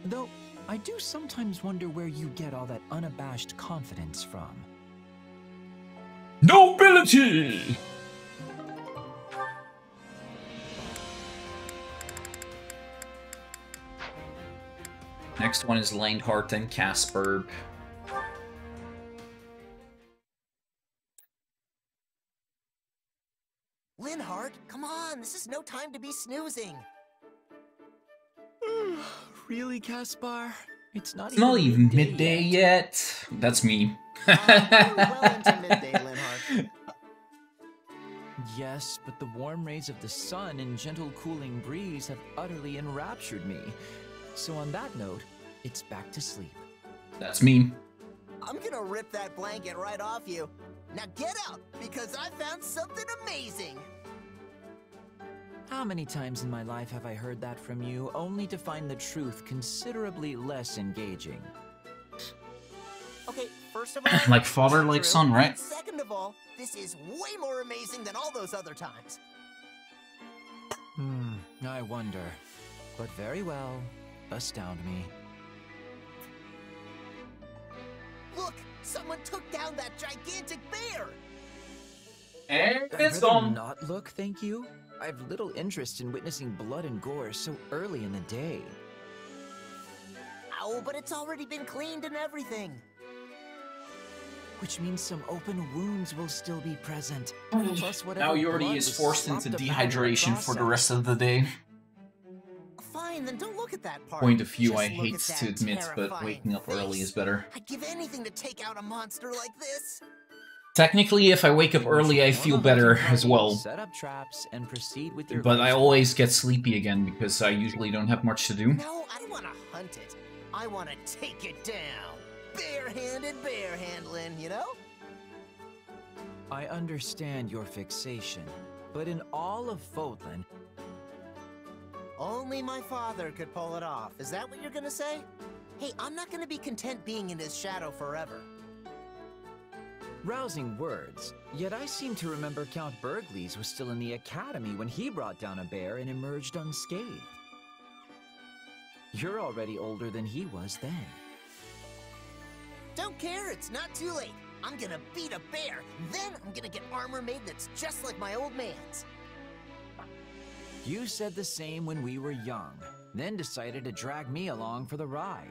Though, I do sometimes wonder where you get all that unabashed confidence from. Nobility! Next one is Linhardt and Caspar. Linhardt, come on, this is no time to be snoozing. really, Caspar? It's not It's not even midday yet. That's me. Uh, yes, but the warm rays of the sun and gentle cooling breeze have utterly enraptured me. So on that note, it's back to sleep. That's me. I'm gonna rip that blanket right off you. Now get up, because I found something amazing. How many times in my life have I heard that from you, only to find the truth considerably less engaging? Okay, first of all, Like father, like true. son, right? Second of all, this is way more amazing than all those other times. Hmm, I wonder. But very well, astound me. Look, someone took down that gigantic bear. And I'd rather not look, thank you. I have little interest in witnessing blood and gore so early in the day. Oh, but it's already been cleaned and everything. Which means some open wounds will still be present. Mm. Plus whatever Now Yordi is forced into slopped the dehydration for the rest of the day. Fine, then don't look at that part. Point of view Just I hate to that admit, but waking up early is better. I'd give anything to take out a monster like this. Technically, if I wake up early, I feel better as well. Set up traps and proceed with your But I always get sleepy again because I usually don't have much to do. No, I don't want to hunt it. I want to take it down. Barehanded bear handling, you know? I understand your fixation, but in all of Fodlan, Only my father could pull it off. Is that what you're gonna say? Hey, I'm not gonna be content being in his shadow forever. Rousing words. Yet I seem to remember Count Bergliez was still in the academy when he brought down a bear and emerged unscathed. You're already older than he was then. Don't care, it's not too late. I'm gonna beat a bear, then I'm gonna get armor made that's just like my old man's. You said the same when we were young, then decided to drag me along for the ride.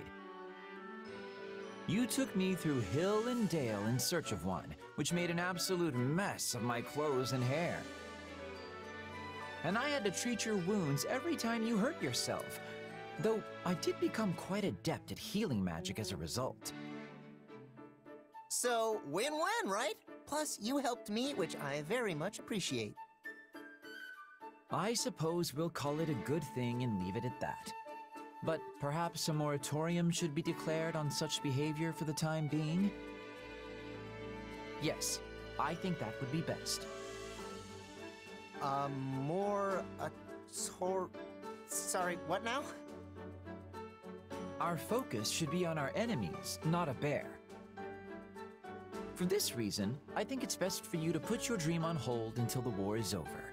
You took me through hill and dale in search of one, which made an absolute mess of my clothes and hair. And I had to treat your wounds every time you hurt yourself, though I did become quite adept at healing magic as a result. So, win-win, right? Plus, you helped me, which I very much appreciate. I suppose we'll call it a good thing and leave it at that. But perhaps a moratorium should be declared on such behavior for the time being? Yes, I think that would be best. Um, a tor... Sorry, what now? Our focus should be on our enemies, not a bear. For this reason, I think it's best for you to put your dream on hold until the war is over.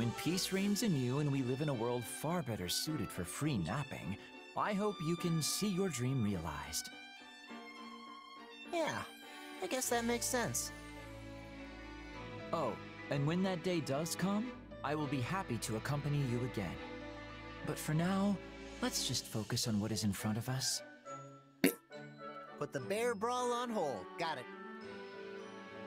When peace reigns anew and we live in a world far better suited for free napping, I hope you can see your dream realized. Yeah, I guess that makes sense. Oh, and when that day does come, I will be happy to accompany you again. But for now, let's just focus on what is in front of us. Put the bear brawl on hold. Got it.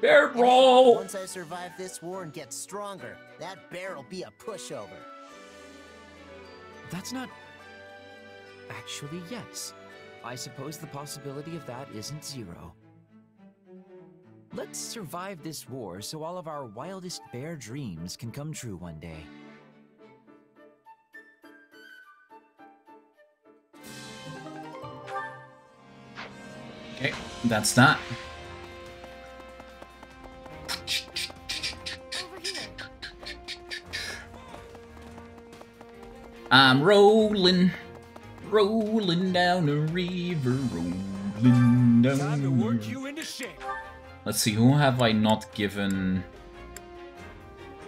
Bear brawl! Once I survive this war and get stronger, that bear will be a pushover. That's not... Actually, yes. I suppose the possibility of that isn't zero. Let's survive this war so all of our wildest bear dreams can come true one day. Okay, that's that. I'm rolling, rolling down the river, rolling down. Time to work you into shape. Let's see, who have I not given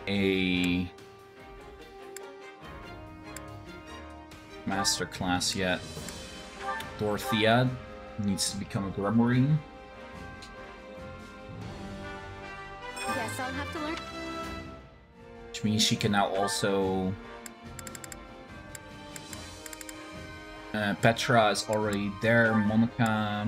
a master class yet? Dorothea needs to become a Gremory. Guess I'll have to learn. Which means she can now also... Uh, Petra is already there, Monica...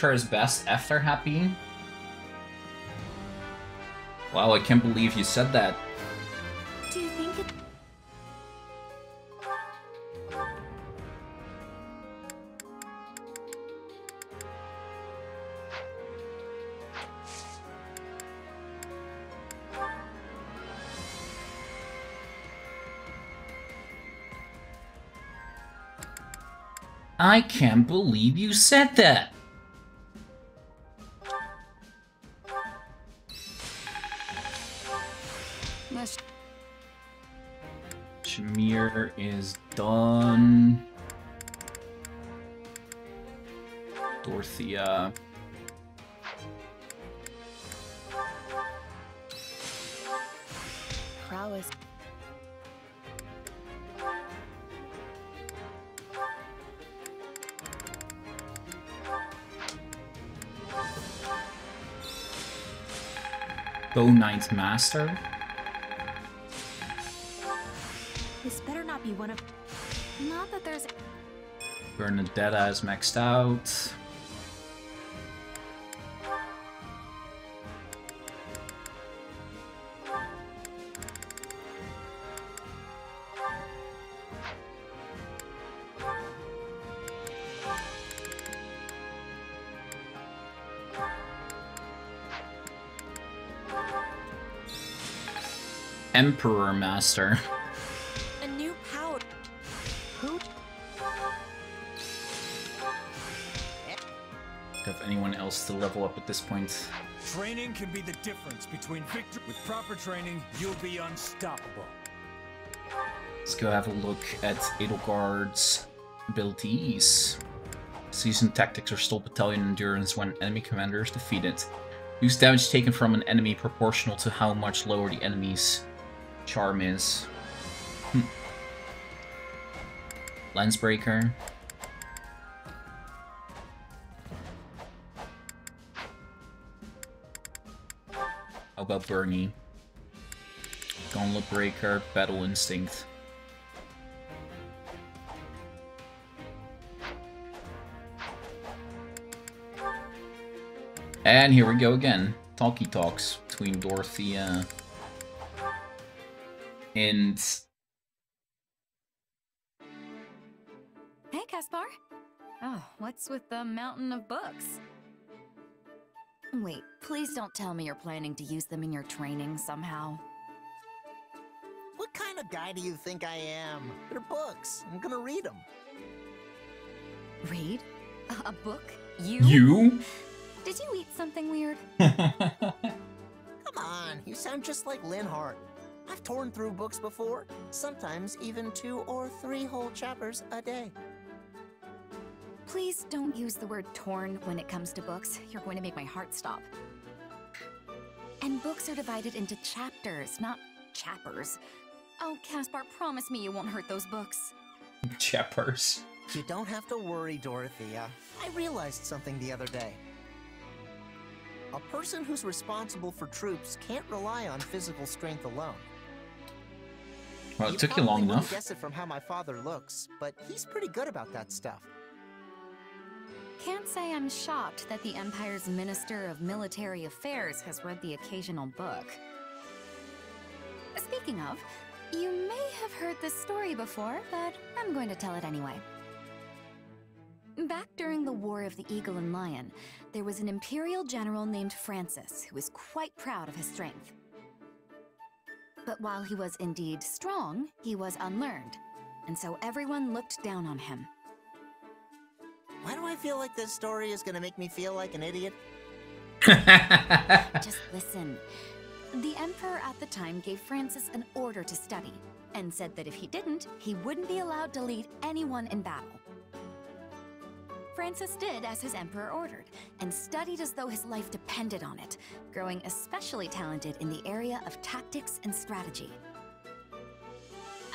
Is best after Happy? Wow, I can't believe you said that. Do you think it... I can't believe you said that. Knight Master. This better not be one of... Not that there's... Bernadetta is maxed out. Emperor Master. A new power. Who? Have anyone else to level up at this point? Training can be the difference between victory. With proper training, you'll be unstoppable. Let's go have a look at Edelgard's abilities. Season tactics restore battalion endurance when enemy commander is defeated. Use damage taken from an enemy proportional to how much lower the enemy's charm is. Hmm. Lancebreaker. How about Bernie? Gauntlet Breaker, Battle Instinct. And here we go again. Talkie talks between Dorothea and Hey, Caspar. Oh, what's with the mountain of books? Wait, please don't tell me you're planning to use them in your training somehow. What kind of guy do you think I am? They're books. I'm gonna read them. Read? A, a book? You? You? Did you eat something weird? Come on, you sound just like Linhardt. I've torn through books before, sometimes even two or three whole chapters a day. Please don't use the word torn when it comes to books. You're going to make my heart stop. And books are divided into chapters, not chappers. Oh, Caspar, promise me you won't hurt those books. Chappers. You don't have to worry, Dorothea. I realized something the other day. A person who's responsible for troops can't rely on physical strength alone. Well, it took you long probably wouldn't enough. guess it from how my father looks, but he's pretty good about that stuff. Can't say I'm shocked that the Empire's Minister of Military Affairs has read the occasional book. Speaking of, you may have heard this story before, but I'm going to tell it anyway. Back during the War of the Eagle and Lion, there was an Imperial general named Francis who was quite proud of his strength. But while he was indeed strong, he was unlearned, and so everyone looked down on him. Why do I feel like this story is gonna make me feel like an idiot? Just listen. The Emperor at the time gave Francis an order to study, and said that if he didn't, he wouldn't be allowed to lead anyone in battle. Francis did as his Emperor ordered, and studied as though his life depended on it, growing especially talented in the area of tactics and strategy.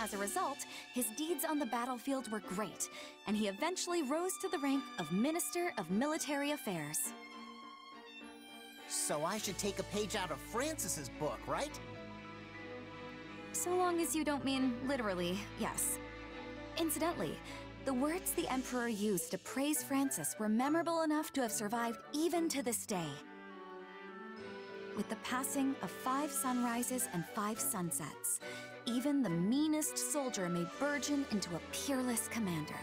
As a result, his deeds on the battlefield were great, and he eventually rose to the rank of Minister of Military Affairs. So I should take a page out of Francis's book, right? So long as you don't mean literally, yes. Incidentally, the words the Emperor used to praise Francis were memorable enough to have survived even to this day. With the passing of five sunrises and five sunsets, even the meanest soldier may burgeon into a peerless commander.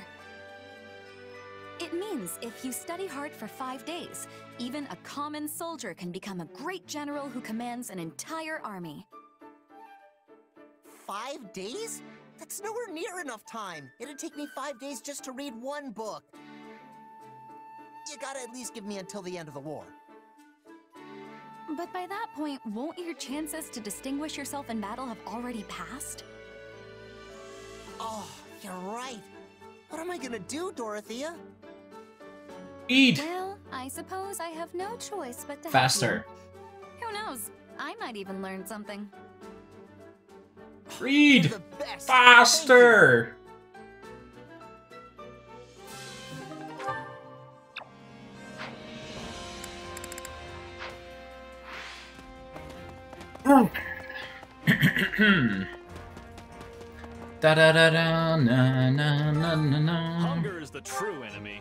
It means if you study hard for five days, even a common soldier can become a great general who commands an entire army. Five days? That's nowhere near enough time. It'd take me five days just to read one book. You gotta at least give me until the end of the war. But by that point, won't your chances to distinguish yourself in battle have already passed? Oh, you're right. What am I gonna do, Dorothea? Eat! Well, I suppose I have no choice but to Faster. Who knows? I might even learn something. Read! Faster! da da da da na na na na na. Hunger is the true enemy.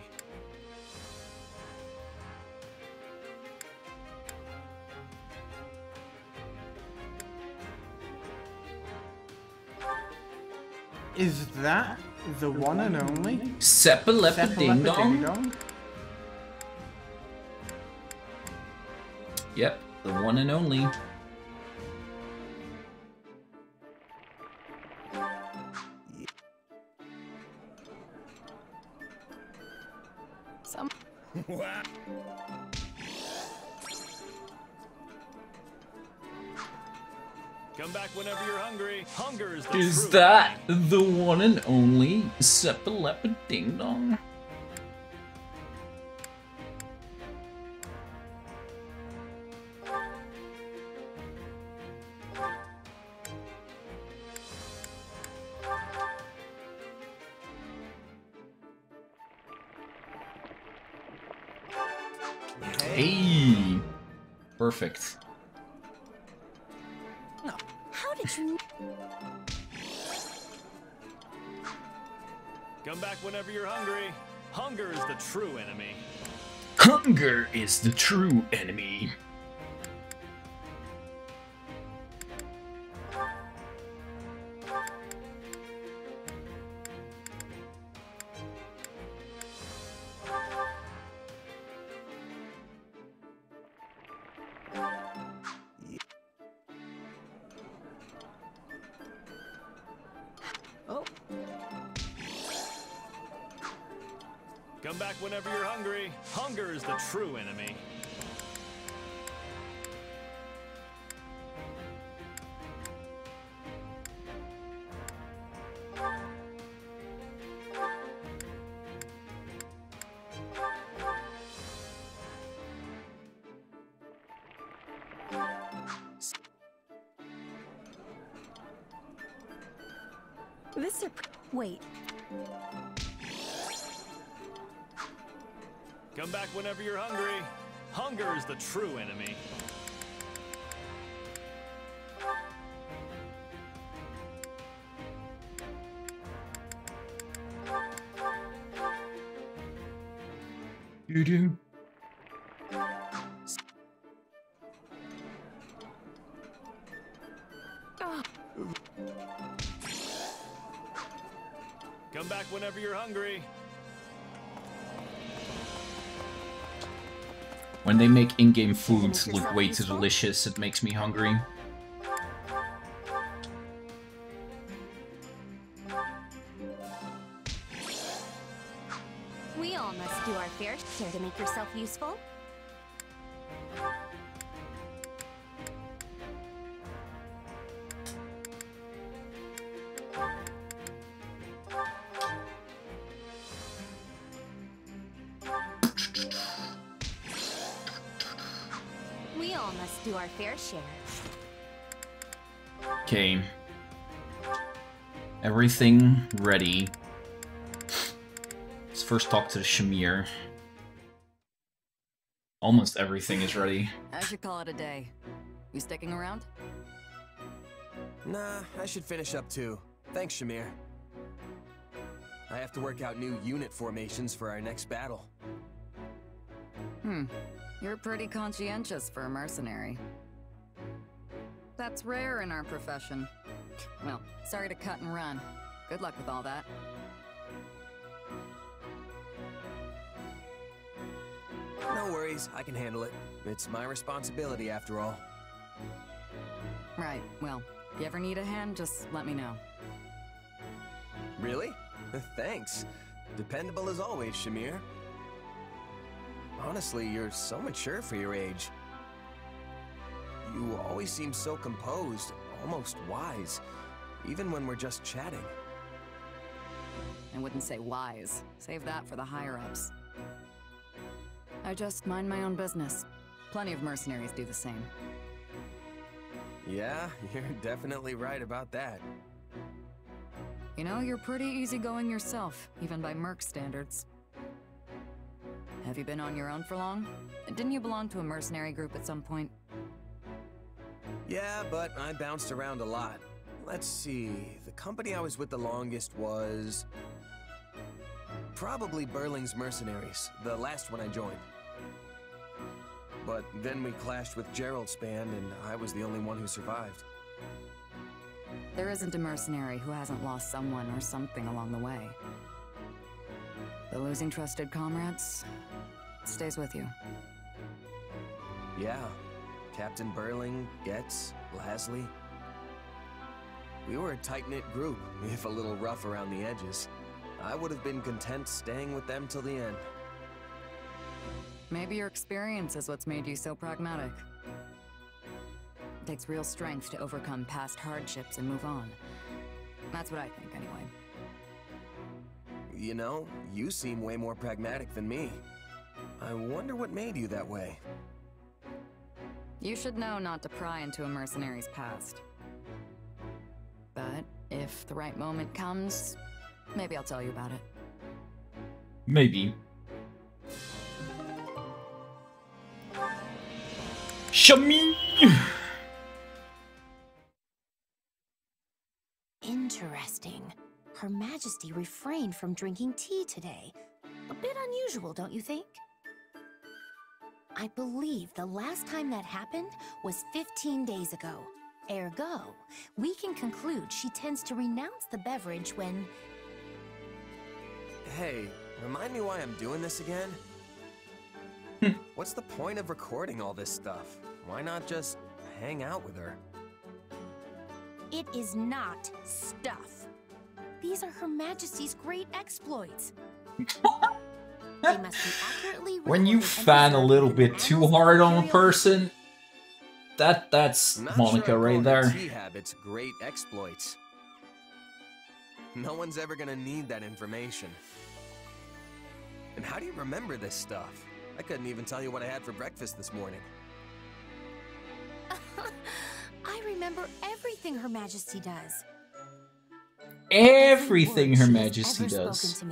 Is that the one and only? Sepalepa ding dong. Sepalepa-ding-dong? Yep, the one and only. Some Come back whenever you're hungry. Hunger is the Is that the one and only Sepalepa ding dong? Hey, perfect. Is the true enemy. The true enemy. You do. Come back whenever you're hungry. When they make in-game foods look way too delicious, it makes me hungry. We all must do our fair share to make yourself useful. Share. Okay. Everything ready. Let's first talk to the Shamir. Almost everything is ready. I should call it a day. You sticking around? Nah, I should finish up too. Thanks, Shamir. I have to work out new unit formations for our next battle. Hmm. You're pretty conscientious for a mercenary. That's rare in our profession. Well, sorry to cut and run. Good luck with all that. No worries, I can handle it. It's my responsibility after all. Right, well, if you ever need a hand, just let me know. Really? Thanks. Dependable as always, Shamir. Honestly, you're so mature for your age. You always seem so composed, almost wise, even when we're just chatting. I wouldn't say wise. Save that for the higher-ups. I just mind my own business. Plenty of mercenaries do the same. Yeah, you're definitely right about that. You know, you're pretty easygoing yourself, even by Merc standards. Have you been on your own for long? Didn't you belong to a mercenary group at some point? Yeah, but I bounced around a lot. Let's see, the company I was with the longest was... Probably Burling's Mercenaries, the last one I joined. But then we clashed with Jeralt's band, and I was the only one who survived. There isn't a mercenary who hasn't lost someone or something along the way. The losing trusted comrades stays with you. Yeah, Captain Burling, Getz, Lasley. We were a tight-knit group, if a little rough around the edges. I would have been content staying with them till the end. Maybe your experience is what's made you so pragmatic. It takes real strength to overcome past hardships and move on. That's what I think, anyway. You know, you seem way more pragmatic than me. I wonder what made you that way. You should know not to pry into a mercenary's past. But if the right moment comes, maybe I'll tell you about it. Maybe. Shami! Interesting. Her Majesty refrained from drinking tea today. A bit unusual, don't you think? I believe the last time that happened was 15 days ago. Ergo, we can conclude she tends to renounce the beverage when... Hey, remind me why I'm doing this again? Hmm. What's the point of recording all this stuff? Why not just hang out with her? It is not stuff. These are Her Majesty's great exploits. they must be accurately When you fan a little bit too hard on a person, that that's Not Monica sure right there. the T-Habit's great exploits. No one's ever gonna need that information. And how do you remember this stuff? I couldn't even tell you what I had for breakfast this morning. I remember everything Her Majesty does. Everything Her word she has Majesty ever does.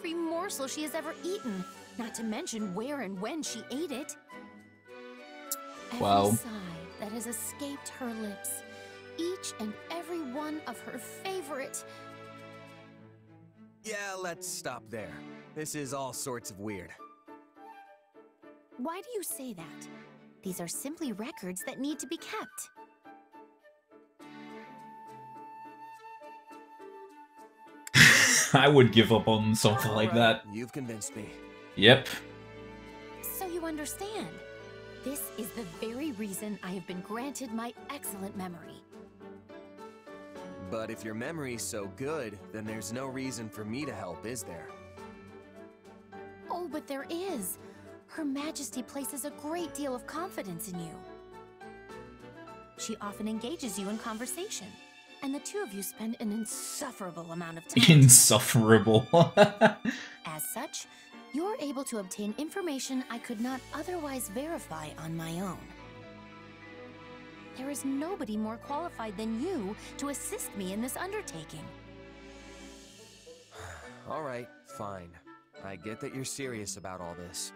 Spoken to me, every morsel she has ever eaten, not to mention where and when she ate it. Every Wow. sigh that has escaped her lips, each and every one of her favorite. Yeah, let's stop there. This is all sorts of weird. Why do you say that? These are simply records that need to be kept. I would give up on something like that. You've convinced me. Yep. So you understand. This is the very reason I have been granted my excellent memory. But if your memory's so good, then there's no reason for me to help, is there? Oh, but there is. Her Majesty places a great deal of confidence in you. She often engages you in conversation, and the two of you spend an insufferable amount of time. Insufferable. As such, you're able to obtain information I could not otherwise verify on my own. There is nobody more qualified than you to assist me in this undertaking. All right, fine. I get that you're serious about all this.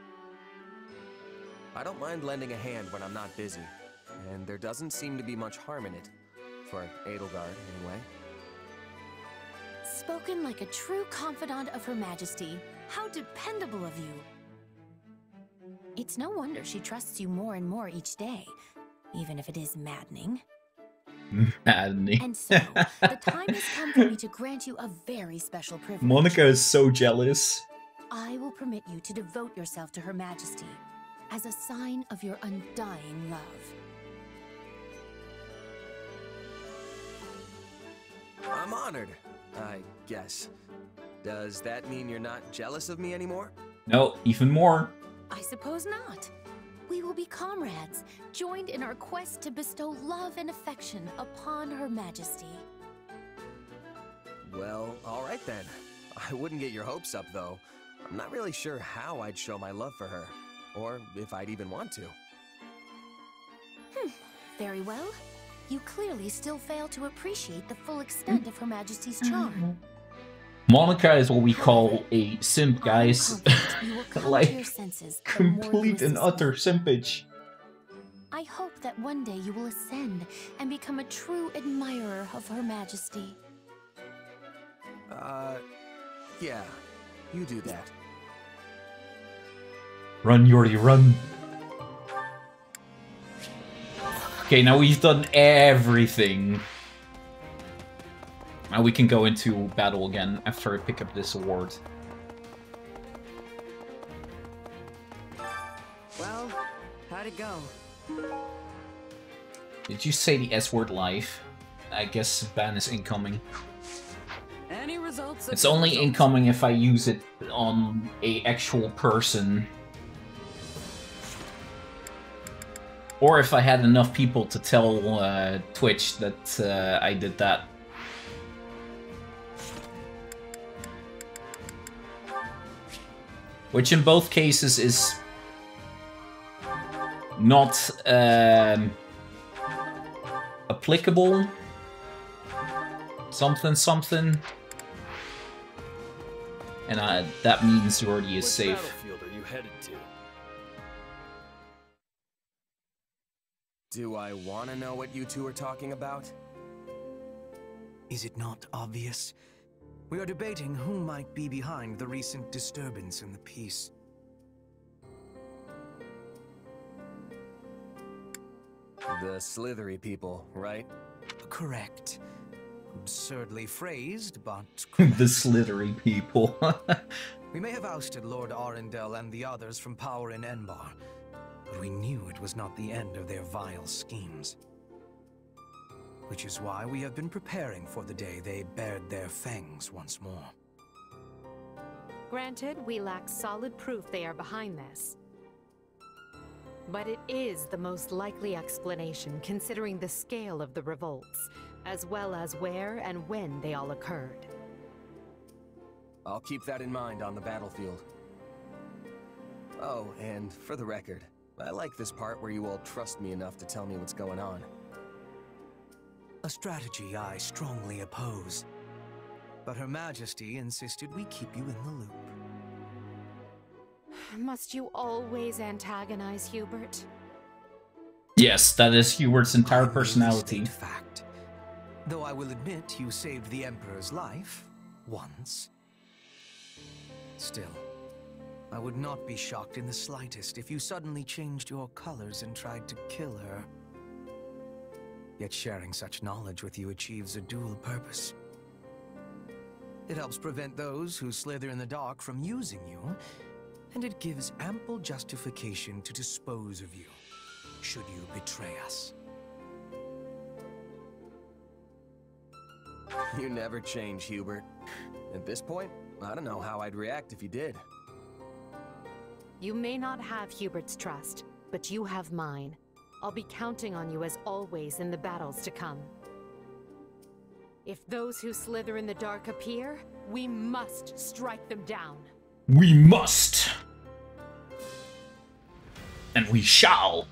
I don't mind lending a hand when I'm not busy, and there doesn't seem to be much harm in it. For Edelgard, anyway. Spoken like a true confidant of Her Majesty. How dependable of you. It's no wonder she trusts you more and more each day, even if it is maddening. Maddening. And so, the time has come for me to grant you a very special privilege. Monica is so jealous. I will permit you to devote yourself to Her Majesty as a sign of your undying love. I'm honored, I guess. Does that mean you're not jealous of me anymore? No, even more. I suppose not. We will be comrades, joined in our quest to bestow love and affection upon Her Majesty. Well, alright then. I wouldn't get your hopes up, though. I'm not really sure how I'd show my love for her, or if I'd even want to. Hmm, very well. You clearly still fail to appreciate the full extent of Her Majesty's charm. Monica is what we call a simp, guys. You will come to your like, senses the more you complete and utter simpage. I hope that one day you will ascend and become a true admirer of Her Majesty. Uh, yeah. You do that. Run, Yori, run. Okay, now we've done everything. Now we can go into battle again after I pick up this award. Well, how'd it go? Did you say the S word live? I guess ban is incoming. Any results? It's only incoming if I use it on a actual person. Or if I had enough people to tell uh, Twitch that uh, I did that. Which in both cases is not um, applicable. Something, something. And uh, that means Zordy is safe. Do I want to know what you two are talking about? Is it not obvious? We are debating who might be behind the recent disturbance in the peace. The Slithery people, right? Correct. Absurdly phrased, but the slithery people. we may have ousted Lord Arundel and the others from power in Enbarr, but we knew it was not the end of their vile schemes. Which is why we have been preparing for the day they bared their fangs once more. Granted, we lack solid proof they are behind this. But it is the most likely explanation considering the scale of the revolts, as well as where and when they all occurred. I'll keep that in mind on the battlefield. Oh, and for the record, I like this part where you all trust me enough to tell me what's going on. A strategy I strongly oppose. But Her Majesty insisted we keep you in the loop. Must you always antagonize Hubert? Yes, that is Hubert's entire personality. In fact. Though I will admit you saved the Emperor's life once. Still, I would not be shocked in the slightest if you suddenly changed your colors and tried to kill her. Yet sharing such knowledge with you achieves a dual purpose. It helps prevent those who slither in the dark from using you, and it gives ample justification to dispose of you, should you betray us. You never change, Hubert. At this point, I don't know how I'd react if you did. You may not have Hubert's trust, but you have mine. I'll be counting on you as always in the battles to come. If those who slither in the dark appear, we must strike them down. We must! And we shall!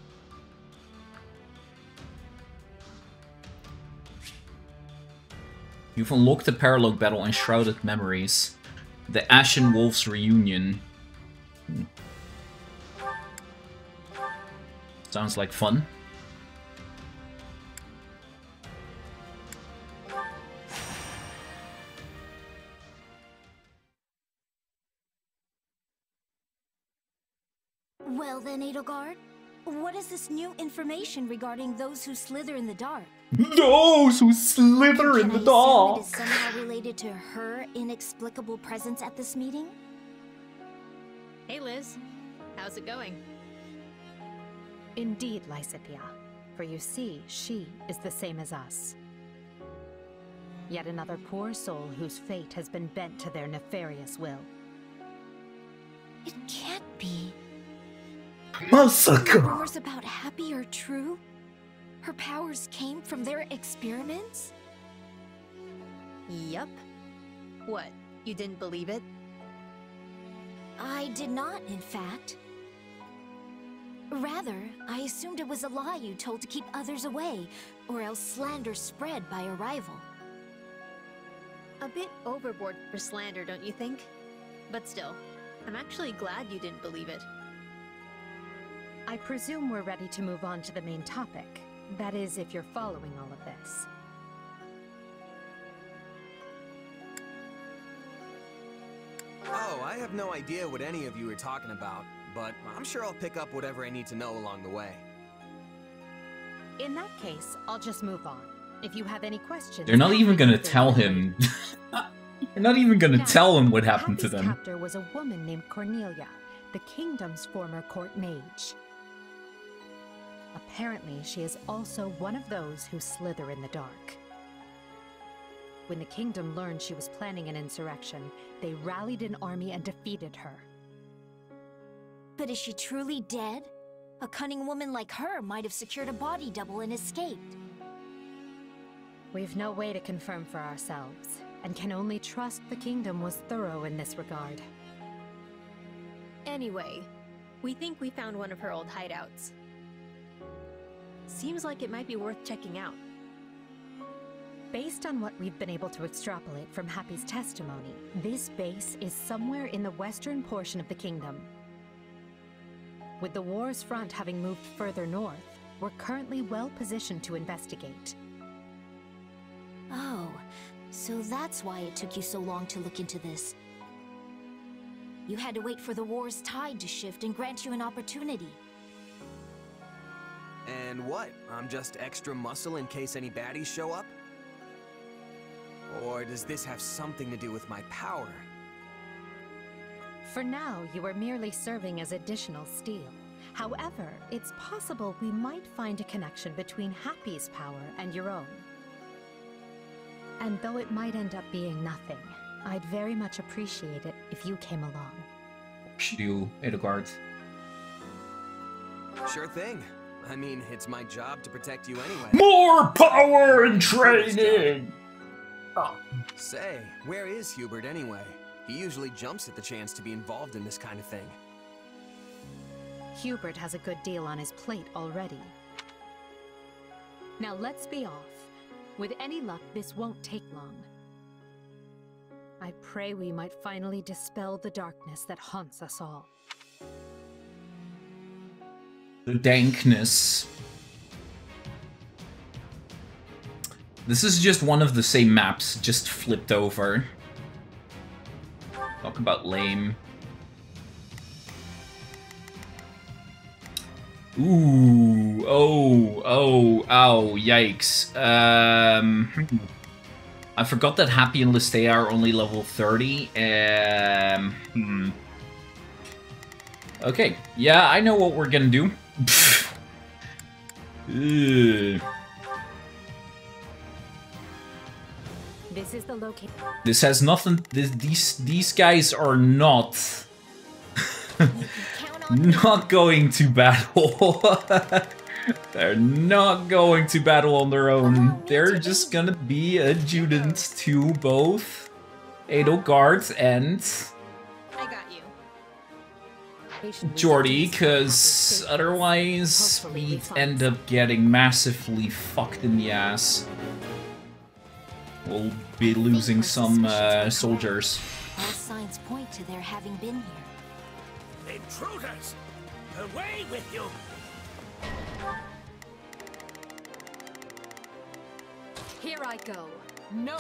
You've unlocked the Paralogue Battle and Shrouded Memories. The Ashen Wolves Reunion. Sounds like fun. Well then, Edelgard, what is this new information regarding those who slither in the dark? Those who slither in the It dark! is somehow related to her inexplicable presence at this meeting? Hey Liz, how's it going? Indeed, Lysithea. For you see, she is the same as us. Yet another poor soul whose fate has been bent to their nefarious will. It can't be. Massacre! Rumors about Hapi are true? Her powers came from their experiments? Yup. What, you didn't believe it? I did not, in fact. Rather, I assumed it was a lie you told to keep others away, or else slander spread by a rival. A bit overboard for slander, don't you think? But still, I'm actually glad you didn't believe it. I presume we're ready to move on to the main topic. That is, if you're following all of this. Oh, I have no idea what any of you are talking about, but I'm sure I'll pick up whatever I need to know along the way. In that case, I'll just move on. If you have any questions... They're not even gonna tell him. They're not even gonna tell him what happened to Hapi's them. captor was a woman named Cornelia, the kingdom's former court mage. Apparently, she is also one of those who slither in the dark. When the kingdom learned she was planning an insurrection, they rallied an army and defeated her. But is she truly dead? A cunning woman like her might have secured a body double and escaped. We've no way to confirm for ourselves, and can only trust the kingdom was thorough in this regard. Anyway, we think we found one of her old hideouts. Seems like it might be worth checking out. Based on what we've been able to extrapolate from Hapi's testimony, this base is somewhere in the western portion of the kingdom. With the war's front having moved further north, we're currently well positioned to investigate. Oh, so that's why it took you so long to look into this. You had to wait for the war's tide to shift and grant you an opportunity. And what? I'm just extra muscle in case any baddies show up? Or does this have something to do with my power? For now, you are merely serving as additional steel. However, it's possible we might find a connection between Hapi's power and your own. And though it might end up being nothing, I'd very much appreciate it if you came along. Should you, Edelgard? Sure thing. I mean, it's my job to protect you anyway. More power and training! Say, where is Hubert anyway? He usually jumps at the chance to be involved in this kind of thing. Hubert has a good deal on his plate already. Now let's be off. With any luck, this won't take long. I pray we might finally dispel the darkness that haunts us all. The dankness. This is just one of the same maps, just flipped over. Talk about lame. Ooh, oh, oh, oh, yikes. Um, hmm. I forgot that Hapi and Lysithea are only level 30. Um, hmm. Okay, yeah, I know what we're gonna do. This is the location. This has nothing. This, these these guys are not not going to battle. They're not going to battle on their own. They're just gonna be adjutant to both Edelgard and. Jordy, because otherwise we end up getting massively fucked in the ass. We'll be losing some uh, soldiers. All signs point to their having been here. Intruders! Away with you! Here I go. No.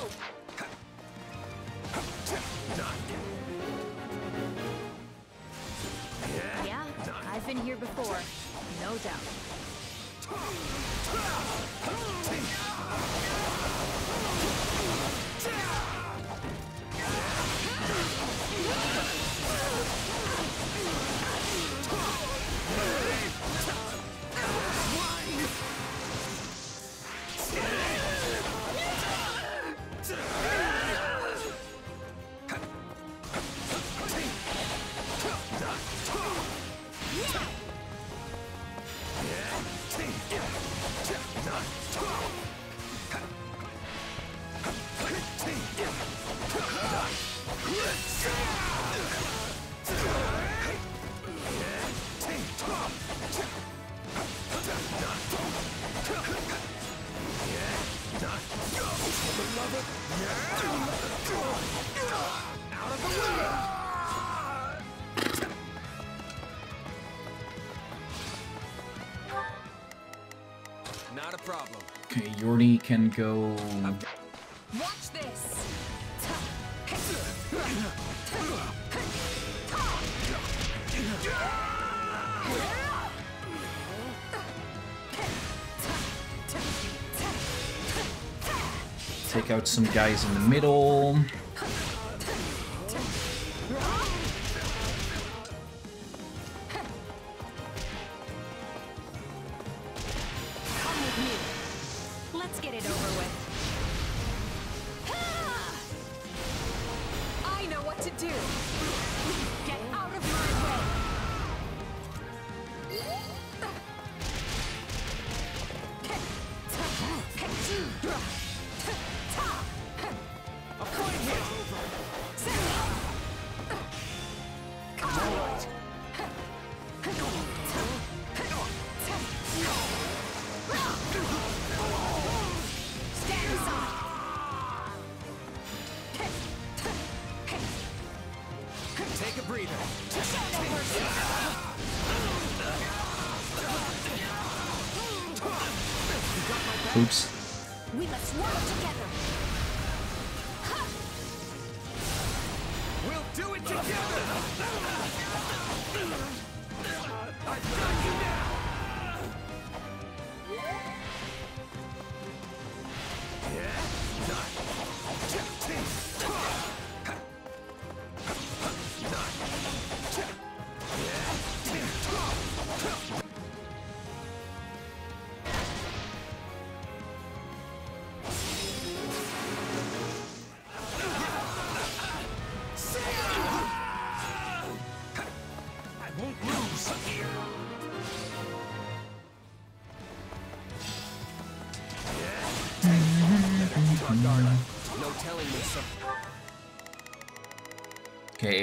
Yeah, I've been here before. No doubt. Yordi can go. Watch this! Take out some guys in the middle.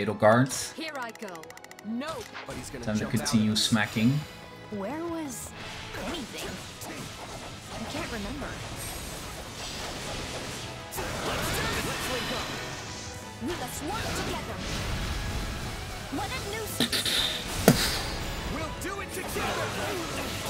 Okay, Edelgard. Here I go. No. But he's gonna Time to jump out continue smacking. Where was anything? I can't remember. We must work together. What a nuisance! We'll do it together.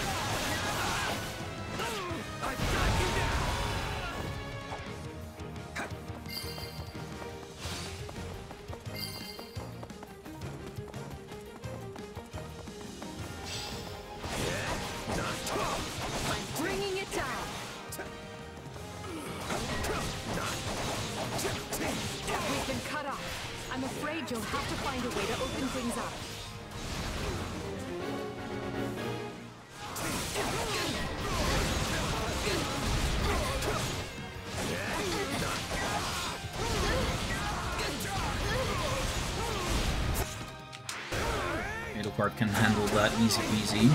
Can handle that easy peasy.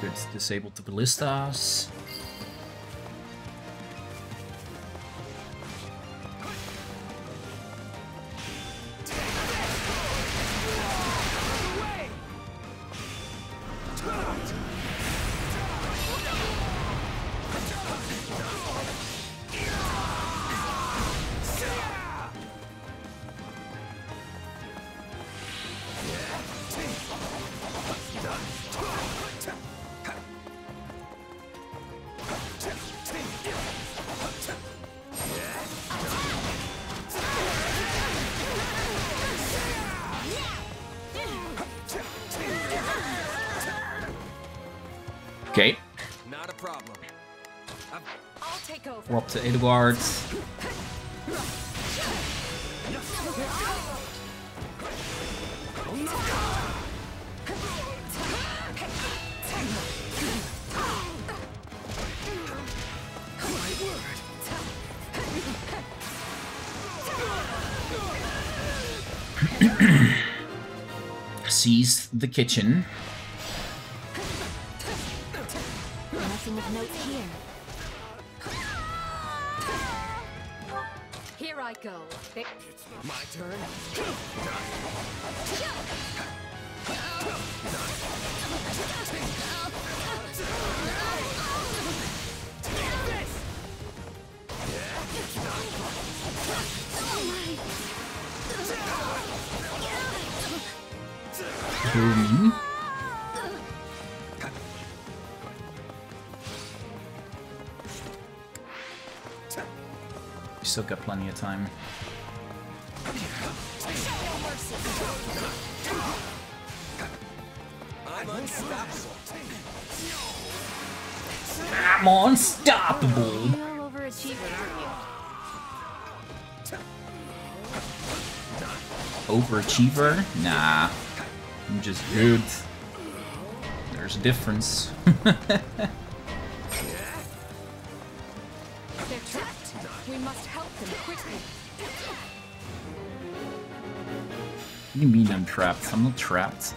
Good, disable the ballistas. Edelgard. Sees the kitchen. Time. I'm unstoppable. I'm unstoppable. Overachiever. Overachiever? Nah. I'm just good. There's a difference. trapped? I'm not trapped.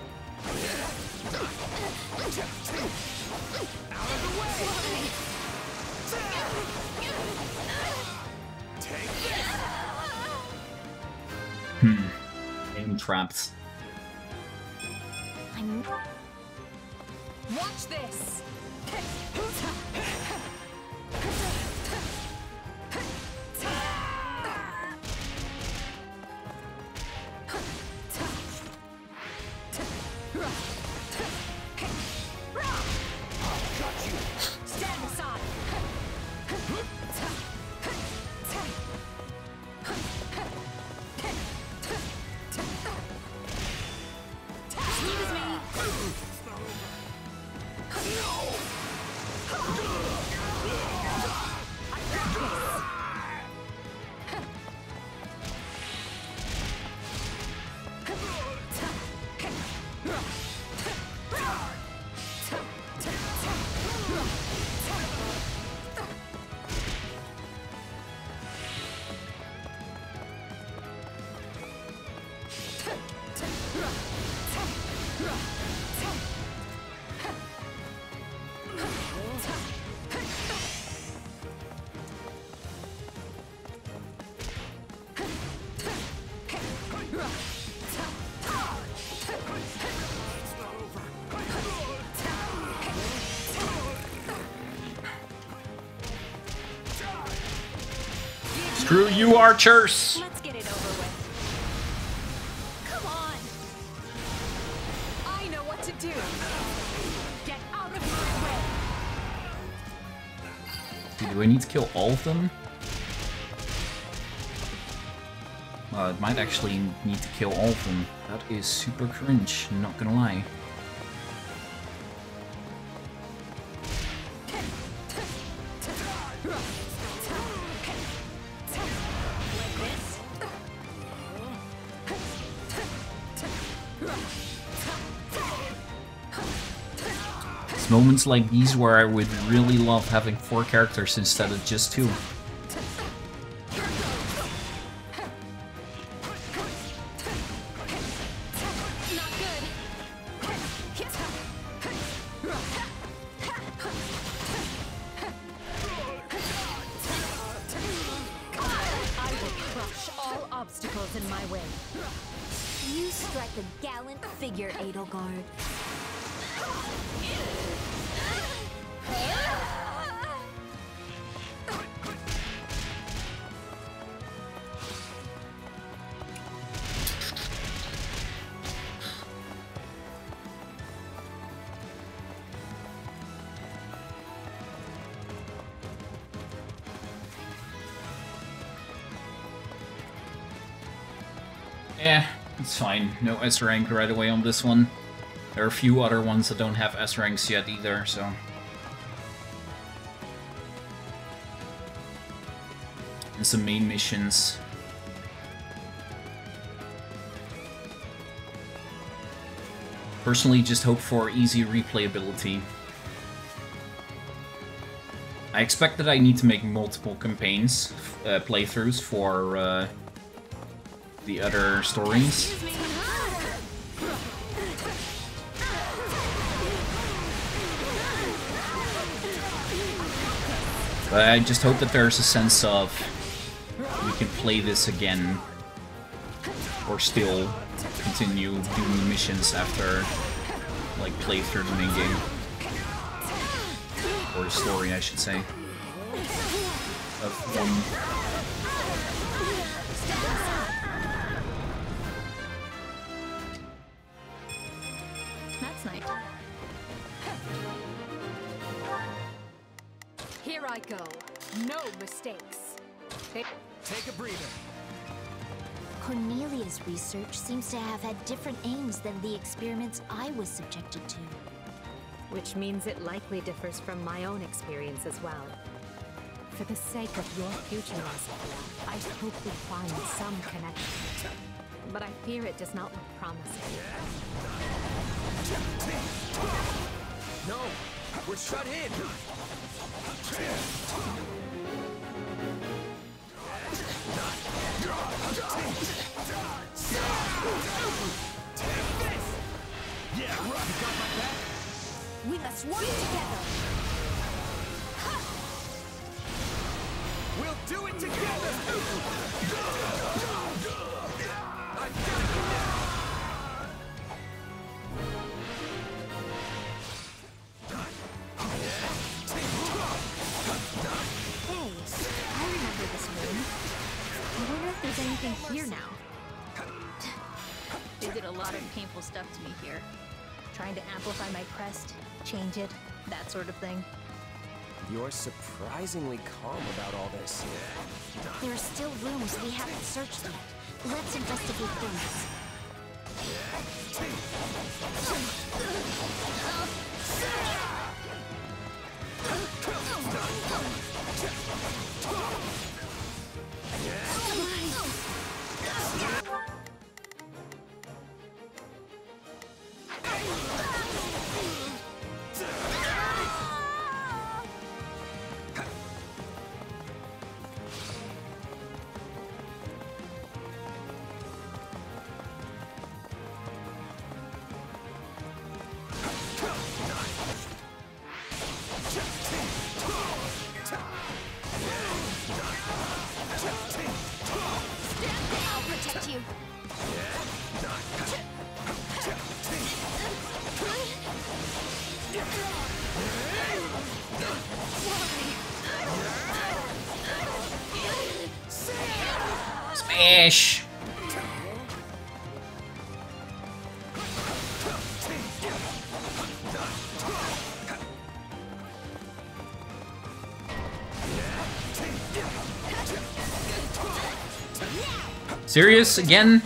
Archers! Let's get it over with. Come on. I know what to do. Get out of my way. Do I need to kill all of them? Uh, well, it might actually need to kill all of them. That is super cringe, not gonna lie. Like these where I would really love having four characters instead of just two. Figure, Edelgard. Yeah, it's fine. No S rank right away on this one. There are a few other ones that don't have S ranks yet either, so. And some main missions. Personally, just hope for easy replayability. I expect that I need to make multiple campaigns, uh, playthroughs for uh, the other stories. But I just hope that there's a sense of play this again or still continue doing missions after like play through the main game. Or the story I should say. Of one seems to have had different aims than the experiments I was subjected to. Which means it likely differs from my own experience as well. For the sake of your future, Rosalia, I hope we find some connection. But I fear it does not look promising. No, we're shut in. You got? We must work together. We'll do it together. Hey, stuff to me here. Trying to amplify my crest, change it, that sort of thing. You're surprisingly calm about all this. There are still rooms we haven't searched yet. Let's investigate things. Come on. Hey! Smash! Serious again?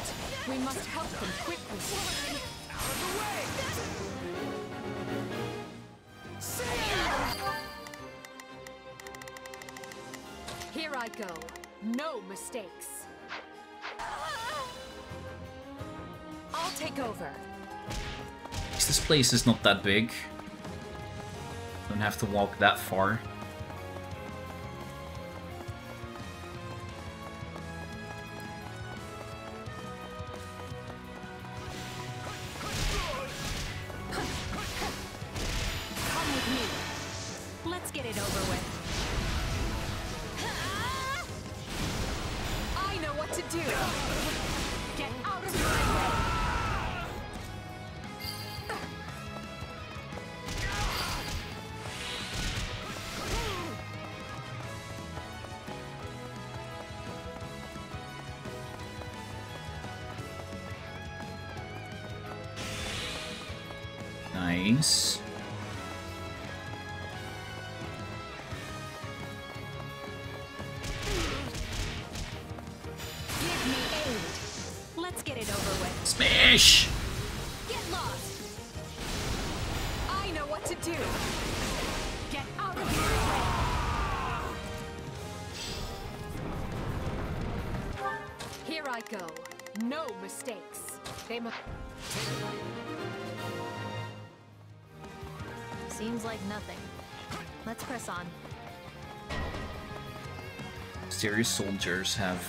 Place is not that big. Don't have to walk that far. Soldiers have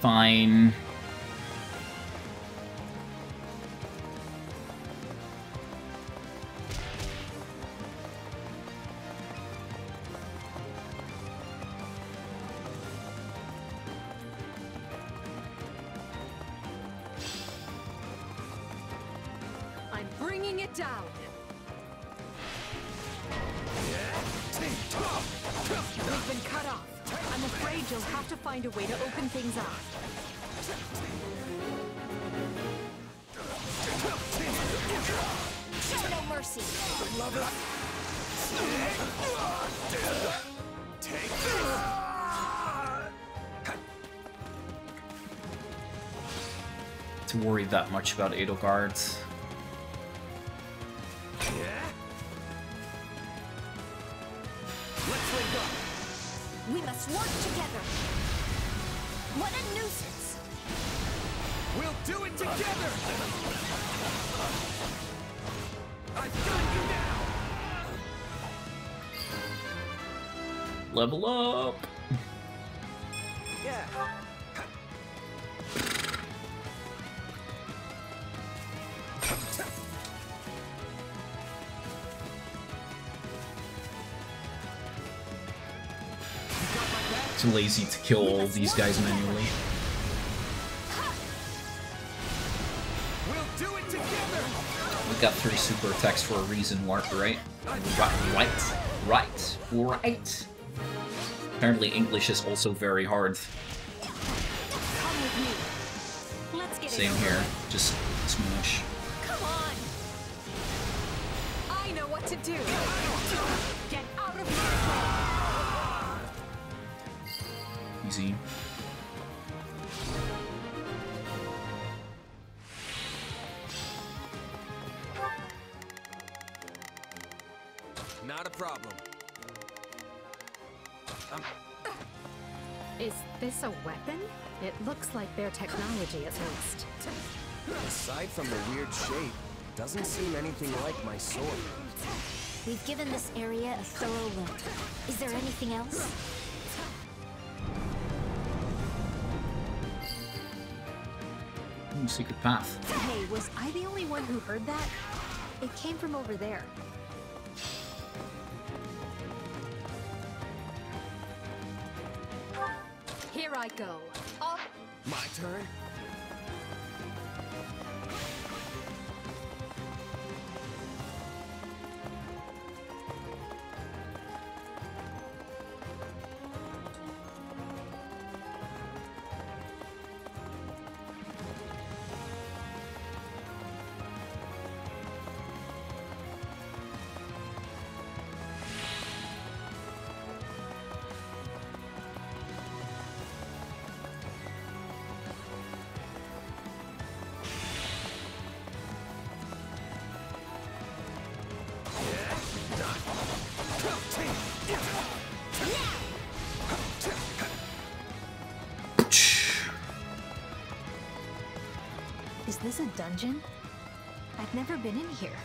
fine. Worry that much about Edelgard. Let's link up. We must work together. What a nuisance. We'll do it together! I've got you now! Level up! Lazy to kill all these guys manually. We'll do it together! We got three super attacks for a reason, Mark, right? Right, right, right, right. Apparently English is also very hard. Come with me. Let's get Same here, just smash. Aside from the weird shape, doesn't seem anything like my sword. We've given this area a thorough look. Is there anything else? Ooh, secret path. Hey, was I the only one who heard that? It came from over there. Here I go. Up. My turn? This a dungeon? I've never been in here.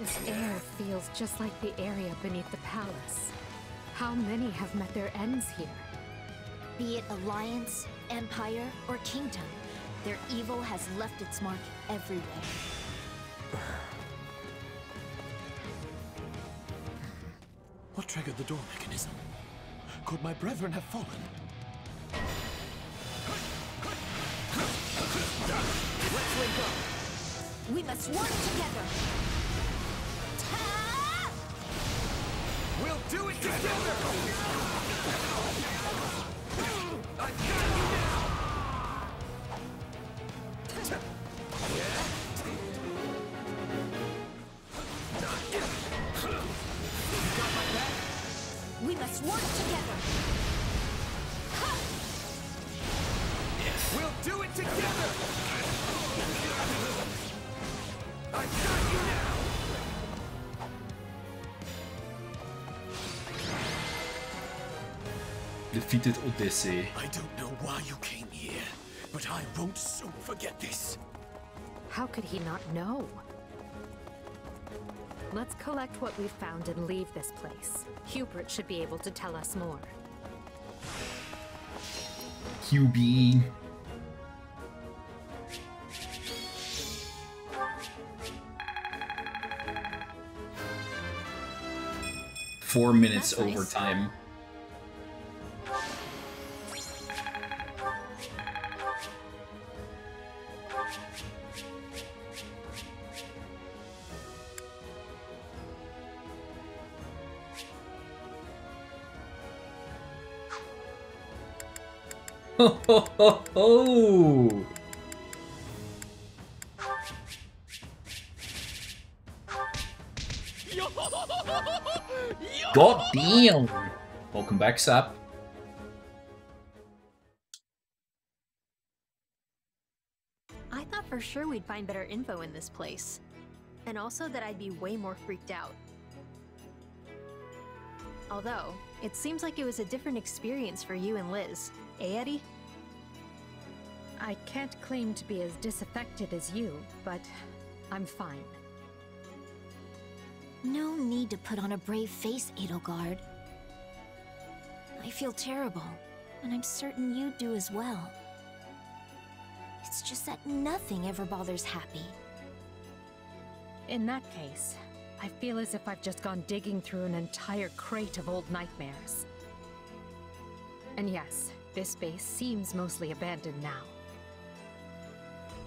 This air feels just like the area beneath the palace. How many have met their ends here? Be it alliance, empire, or kingdom, their evil has left its mark everywhere. What triggered the door mechanism? Could my brethren have fallen? Must work together. We'll do it together! Defeated Odyssey. I don't know why you came here, but I won't soon forget this. How could he not know? Let's collect what we've found and leave this place. Hubert should be able to tell us more. QB. Four minutes That's nice. Ho ho ho! God damn! Welcome back, Sap. I thought for sure we'd find better info in this place. And also that I'd be way more freaked out. Although, it seems like it was a different experience for you and Liz. Edie? I can't claim to be as disaffected as you, but I'm fine. No need to put on a brave face, Edelgard. I feel terrible, and I'm certain you do as well. It's just that nothing ever bothers Hapi. In that case, I feel as if I've just gone digging through an entire crate of old nightmares. And yes, this base seems mostly abandoned now.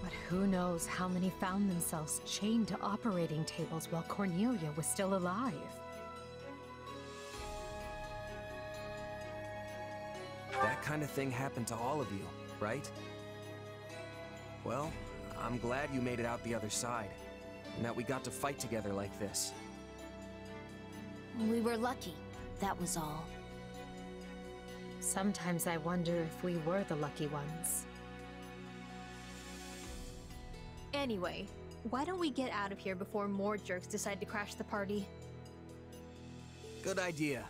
But who knows how many found themselves chained to operating tables while Cornelia was still alive? That kind of thing happened to all of you, right? Well, I'm glad you made it out the other side, and that we got to fight together like this. We were lucky, that was all. Sometimes I wonder if we were the lucky ones. Anyway, why don't we get out of here before more jerks decide to crash the party? Good idea.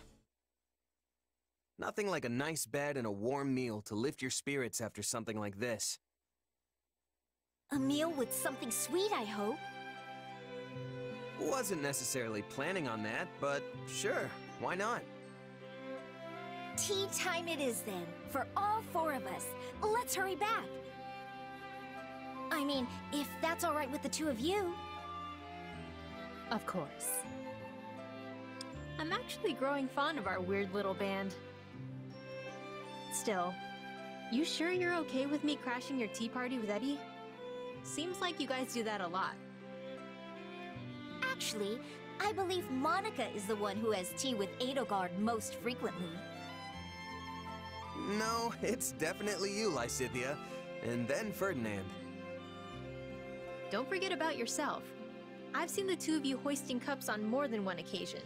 Nothing like a nice bed and a warm meal to lift your spirits after something like this. A meal with something sweet, I hope. Wasn't necessarily planning on that, but sure, why not? Tea time it is then, for all four of us. Let's hurry back. I mean, if that's all right with the two of you. Of course. I'm actually growing fond of our weird little band. Still, you sure you're okay with me crashing your tea party with Edie? Seems like you guys do that a lot. Actually, I believe Monica is the one who has tea with Edelgard most frequently. No, it's definitely you, Lysithea. And then Ferdinand. Don't forget about yourself. I've seen the two of you hoisting cups on more than one occasion.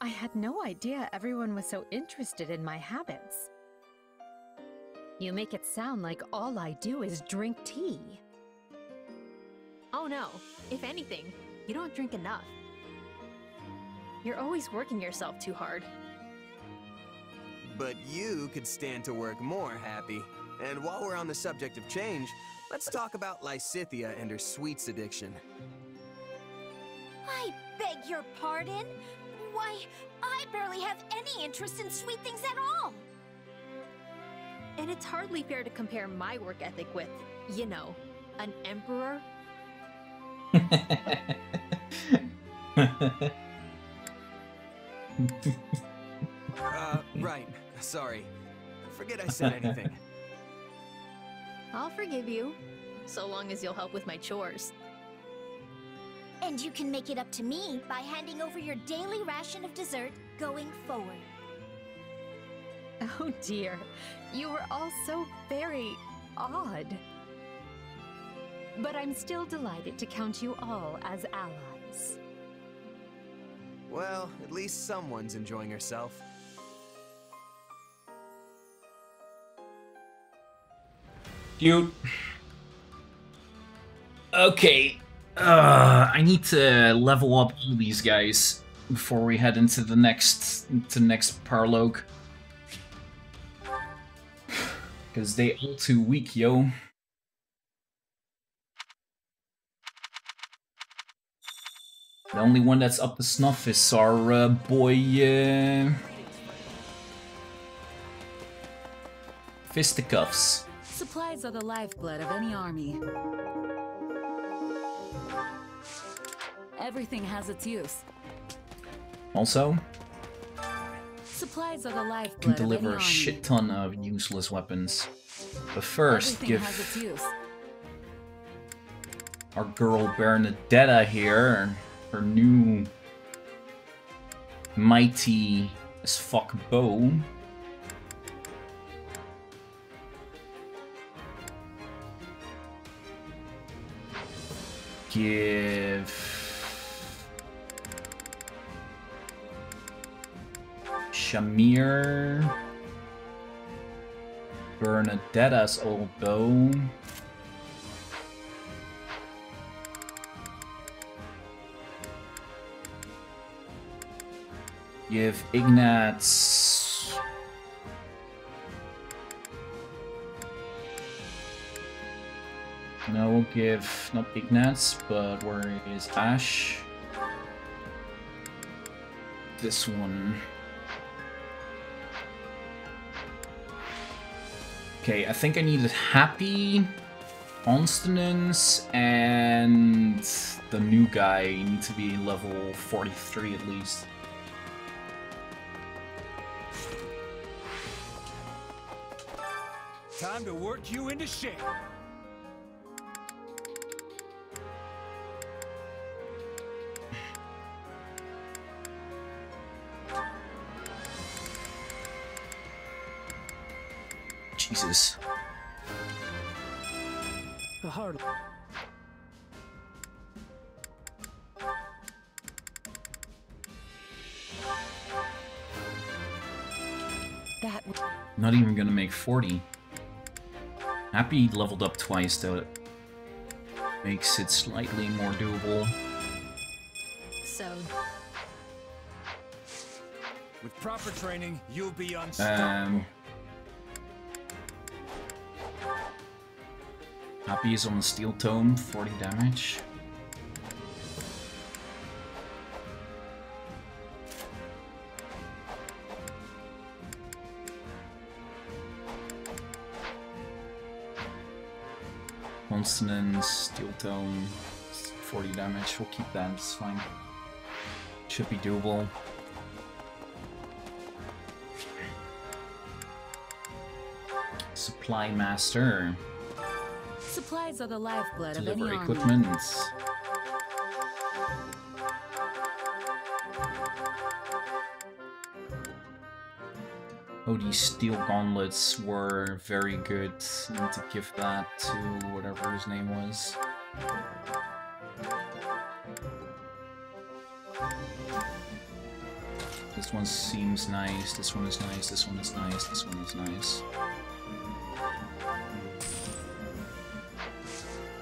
I had no idea everyone was so interested in my habits. You make it sound like all I do is drink tea. Oh no, if anything, you don't drink enough. You're always working yourself too hard. But you could stand to work more, Hapi. And while we're on the subject of change, Let's talk about Lysithea and her sweets addiction. I beg your pardon? Why, I barely have any interest in sweet things at all. And it's hardly fair to compare my work ethic with, you know, an emperor. uh, right. Sorry. Forget I said anything. I'll forgive you, so long as you'll help with my chores. And you can make it up to me by handing over your daily ration of dessert going forward. Oh dear, you were all so very odd. But I'm still delighted to count you all as allies. Well, at least someone's enjoying herself. Dude. Okay. Uh, I need to level up all these guys before we head into the next into next Paralogue. Cause they all too weak, yo. The only one that's up to snuff is our uh, boy uh, Fisticuffs. Supplies are the lifeblood of any army. Everything has its use. Also, Supplies are the can lifeblood of deliver a shit ton of useless weapons. But first, Everything give our girl Bernadetta here her new mighty as fuck bow. Give Shamir Bernadetta's old bow. Give Ignatz. No, we'll give not Ignatz, but where is Ash? This one. Okay, I think I needed Hapi, Constance, and the new guy need to be level 43 at least. Time to work you into shape. Jesus. The hard. That Not even gonna make 40. Hapi leveled up twice, though. It makes it slightly more doable. So, With proper training, you'll be unstoppable. Um, Hapi is on the Steel Tome, 40 damage. Constance, Steel Tome, 40 damage. We'll keep that, it's fine. Should be doable. Supply Master. Supplies are the lifeblood of any army. equipment. Oh, these steel gauntlets were very good. Need to give that to whatever his name was. This one seems nice, this one is nice, this one is nice, this one is nice.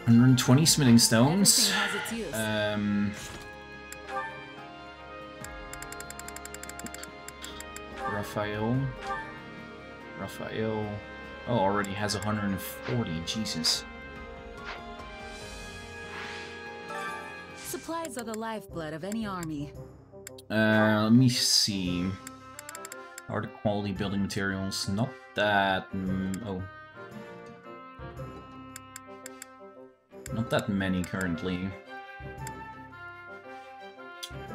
120 smithing stones. Um, Raphael. Raphael. Oh, already has 140. Jesus. Supplies are the lifeblood of any army. Uh, let me see. Are the quality building materials not that... Mm, oh, not that many currently.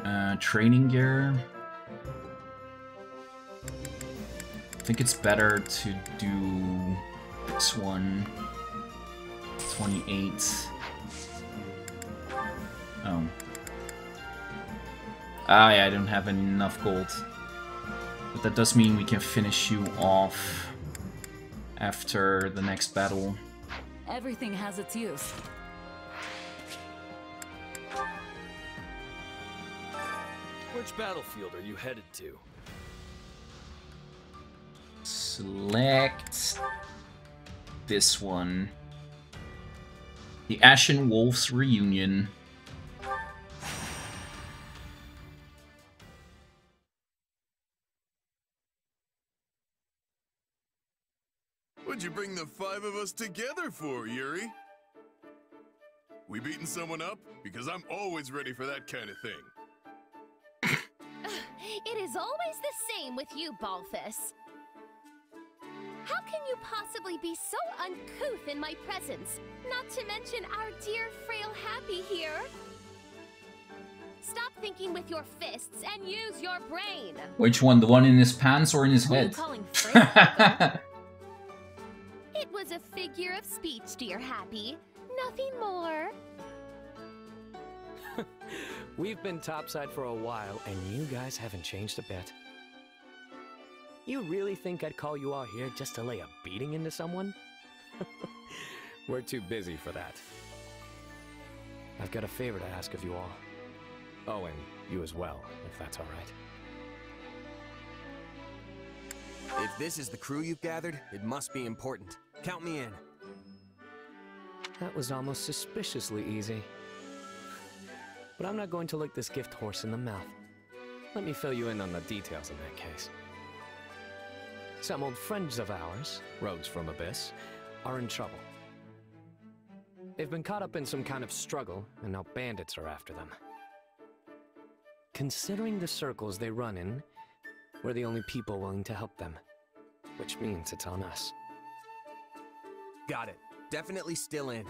Uh, training gear. I think it's better to do this one. 28. Oh. Ah, yeah, I don't have enough gold. But that does mean we can finish you off after the next battle. Everything has its use. Which battlefield are you headed to? Select this one. The Ashen Wolves Reunion. What'd you bring the five of us together for, Yuri? We beating someone up? Because I'm always ready for that kind of thing. It is always the same with you, Balthus. How can you possibly be so uncouth in my presence? Not to mention our dear frail Hapi here. Stop thinking with your fists and use your brain. Which one? The one in his pants or in his Who are you head? It was a figure of speech, dear Hapi. Nothing more. We've been topside for a while, and you guys haven't changed a bit. You really think I'd call you all here just to lay a beating into someone? We're too busy for that. I've got a favor to ask of you all. Oh, and you as well, if that's all right. If this is the crew you've gathered, it must be important. Count me in. That was almost suspiciously easy. But I'm not going to look this gift horse in the mouth. Let me fill you in on the details in that case. Some old friends of ours, rogues from Abyss, are in trouble. They've been caught up in some kind of struggle, and now bandits are after them. Considering the circles they run in, we're the only people willing to help them. Which means it's on us. Got it. Definitely still in.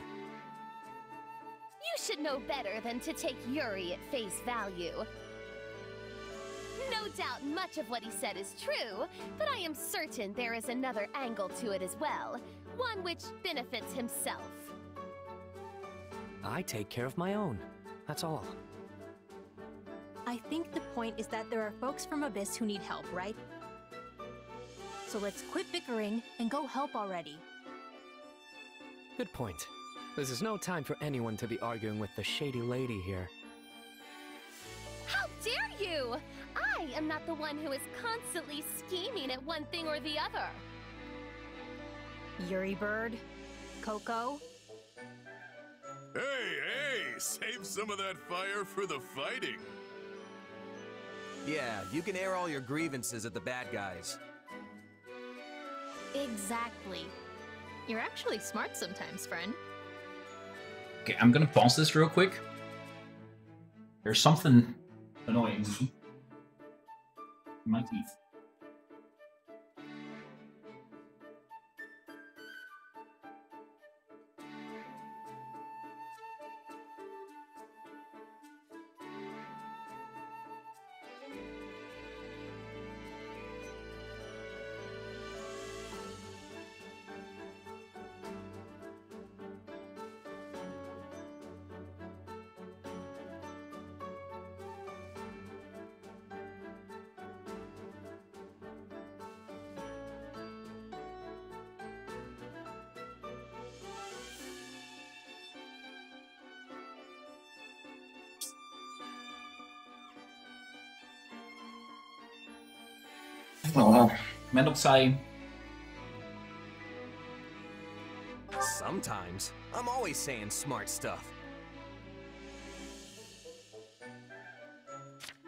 You should know better than to take Yuri at face value. No doubt much of what he said is true, but I am certain there is another angle to it as well, one which benefits himself. I take care of my own. That's all. I think the point is that there are folks from Abyss who need help, right? So let's quit bickering and go help already. Good point. This is no time for anyone to be arguing with the shady lady here. How dare you! I am not the one who is constantly scheming at one thing or the other. Yuri Bird? Coco? Hey, hey! Save some of that fire for the fighting. Yeah, you can air all your grievances at the bad guys. Exactly. You're actually smart sometimes, friend. Okay, I'm gonna pause this real quick. There's something annoying. My teeth. Oh well. Mendoxai. Sometimes. I'm always saying smart stuff.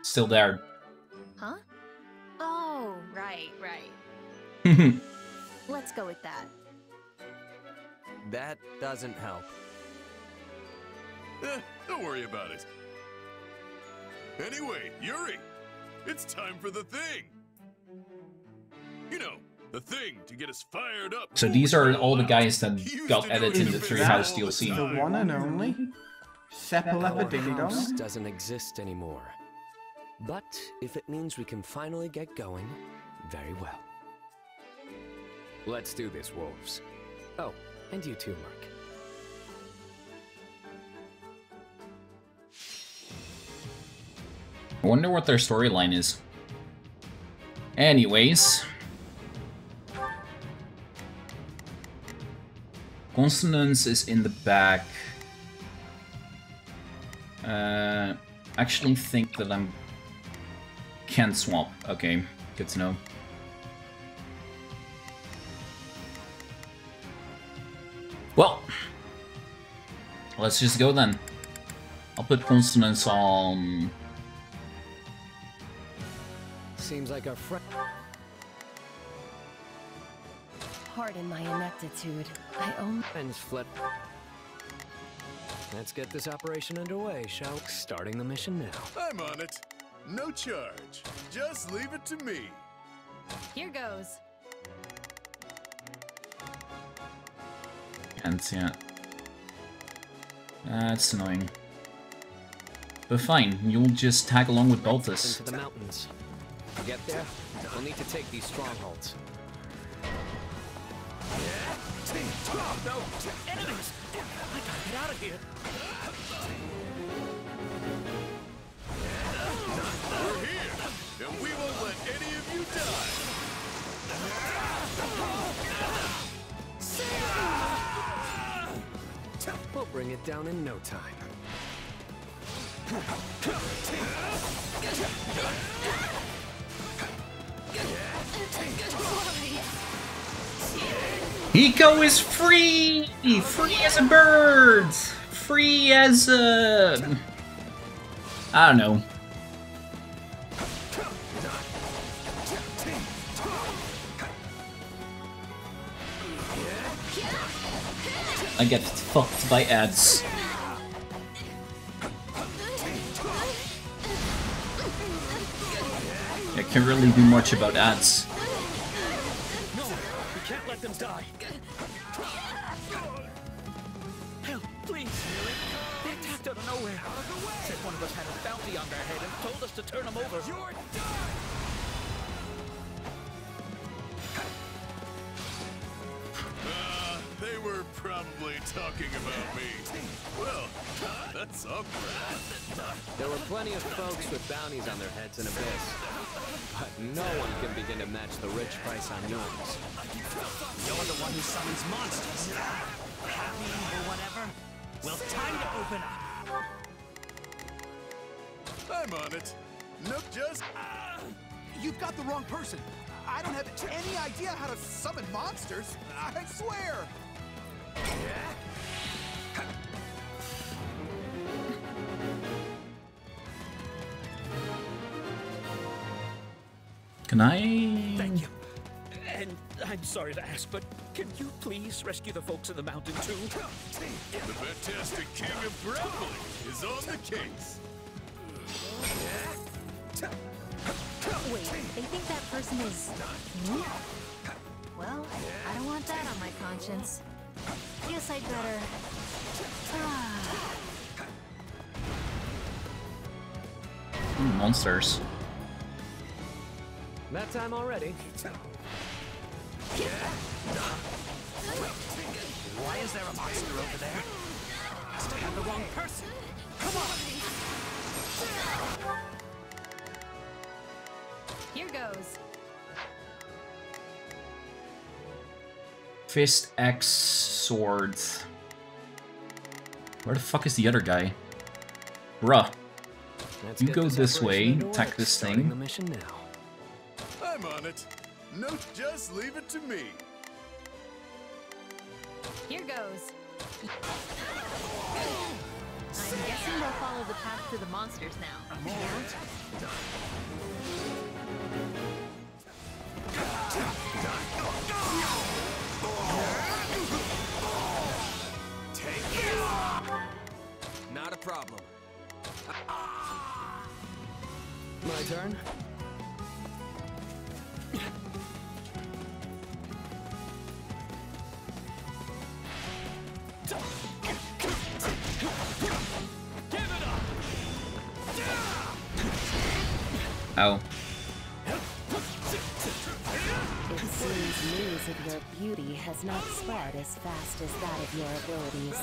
Still there. Huh? Oh, right, right. Let's go with that. That doesn't help. Eh, don't worry about it. Anyway, Yuri, it's time for the thing. You know, the thing to get us fired up. So these are all the guys that got added in the Three Houses DLC. one and only Sepalepa Ding House doesn't exist anymore. But if it means we can finally get going, very well. Let's do this, wolves. Oh, and you too, Mark. I wonder what their storyline is. Anyways. Constance is in the back. Uh, actually think that I'm... Can swap. Okay, good to know. Well, let's just go then. I'll put Constance on Seems like a friend. Pardon my ineptitude. I only... Friends flip. Let's get this operation underway, shall we? Starting the mission now. I'm on it. No charge. Just leave it to me. Here goes. Can't yet. That's annoying. But fine, you'll just tag along with Balthus. Into the mountains. Get there, we'll need to take these strongholds. No! Enemies! I gotta get out of here! We're here, and we won't let any of you die. We'll bring it down in no time. Eco is free! Free as a bird! Free as a... I don't know. I get fucked by ads. I can't really do much about ads. No! We can't let them die! Nowhere! Said one of us had a bounty on their head and told us to turn them over! You're Uh, they were probably talking about me. Well, that's awkward. There were plenty of folks with bounties on their heads in Abyss. But no one can begin to match the rich price on yours. You're the one who summons monsters! Hapi or whatever? Well, time to open up! I'm on it. Nope, just... Ah! You've got the wrong person! I don't have any idea how to summon monsters! I swear! Can I... Thank you. And I'm sorry to ask, but can you please rescue the folks in the mountain too? The fantastic king of grappling is on the case. Wait, they think that person is me? Well, I don't want that on my conscience. Guess I'd better. Ah. Monsters. That time already. Why is there a monster over there? Must have had the wrong person. Come on! Here goes. Fist X swords. Where the fuck is the other guy? Bruh. Let's You go this operation way, attack this Starting the thing. mission now. I'm on it. No, just leave it to me. Here goes. I'm guessing we'll follow the path to the monsters now. Not a problem. my turn. Oh. It seems news of your beauty has not spread as fast as that of your abilities.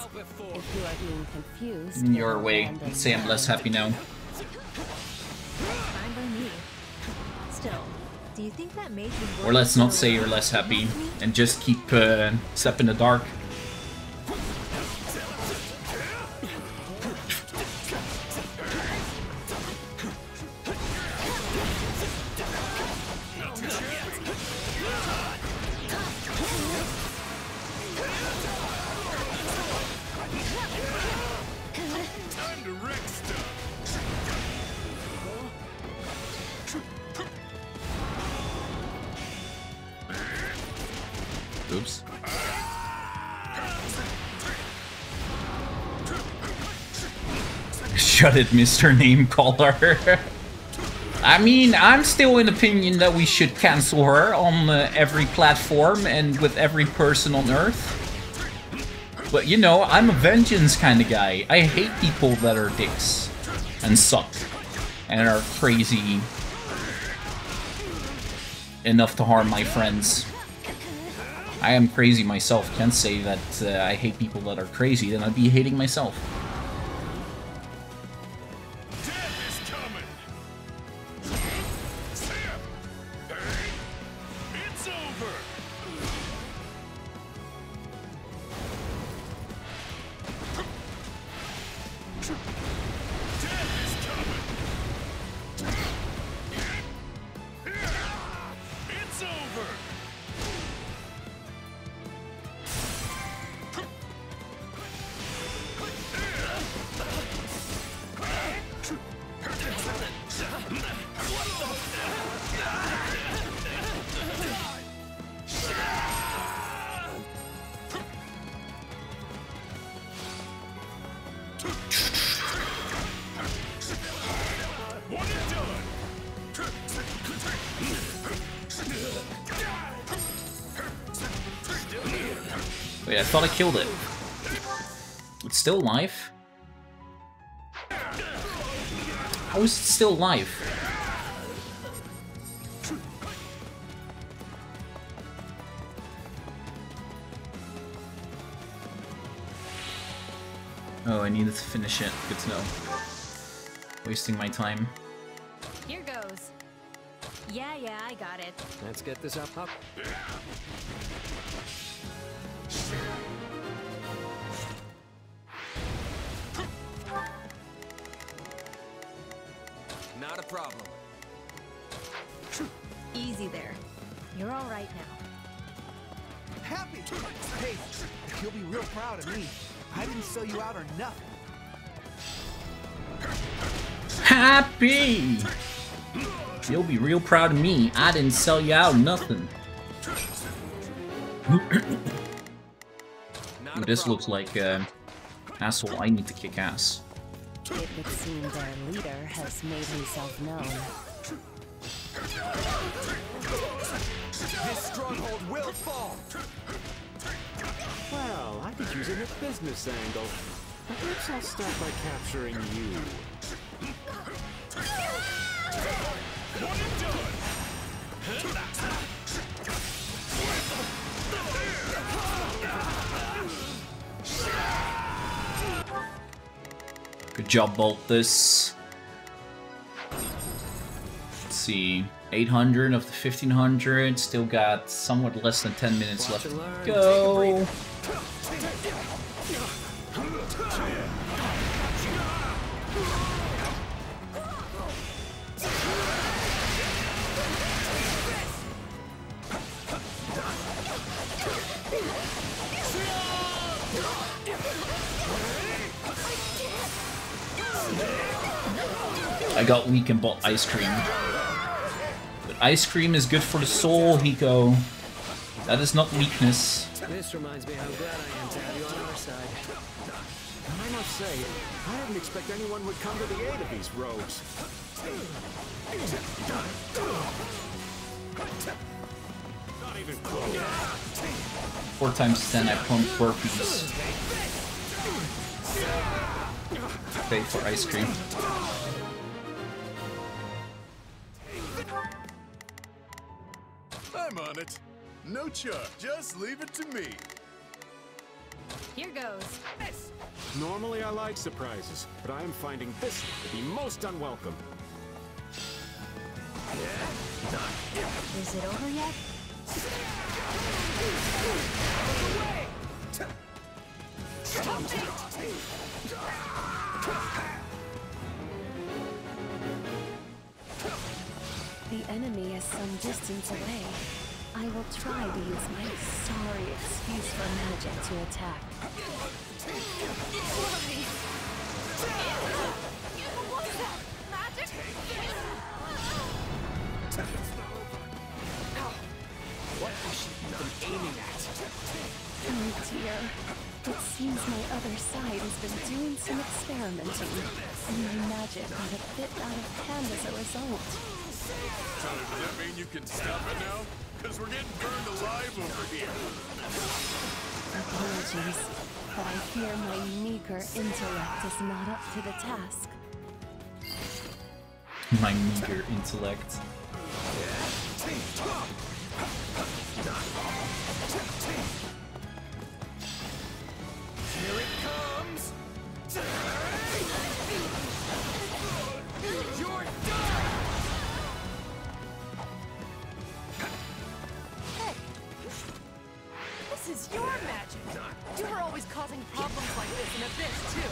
If you are being confused, In your way. Say I'm less happy now. Fine by me. Still, do you think that made you Or let's not say you're less happy and just keep uh, step in the dark. It, Mr. Name Caller. I mean, I'm still in opinion that we should cancel her on uh, every platform and with every person on Earth. But you know, I'm a vengeance kind of guy. I hate people that are dicks and suck and are crazy enough to harm my friends. I am crazy myself. Can't say that uh, I hate people that are crazy, then I'd be hating myself. Thought I killed it. It's still alive? How is it still alive? Oh, I needed to finish it. Good to know. Wasting my time. Here goes. Yeah, yeah, I got it. Let's get this up, up. You out or nothing. Hapi! You'll be real proud of me. I didn't sell you out nothing. Ooh, this looks like uh, asshole. I need to kick ass. It would seem their leader has made himself known. This stronghold will fall! Well, I could use it a business angle. Perhaps I'll start by capturing you. Good job, Balthus. Let's see. 800 of the 1500. Still got somewhat less than 10 minutes left to go. I got weak and bought ice cream. But ice cream is good for the soul, Hiko. That is not weakness. This reminds me how glad I am to have you on our side. And I must say, I didn't expect anyone would come to the aid of these rogues. Four times ten, I pump burpees. Pay for ice cream. I'm on it. No charge. Just leave it to me. Here goes. Normally I like surprises, but I am finding this to be most unwelcome. Is it over yet? The enemy is some distance away. I will try to use my sorry excuse for magic to attack. what What is she even aiming at? Oh dear. It seems my other side has been doing some experimenting, and my magic got a bit out of hand as a result. So does that mean you can stop it now? Because we're getting burned alive over here. Apologies, but I fear my meager intellect is not up to the task. My meager intellect. Here it comes! Is your magic! You were always causing problems like this in Abyss, too!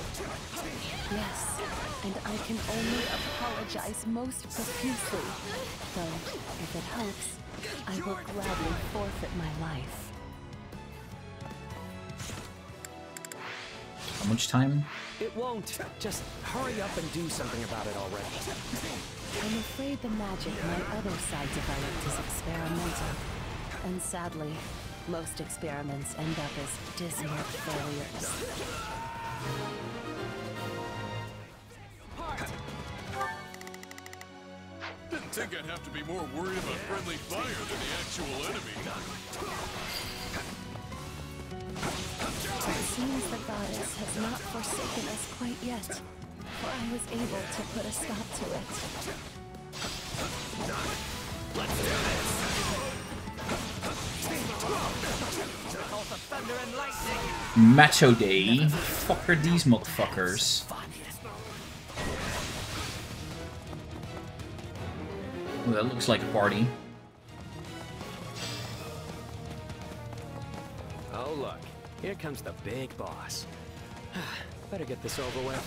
Yes, and I can only apologize most profusely. Though, if it helps, I will gladly forfeit my life. How much time? It won't. Just hurry up and do something about it already. I'm afraid the magic my other side developed is experimental. And sadly, most experiments end up as dismal failures. Didn't think I'd have to be more worried about friendly fire than the actual enemy. It seems the goddess has not forsaken us quite yet, for I was able to put a stop to it. Let's do this! Macho Day. Fuck are these motherfuckers? Oh, that looks like a party. Oh, look. Here comes the big boss. Better get this over with.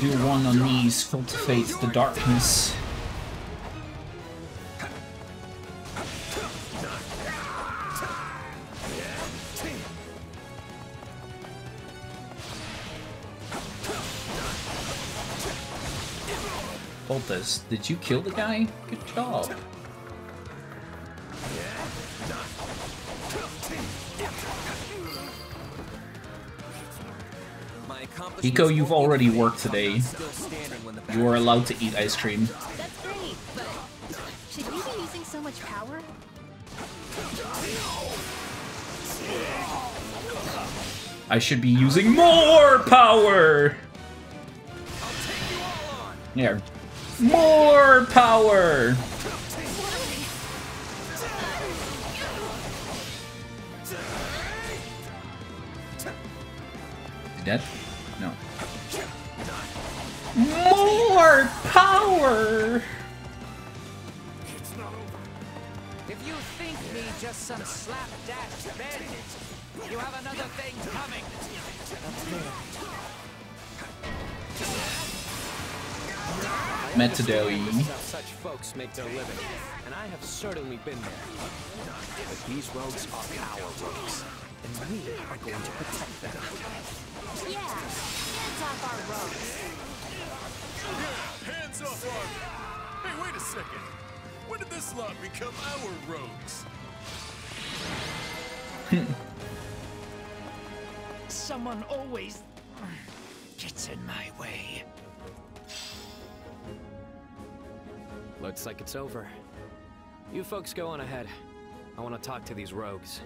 Do one on knees, cultivate the darkness. Balthus, did you kill the guy? Good job. My Hiko, you've already worked today. I'm still standing when the You are allowed to eat ice cream. That's great, but should we be using so much power? I should be using more power! Yeah. More power! Is that? No. More power! If you think me just some slapdash bandit, you have another thing coming! Metadeli. How such folks make their living, and I have certainly been there. But these rogues are our rogues, and we are going to protect them. Yeah, hands off our rogues. Yeah, hands off our... Hey, wait a second. When did this lot become our rogues? someone always gets in my way. Looks like it's over. You folks go on ahead. I want to talk to these rogues.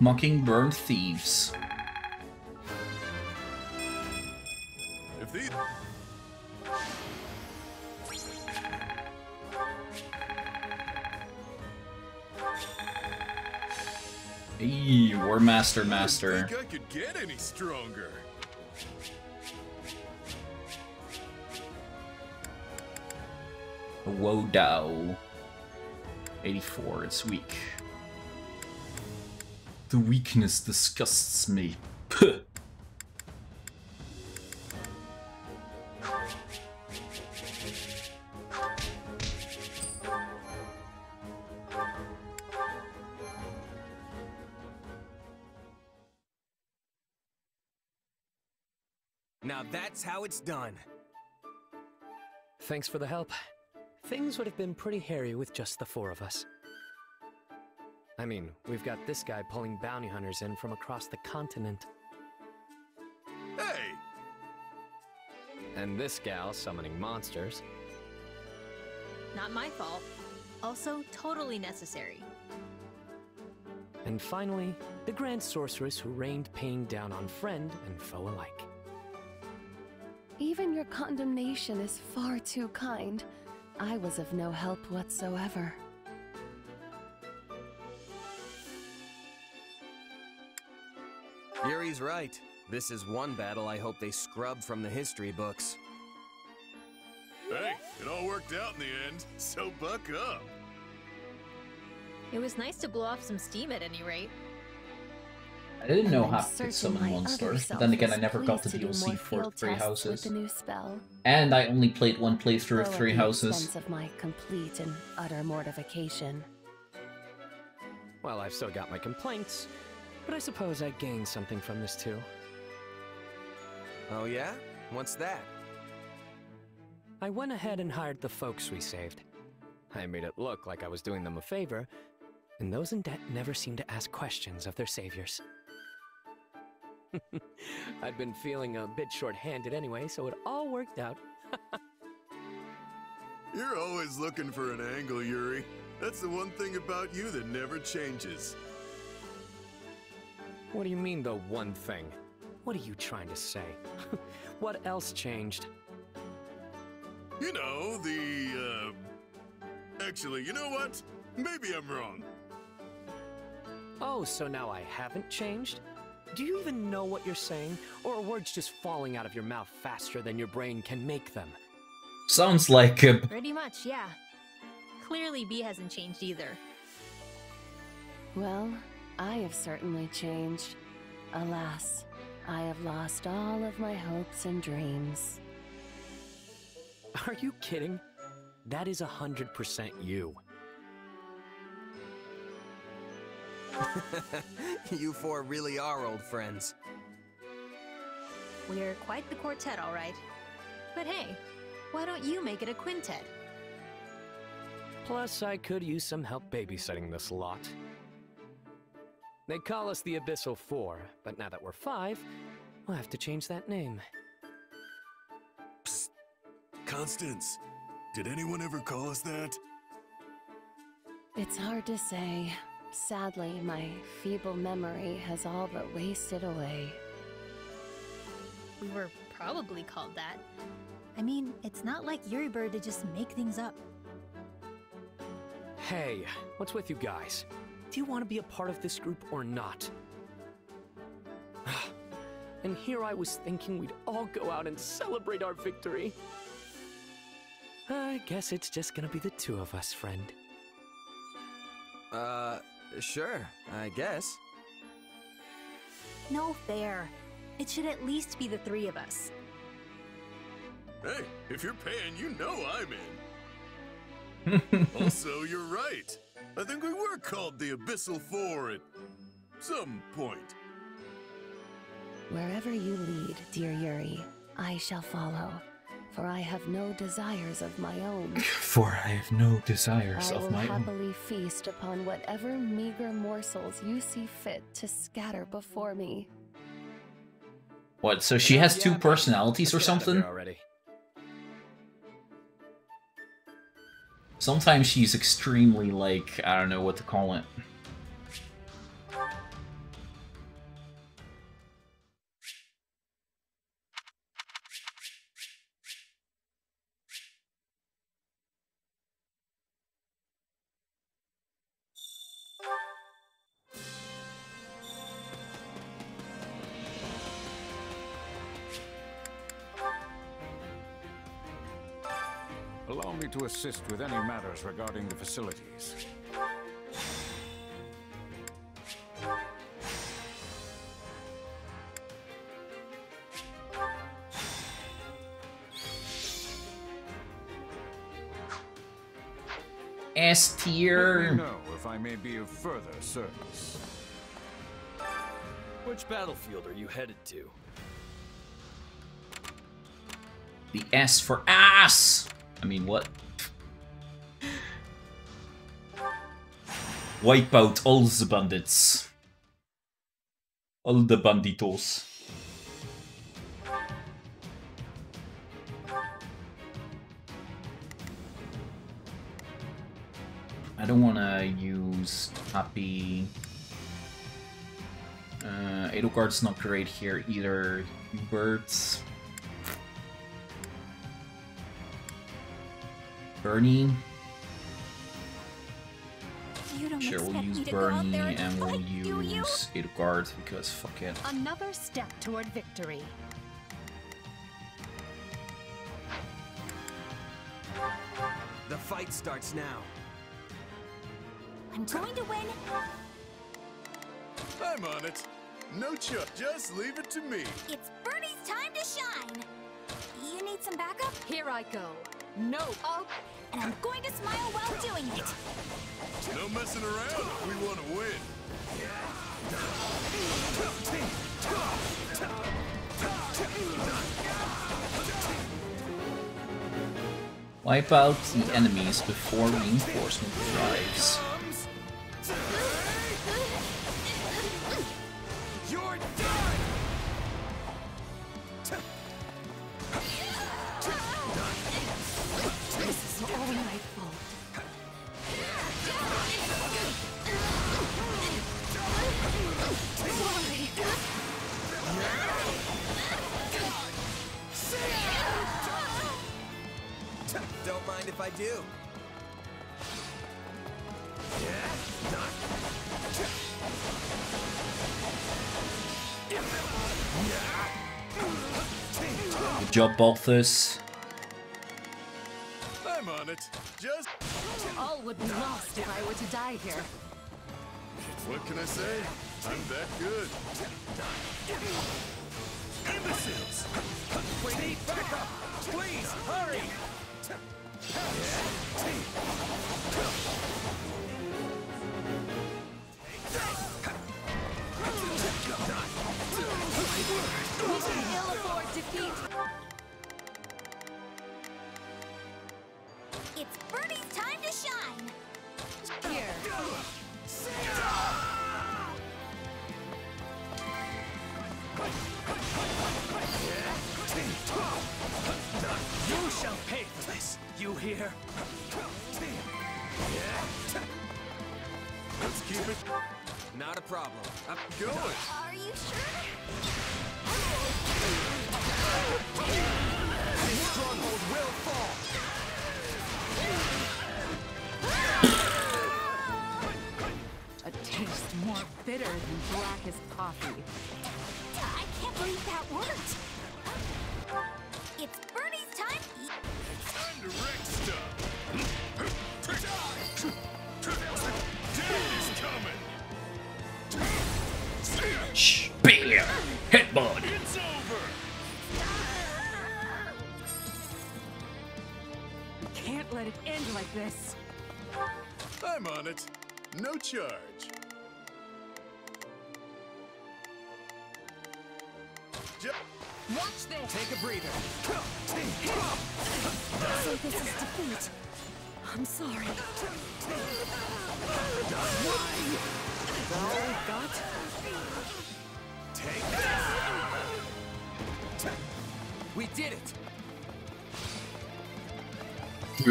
Mockingbird Thieves. If these... Eee, War Master Master. think I could get any stronger. Wodao. 84, it's weak. The weakness disgusts me. Puh. Now that's how it's done. Thanks for the help. Things would have been pretty hairy with just the four of us. I mean, we've got this guy pulling bounty hunters in from across the continent. Hey! And this gal summoning monsters. Not my fault. Also, totally necessary. And finally, the Grand Sorceress who rained pain down on friend and foe alike. Even your condemnation is far too kind. I was of no help whatsoever. Yuri's right. This is one battle I hope they scrub from the history books. Hey, it all worked out in the end, so buck up. It was nice to blow off some steam at any rate. I didn't know I'm how to summon monsters, but then again, I never got the to do DLC more for Three Houses. The new spell. And I only played one playthrough of Three Houses. of my complete and utter mortification. Well, I've still got my complaints, but I suppose I gained something from this too. Oh yeah? What's that? I went ahead and hired the folks we saved. I made it look like I was doing them a favor, and those in debt never seem to ask questions of their saviors. I'd been feeling a bit short-handed anyway, so it all worked out. You're always looking for an angle, Yuri. That's the one thing about you that never changes. What do you mean, the one thing? What are you trying to say? what else changed? You know, the, uh... Actually, you know what? Maybe I'm wrong. Oh, so now I haven't changed? Do you even know what you're saying? Or are words just falling out of your mouth faster than your brain can make them? Sounds like a Pretty much, yeah. Clearly, B hasn't changed either. Well, I have certainly changed. Alas, I have lost all of my hopes and dreams. Are you kidding? That is a hundred percent you. you four really are old friends. We're quite the quartet, all right. But hey, why don't you make it a quintet? Plus, I could use some help babysitting this lot. They call us the Abyssal Four, but now that we're five, we'll have to change that name. Psst. Constance, did anyone ever call us that? It's hard to say. Sadly, my feeble memory has all but wasted away. We were probably called that. I mean, it's not like Yuri Bird to just make things up. Hey, what's with you guys? Do you want to be a part of this group or not? and here I was thinking we'd all go out and celebrate our victory. I guess it's just gonna be the two of us, friend. Uh, sure, I guess. No fair. It should at least be the three of us. Hey, if you're paying, you know I'm in. also, you're right. I think we were called the Abyssal Four at some point. Wherever you lead, dear Yuri, I shall follow. For I have no desires of my own. For I have no desires I of my own. I will happily feast upon whatever meager morsels you see fit to scatter before me. What, so she has two personalities or something? Already. Sometimes she's extremely, like, I don't know what to call it. Assist with any matters regarding the facilities. S Let me tier. know if I may be of further service. Which battlefield are you headed to? The S for ass! I mean, what? Wipe out all the bandits. All the banditos. I don't want to use Hapi. Uh, Edelgard's not great here either. Birds. Bernie. You Sure, we'll use me to go out Bernie and and we'll fight, do you? use Edelgard because fuck it. Another step toward victory. The fight starts now. I'm going to win. I'm on it. No chuck, just leave it to me. It's Bernie's time to shine. You need some backup? Here I go. No. Oh, and I'm going to smile while doing it. No messing around. We want to win. Wipe out the enemies before reinforcement arrives. Balthus.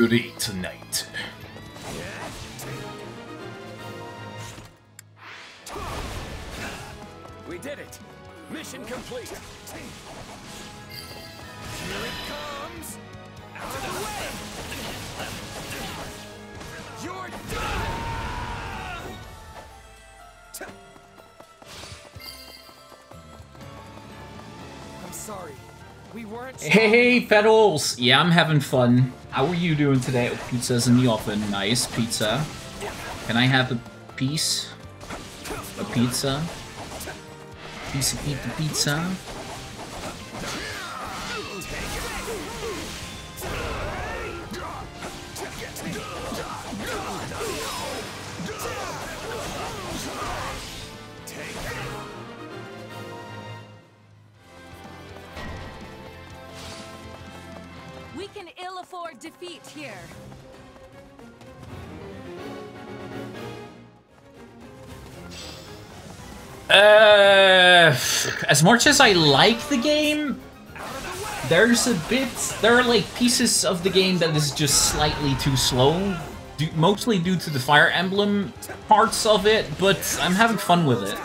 Beauty tonight. We did it! Mission complete! Here it comes! Out of the way! You're done! I'm sorry. We weren't Hey, hey, Pedals! Yeah, I'm having fun. How are you doing today? Oh, pizza's in the oven. Nice pizza. Can I have a piece? A pizza? Piece of pizza as much as I like the game, there's a bit, there are like pieces of the game that is just slightly too slow, mostly due to the Fire Emblem parts of it, but I'm having fun with it.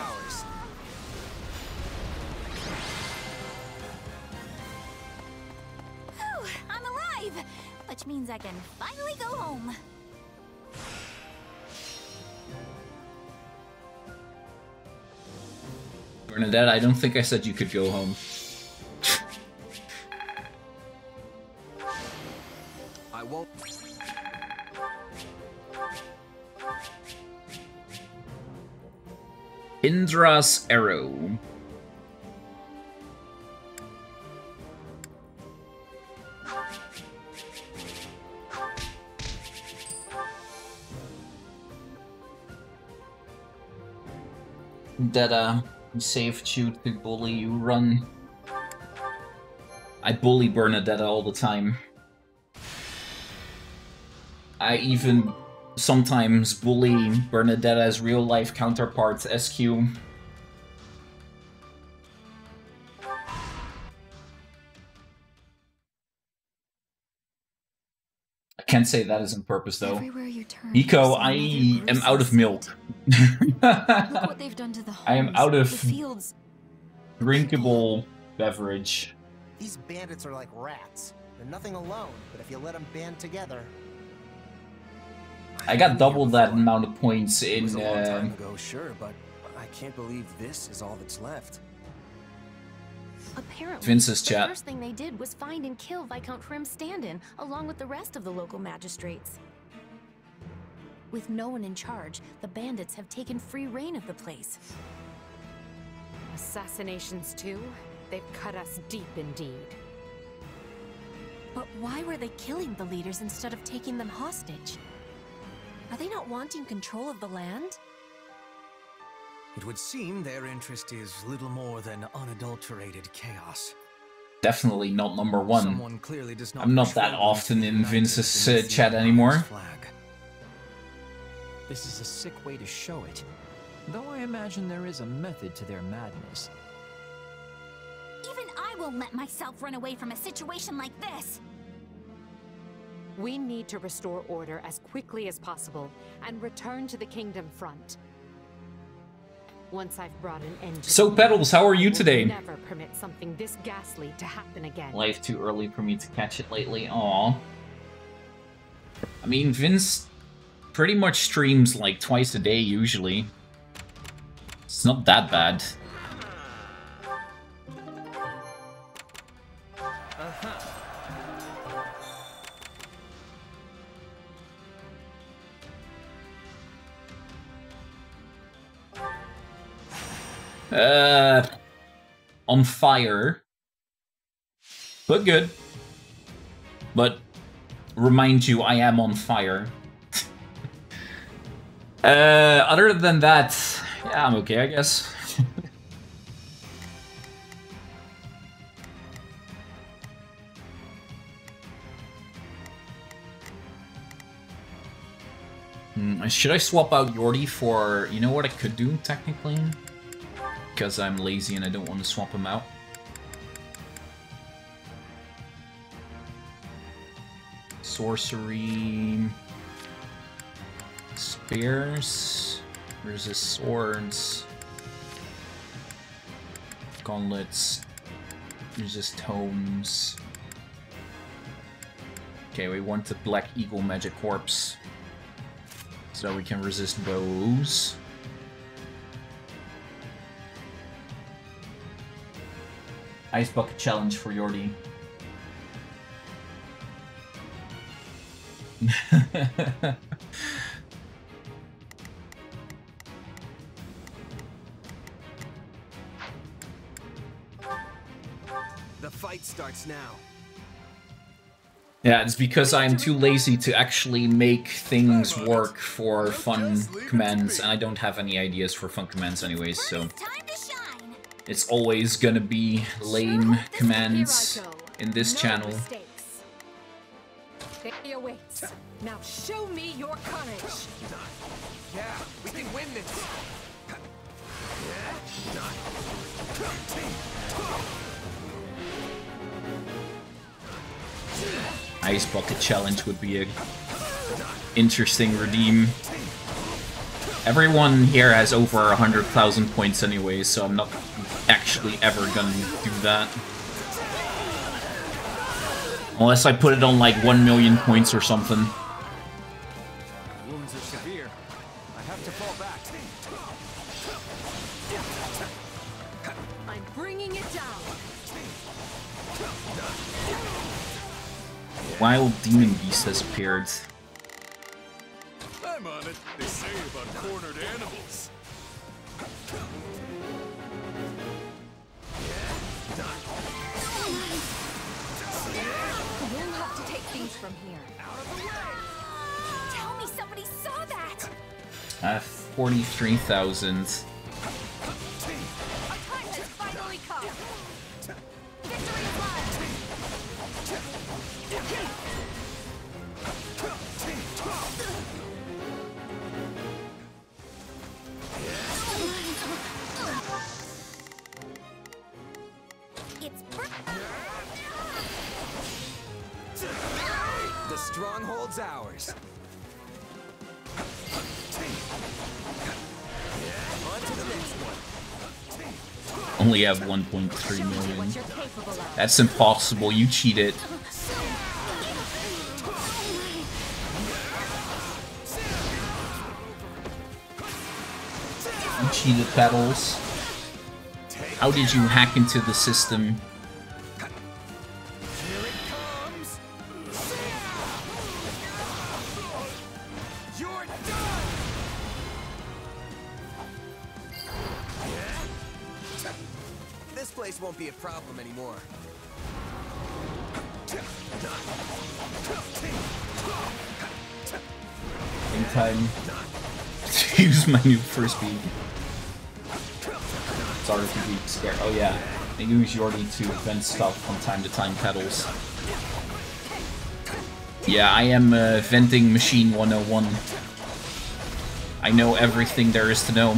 Bernadetta, I don't think I said you could go home. I won't. Indra's Arrow. That uh, saved you to bully you run. I bully Bernadetta all the time. I even sometimes bully Bernadetta's real life counterpart, SQ. Can't say that is on purpose though. Everywhere turn, Nico, I am out of milk. Look what they've done to the I am out of the fields. drinkable beverage. These bandits are like rats. They're nothing alone, but if you let them band together, I got double that amount of points It was in a long time uh, ago, sure, but I can't believe this is all that's left. Apparently, Vince's chat. the first thing they did was find and kill Viscount Trim Standin, along with the rest of the local magistrates. With no one in charge, the bandits have taken free reign of the place. Assassinations too? They've cut us deep indeed. But why were they killing the leaders instead of taking them hostage? Are they not wanting control of the land? It would seem their interest is little more than unadulterated chaos. definitely not number one. Someone clearly does not I'm not that often in Vince's uh, chat anymore. flag. This is a sick way to show it. Though I imagine there is a method to their madness. Even I won't let myself run away from a situation like this. We need to restore order as quickly as possible and return to the Kingdom front. Once I've brought an end So, the Petals, how are you I will today? Never permit something this ghastly to happen again. Life too early for me to catch it lately. Aw. I mean, Vince pretty much streams like twice a day usually. It's not that bad. Uh, on fire. But good. But remind you, I am on fire. uh, other than that, yeah, I'm okay, I guess. Hmm, should I swap out Yordi for... You know what I could do, technically? Because I'm lazy and I don't want to swap them out. Sorcery... Spears... Resist swords... Gauntlets... Resist tomes... Okay, we want the Black Eagle Magic Corpse. So we can resist bows. Ice Bucket Challenge for Yordi. The fight starts now. Yeah, it's because I'm too lazy to actually make things work for fun commands, and I don't have any ideas for fun commands anyways, so... It's always gonna be lame commands in this channel. Now show me your courage. Yeah, we can win this. Ice Bucket Challenge would be a interesting redeem. Everyone here has over 100,000 points anyway, so I'm not actually ever gonna do that. Unless I put it on like 1 million points or something. Wounds are severe. I have to fall back. I'm bringing it down. Wild Demon Beast has appeared. Live! It's The stronghold's ours. Only have 1.3 million. That's impossible, you cheated. You cheated, Petals. How did you hack into the system? Be a problem anymore. In time to use my new first beat. Sorry to be scared. Oh yeah, I use Yordi to vent stuff from time to time, Petals. Yeah, I am uh, Venting Machine 101. I know everything there is to know.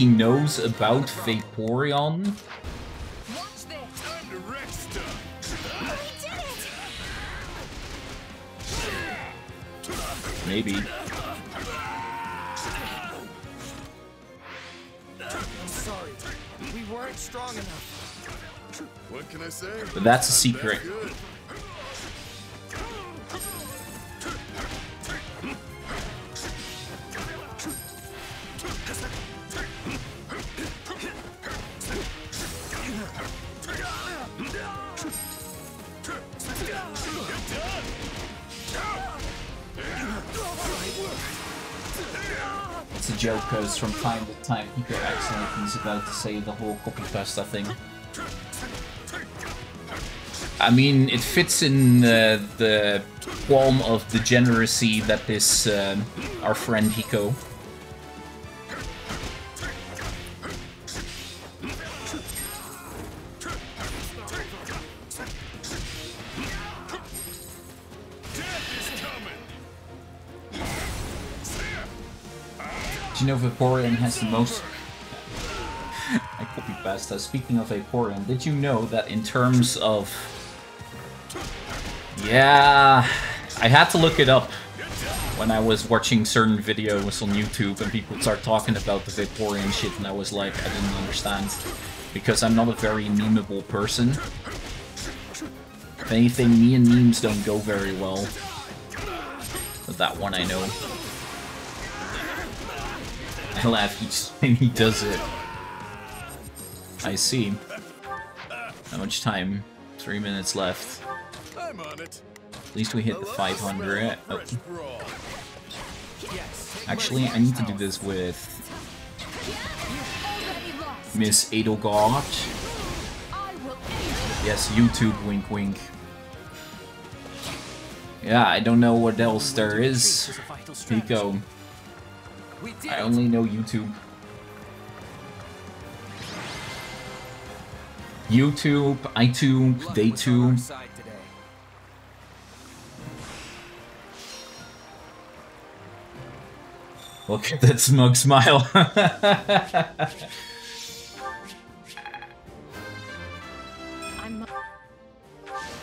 He knows about Vaporeon? watch this. Time to wreck stuff. Maybe. sorry. We weren't strong enough. What can I say? But that's a secret. good. It's a joke because from time to time Pico acts like he's about to say the whole copy pasta thing. I mean, it fits in uh, the qualm of degeneracy that is um our friend Hiko. Vaporeon has the most... I copy pasta. Speaking of Vaporeon, did you know that in terms of... Yeah... I had to look it up when I was watching certain videos on YouTube and people start talking about the Vaporeon shit and I was like, I didn't understand. Because I'm not a very memeable person. If anything, me and memes don't go very well. But that one I know. I laugh each time he does it. I see. How much time? Three minutes left. I'm on it. At least we hit the 500. Oh. Actually, I need to do this with Miss Edelgard. Yes, YouTube, wink wink. Yeah, I don't know what else there is. Pico. I only know YouTube. YouTube, iTube, Daytube. Look at that smug smile. I'm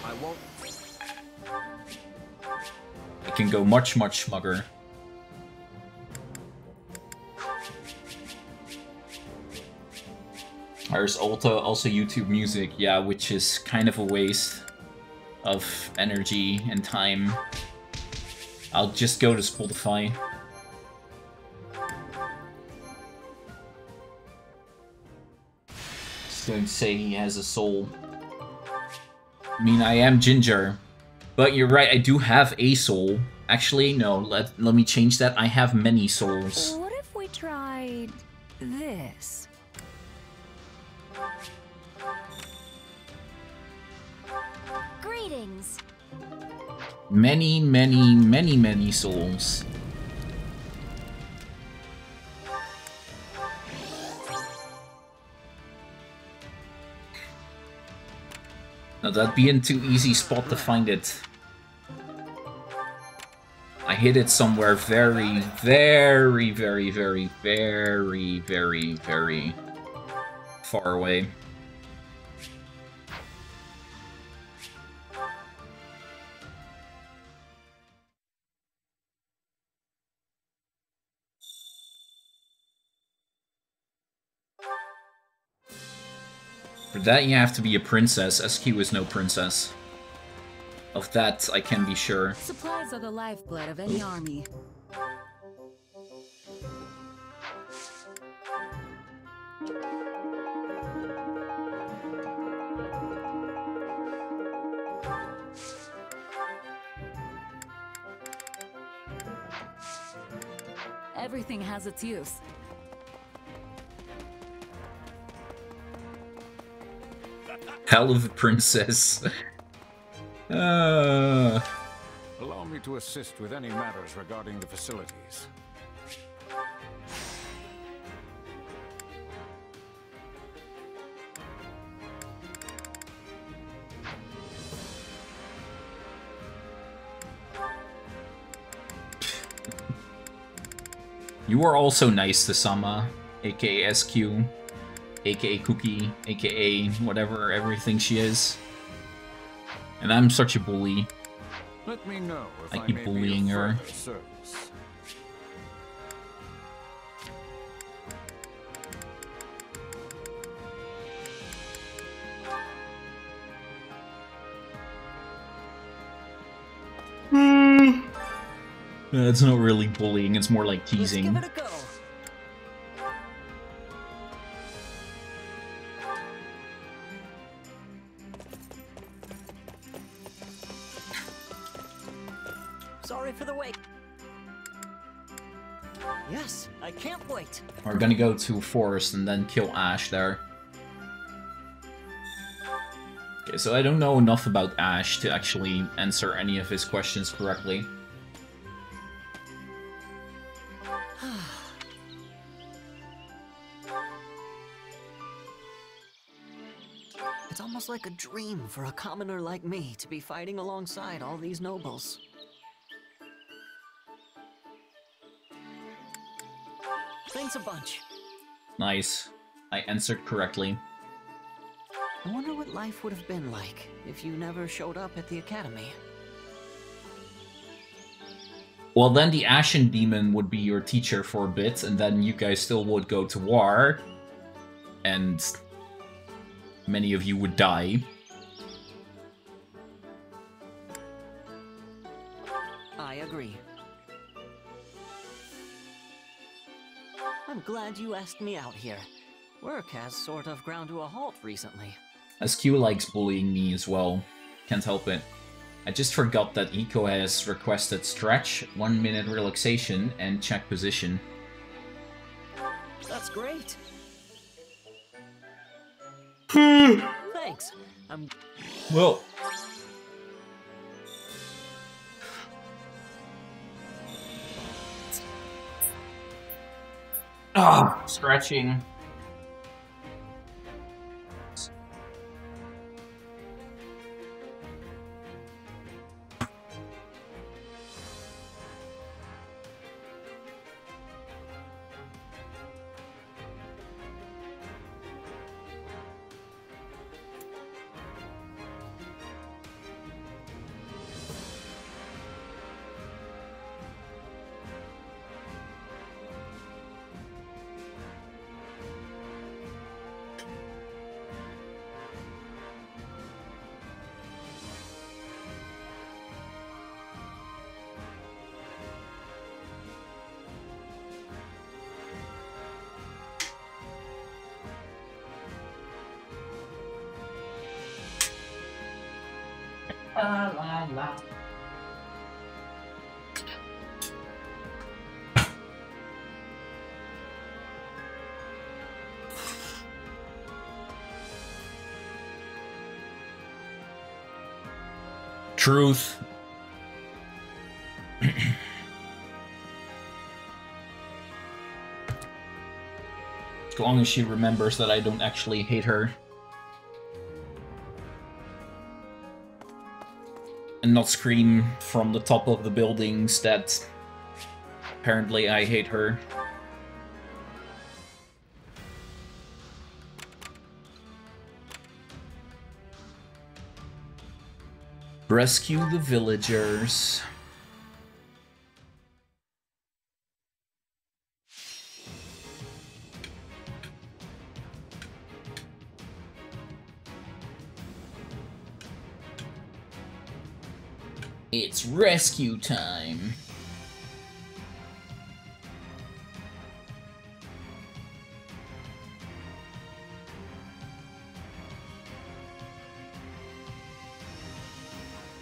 I won't. it can go much, much smugger. There's also, also YouTube Music, yeah, which is kind of a waste of energy and time. I'll just go to Spotify. Just don't say he has a soul. I mean, I am Ginger. But you're right, I do have a soul. Actually, no, let, let me change that. I have many souls. What if we tried this? Greetings. Many, many, many, many souls. Now that'd be in too easy spot to find it. I hid it somewhere very, very, very, very, very, very, very far away. For that, you have to be a princess. SQ is no princess. Of that, I can be sure. Supplies are the lifeblood of any army. Everything has its use. Hell of a princess. uh, Allow me to assist with any matters regarding the facilities. you are also nice to Sama, aka SQ, aka Cookie, aka whatever everything she is. And I'm such a bully. Let me know I keep I bullying her. Service. Hmm. That's not really bullying, it's more like teasing. Gonna go to Forest and then kill Ashe there. Okay, so I don't know enough about Ashe to actually answer any of his questions correctly. It's almost like a dream for a commoner like me to be fighting alongside all these nobles. Thanks a bunch. Nice. I answered correctly. I wonder what life would have been like if you never showed up at the academy. Well, then the Ashen Demon would be your teacher for a bit, and then you guys still would go to war. And many of you would die. Glad you asked me out here. Work has sort of ground to a halt recently. SQ likes bullying me as well. Can't help it. I just forgot that Eco has requested stretch, 1 minute relaxation, and check position. That's great. Hmm. Thanks. I'm Well. Ah, stretching. Truth. as long as she remembers that I don't actually hate her. and not scream from the top of the buildings that apparently I hate her. Rescue the villagers. It's rescue time.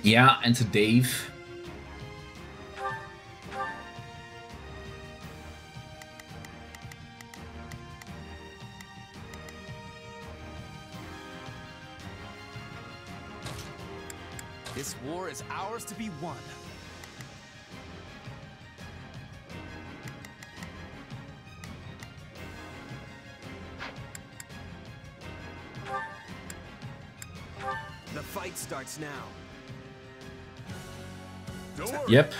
Yeah, and to Dave. This war is ours to be won. Yep.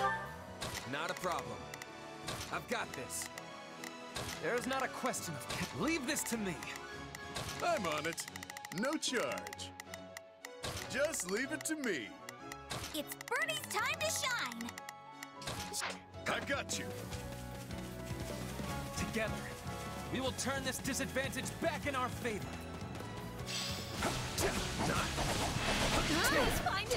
Not a problem. I've got this. There is not a question of. Leave this to me. I'm on it. No charge. Just leave it to me. It's Bernie's time to shine. I got you. Together, we will turn this disadvantage back in our favor. Guys, find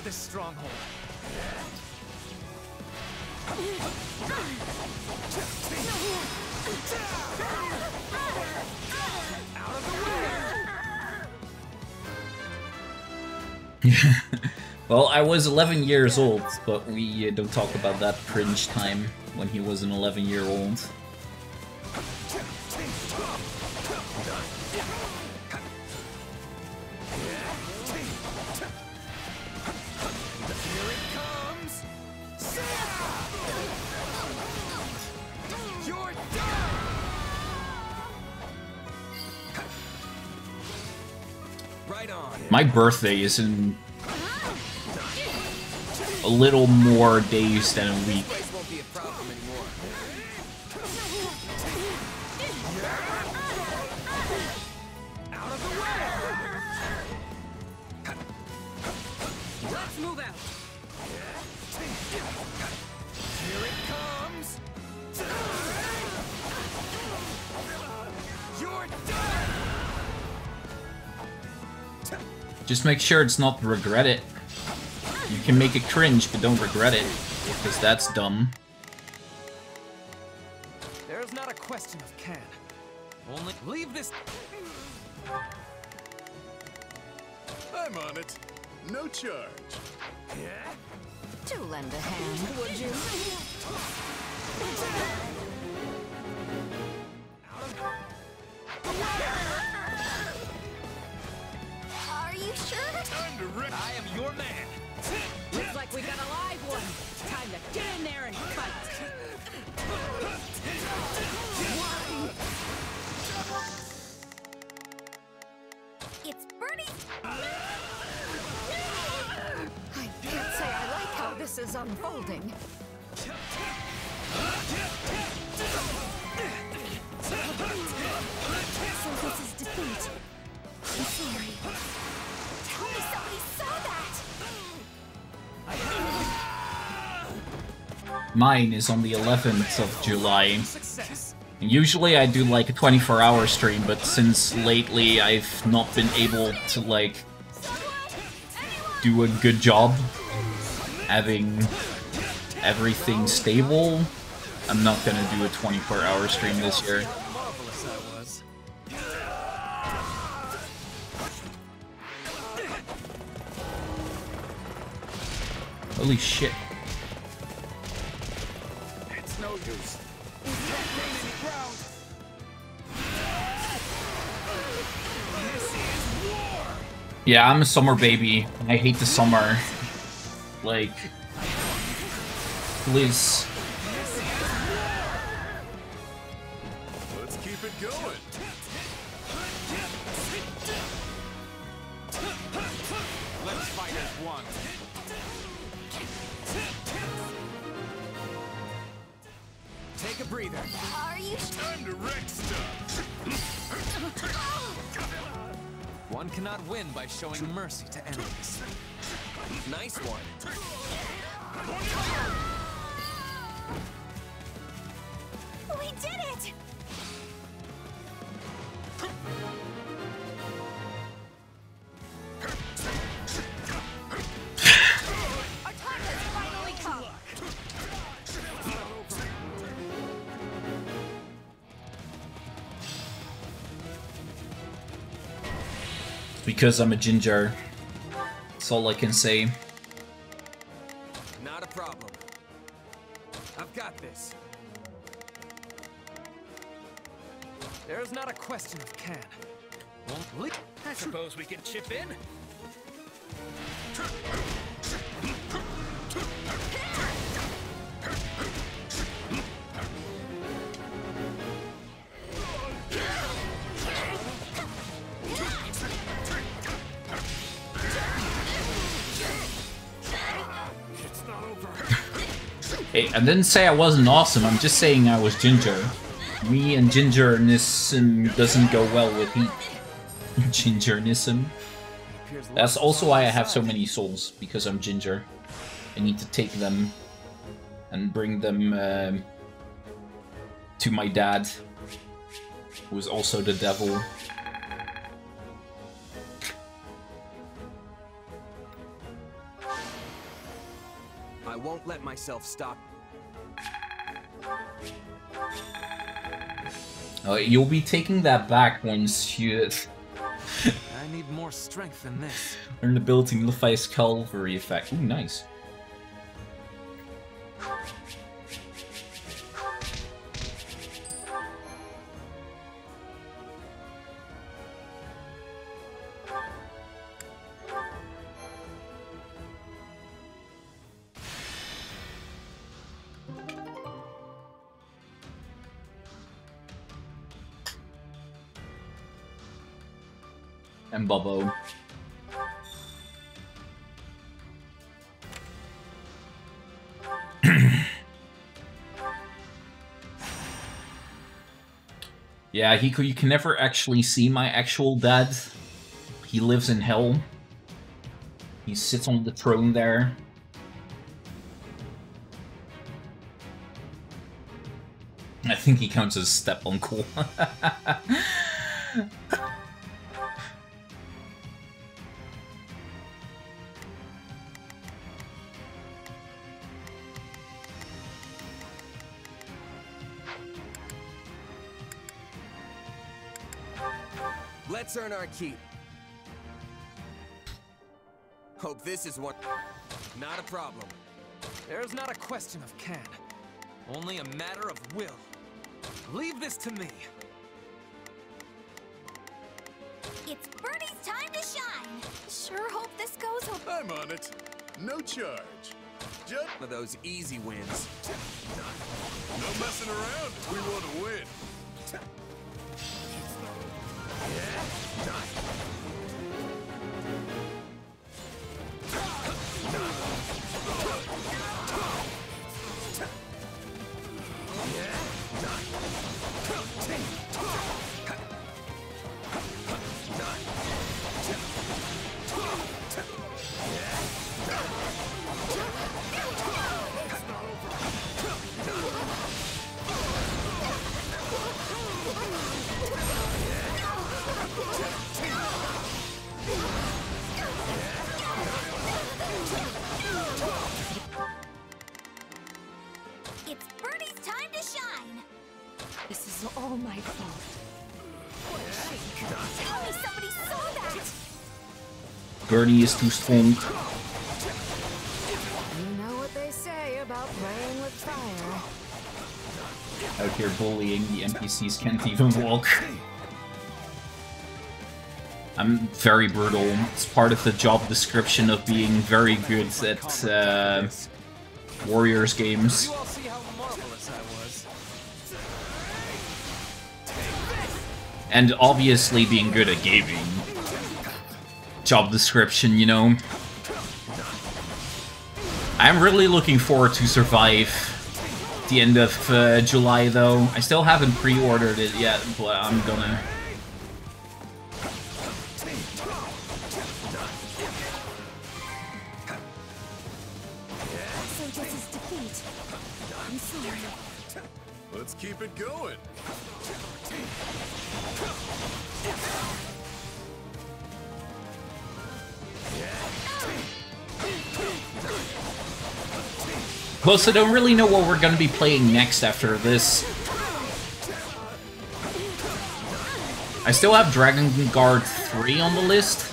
this stronghold. well, I was 11 years old, but we don't talk about that cringe time when he was an 11 year old. My birthday is in a little more days than a week. Just make sure it's not regret it. You can make it cringe, but don't regret it, because that's dumb. Mine is on the 11th of July. And usually I do like a 24 hour stream, but since lately I've not been able to like do a good job having everything stable, I'm not gonna do a 24 hour stream this year. Holy shit. Yeah, I'm a summer baby. I hate the summer. Like, please. Let's keep it going. Let's fight as one. Take a breather. Are you Time to wreck stuff. One cannot win by showing mercy to enemies. Nice one. Because I'm a ginger. That's all I can say. I didn't say I wasn't awesome, I'm just saying I was ginger. Me and gingernism doesn't go well with heat. Gingernism. That's also why I have so many souls, because I'm ginger. I need to take them and bring them um, to my dad, who is also the devil. I won't let myself stop. Uh, you'll be taking that back once you I need more strength than this. learn the ability Levi's Calvary effect. Ooh, nice. Bobo. yeah, he could, you can never actually see my actual dad. He lives in hell. He sits on the throne there. I think he counts as step uncle. Let's earn our keep. Hope this is what... Not a problem. There's not a question of can, only a matter of will. Leave this to me. It's Bernie's time to shine. Sure hope this goes well. I'm on it. No charge. Just One of those easy wins. no messing around. We want to win. It's Bernie is too strong. You know what they say about playing with fire. Out here bullying, the NPCs can't even walk. I'm very brutal. It's part of the job description of being very good at uh, Warriors games. You all see how marvelous I was. And obviously being good at gaming. Job description, you know. I'm really looking forward to Survive the end of uh, July, though. I still haven't pre-ordered it yet, but I'm gonna. I don't really know what we're gonna be playing next after this. I still have Dragon Guard 3 on the list.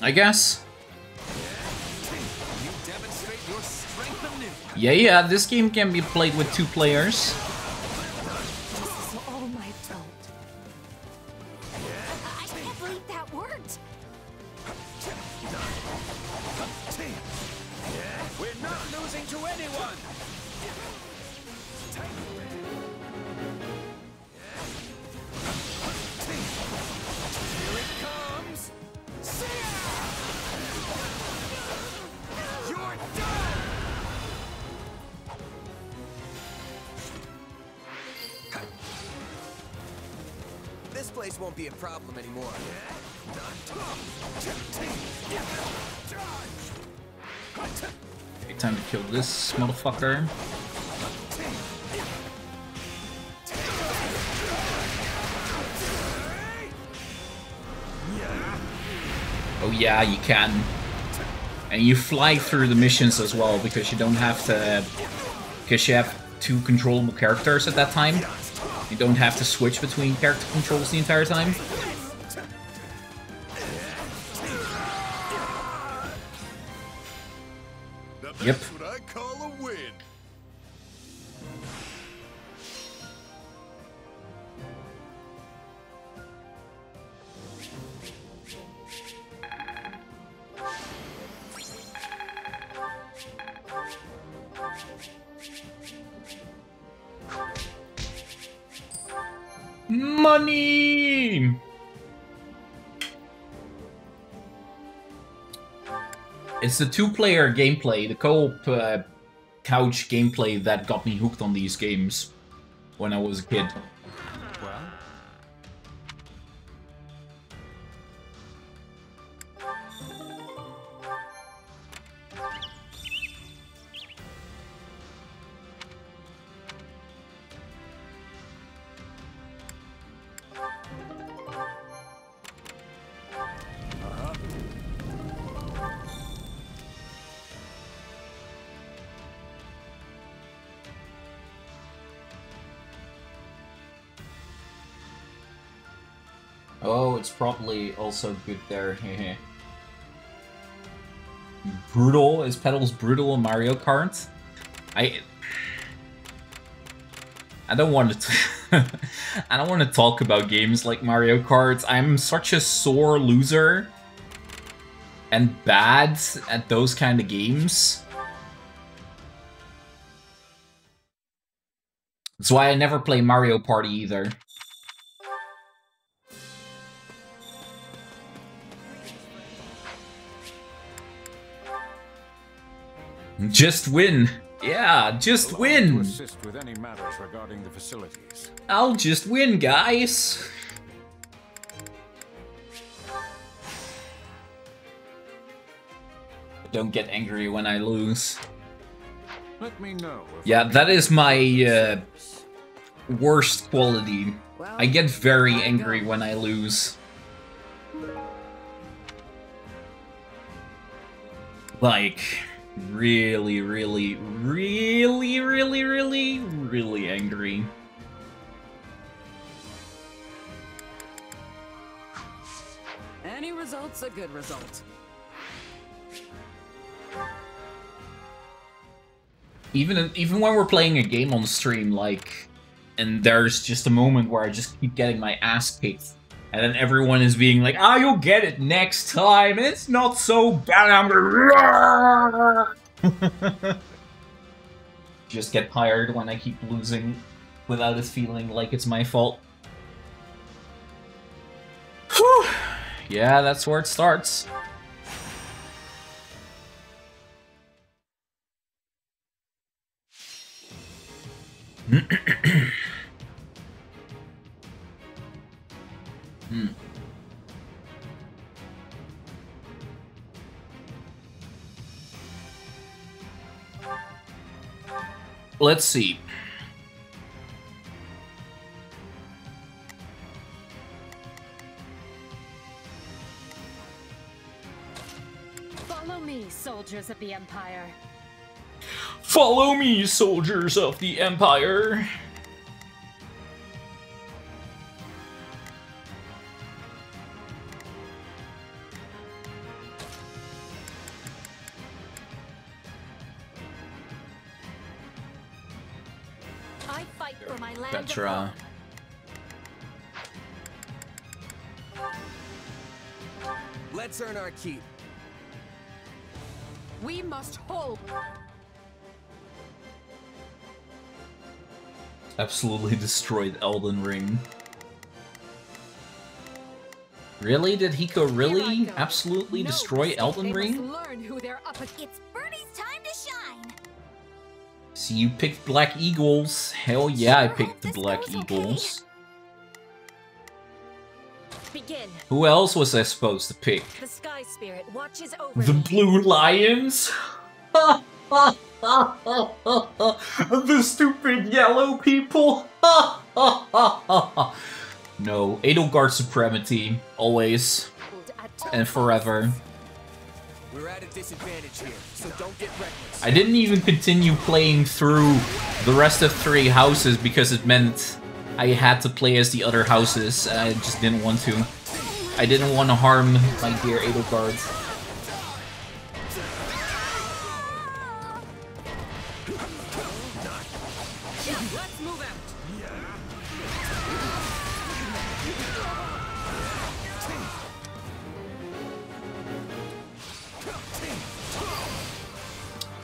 I guess. Yeah, yeah, this game can be played with two players. Motherfucker. Oh yeah, you can. And you fly through the missions as well, because you don't have to... Because you have two controllable characters at that time. You don't have to switch between character controls the entire time. It's the two-player gameplay, the co-op uh, couch gameplay that got me hooked on these games when I was a kid. Also good there. brutal is Petals brutal in Mario Kart. I I don't want to. I don't want to talk about games like Mario Kart. I'm such a sore loser and bad at those kind of games. That's why I never play Mario Party either. Just win. Yeah, just win. Assist with any matters regarding the facilities. I'll just win, guys. Don't get angry when I lose. Let me know. Yeah, I that can is my uh, worst quality. I get very angry when I lose. Like, really, really, really, really, really, really angry. Any result's a good result. Even even when we're playing a game on stream, like, and there's just a moment where I just keep getting my ass kicked, and then everyone is being like, "Ah, you'll get it next time. It's not so bad." I'm gonna just get tired when I keep losing without it feeling like it's my fault. Whew. Yeah, that's where it starts. Hmm. Let's see. Follow me, soldiers of the Empire. Follow me, soldiers of the Empire. My Petra. Let's earn our keep. We must hold. Absolutely destroyed Elden Ring. Really? Did Hiko really absolutely destroy Elden Ring? So you picked Black Eagles. Hell yeah, I picked the Black Eagles. Begin. Who else was I supposed to pick? The Sky Spirit watches over The. Blue Lions? the stupid yellow people? no, Edelgard Supremacy, always and forever. We're at a disadvantage here, so don't get reckless. I didn't even continue playing through the rest of three houses because it meant I had to play as the other houses. and I just didn't want to. I didn't want to harm my dear Edelgard.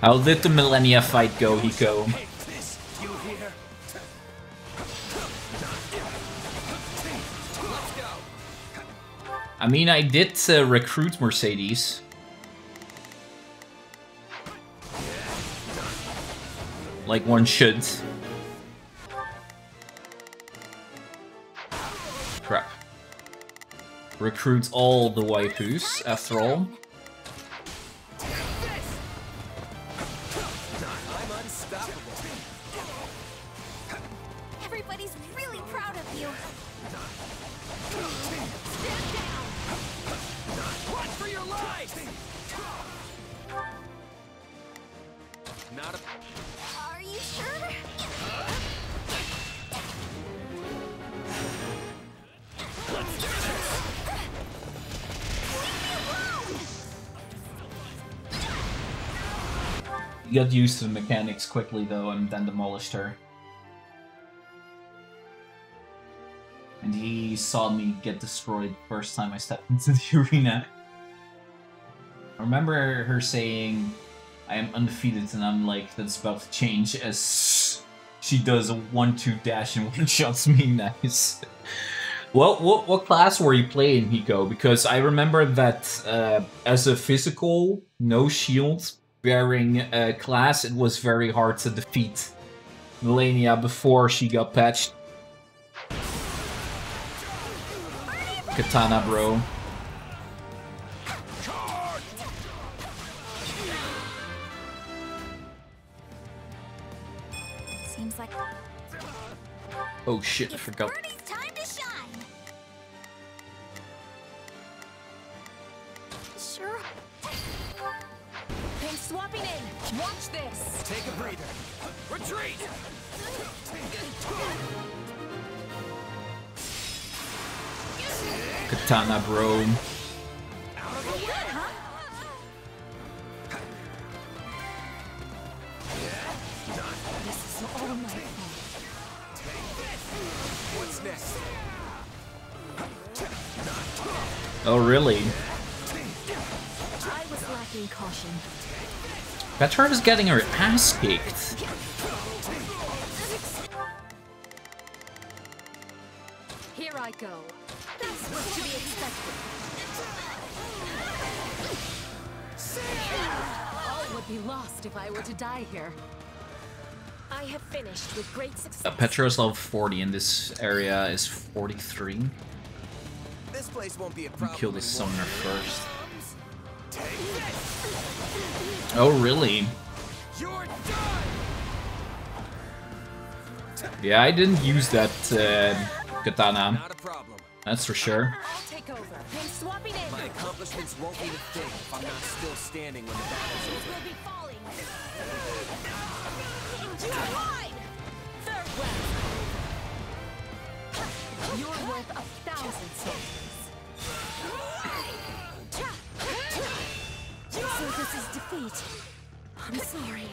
How did the Malenia fight go, Hiko? I mean, I did uh, recruit Mercedes. Like one should. Crap. Recruit all the waifus, after all. Got used to the mechanics quickly though and then demolished her. And he saw me get destroyed the first time I stepped into the arena. I remember her saying, I am undefeated, and I'm like, that's about to change as she does a 1-2 dash and one-shots me. Nice. Well, what, what class were you playing, Hiko? Because I remember that uh, as a physical, no shield bearing uh, class, it was very hard to defeat Malenia before she got patched. Katana, bro. Seems like Oh shit, I forgot. Breather. Retreat! Katana, bro. This is all my fault. What's next? Oh, really? I was lacking caution. Petra is getting her ass kicked. Here I go. That's what to be expected. All would be lost if I were to die here. I have finished with great success. Uh, Petra's level 40 in this area is 43. This place won't be a Let problem. kill this anymore. summoner first. Oh, really? Yeah, I didn't use that uh, katana. Not a problem. That's for sure. I'll take over. Pink swapping in. My accomplishments won't mean a thing if I'm not still standing when the battle's over. will be falling. You are mine! Farewell. You're worth a thousand soldiers. So this is defeat. I'm sorry.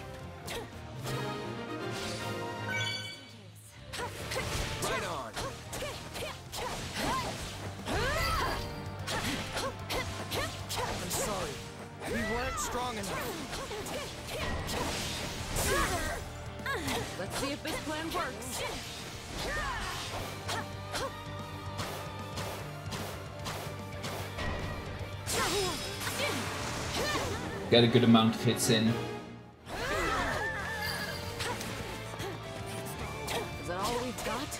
Right on. I'm sorry. We weren't strong enough. Let's see if this plan works. Got a good amount of hits in. Is that all we've got?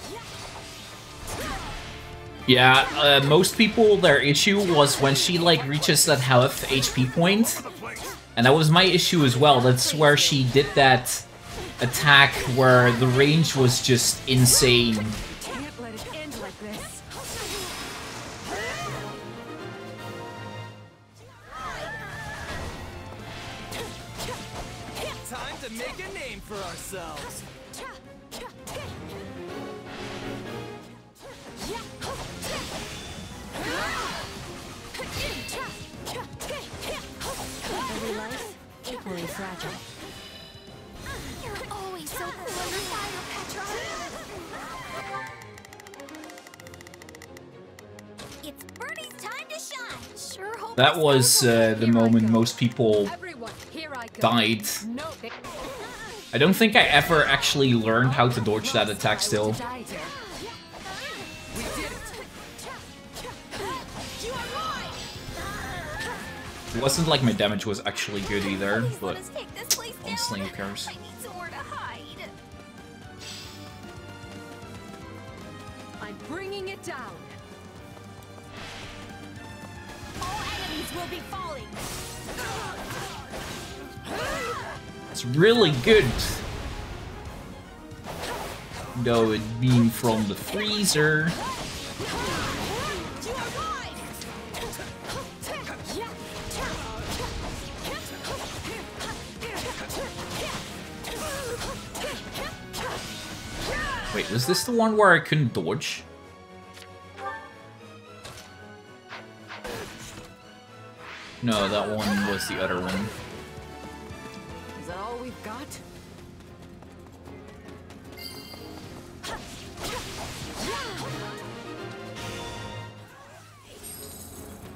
Yeah, uh, most people, their issue was when she, like, reaches that health HP point. And that was my issue as well. That's where she did that attack where the range was just insane. That was uh, the moment most people died. I don't think I ever actually learned how to dodge that attack still. It wasn't like my damage was actually good either, but honestly, who cares? I'm bringing it down. Will be falling. It's really good. Though it being from the freezer. Wait, was this the one where I couldn't dodge? No, that one was the other one. Is that all we've got?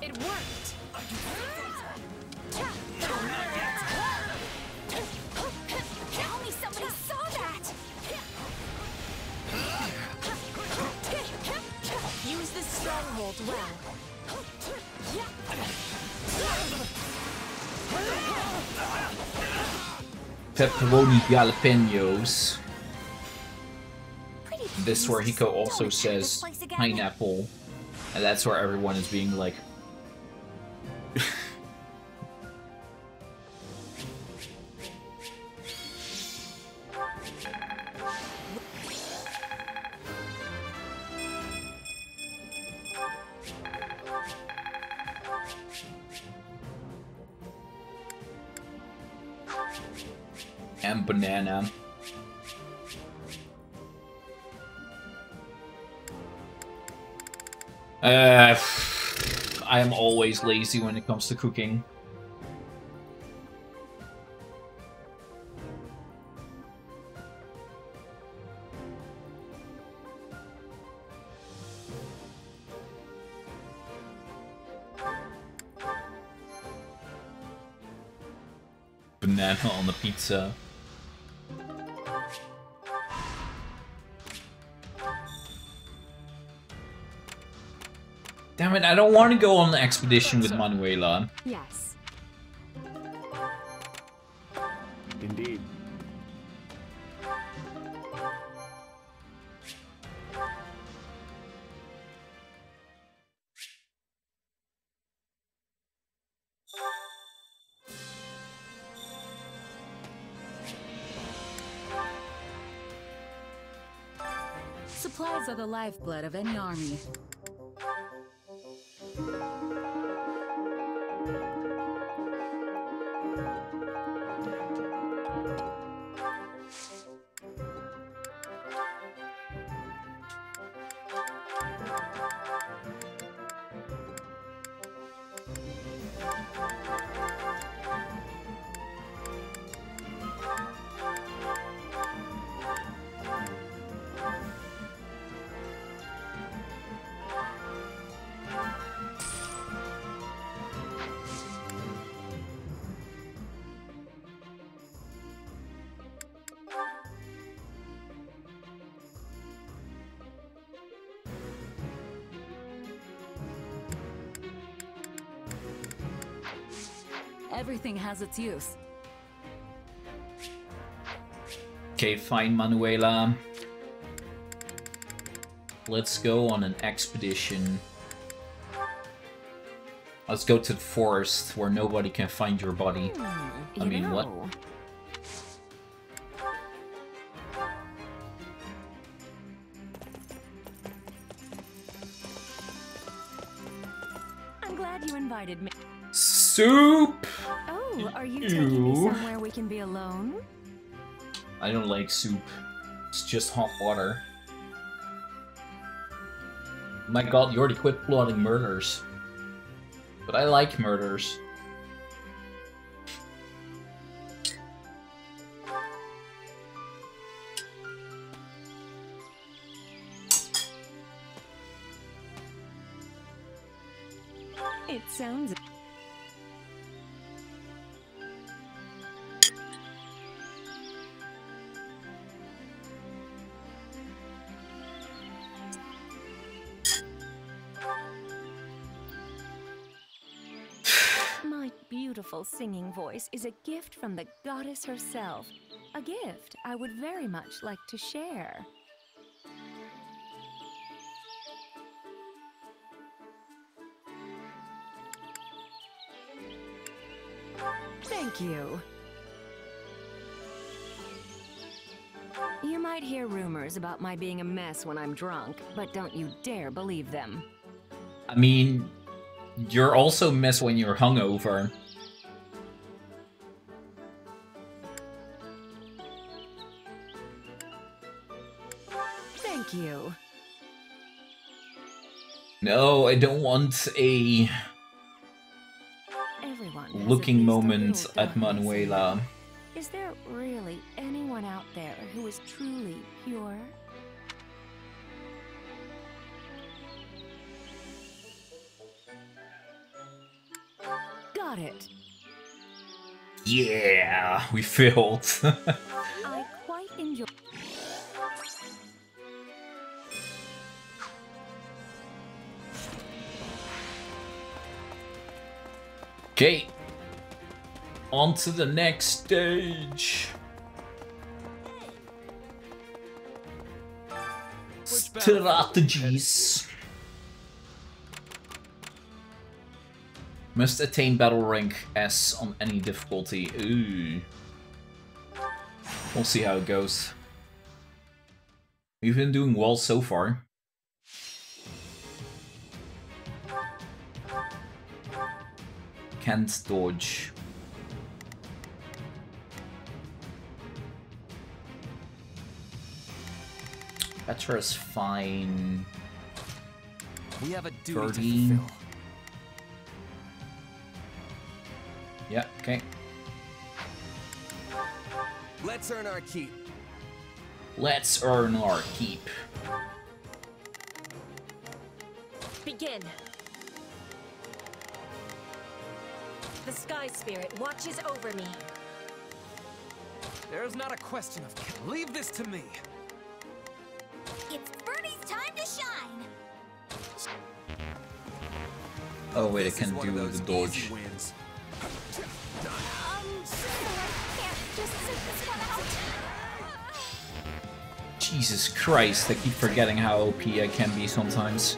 It worked. Tell me somebody saw that. Use this stronghold well. Pepperoni jalapenos. This where Hiko also says pineapple, and that's where everyone is being like. Banana. Uh, I am always lazy when it comes to cooking. Banana on the pizza. Damn it, I don't want to go on the expedition with Manuela. Yes. Indeed. Supplies are the lifeblood of any army. Everything has its use. Okay, fine, Manuela. Let's go on an expedition. Let's go to the forest where nobody can find your body. Hmm, I mean, what? I'm glad you invited me. Soup! I don't like soup. It's just hot water. My god, you already quit plotting murders. But I like murders. It sounds. Beautiful singing voice is a gift from the goddess herself. A gift I would very much like to share. Thank you. You might hear rumors about my being a mess when I'm drunk, but don't you dare believe them. I mean, you're also mess when you're hungover. Thank you. No, I don't want a Everyone. looking moment at Manuela. Is there really anyone out there who is truly pure? Got it. Yeah, we failed. I quite enjoy. Okay. On to the next stage. Strategies. Must attain battle rank S on any difficulty. Ooh. We'll see how it goes. We've been doing well so far. Can't dodge. Petra is fine. We have a duty to fulfill. Yeah, okay. Let's earn our keep. Let's earn our keep. Begin. The Sky Spirit watches over me. There is not a question of. Leave this to me. It's Bernie's time to shine. Oh wait, I This is can one of do those the dodge. wins. Um, I can't just sit this one out. Jesus Christ, I keep forgetting how OP I can be sometimes.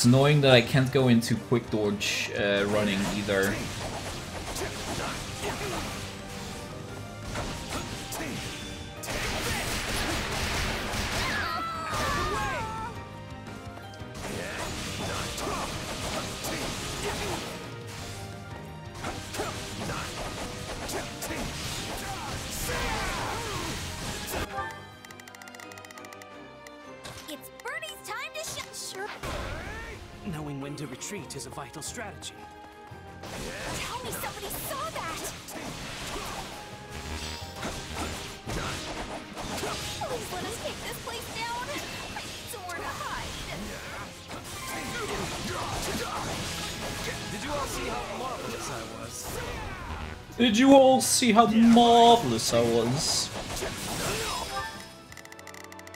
It's annoying that I can't go into quick dodge uh, running either. Vital strategy. Tell me somebody saw that. Please let us take this place down. I need somewhere to hide. Did you all see how marvelous I was? Did you all see how marvelous I was?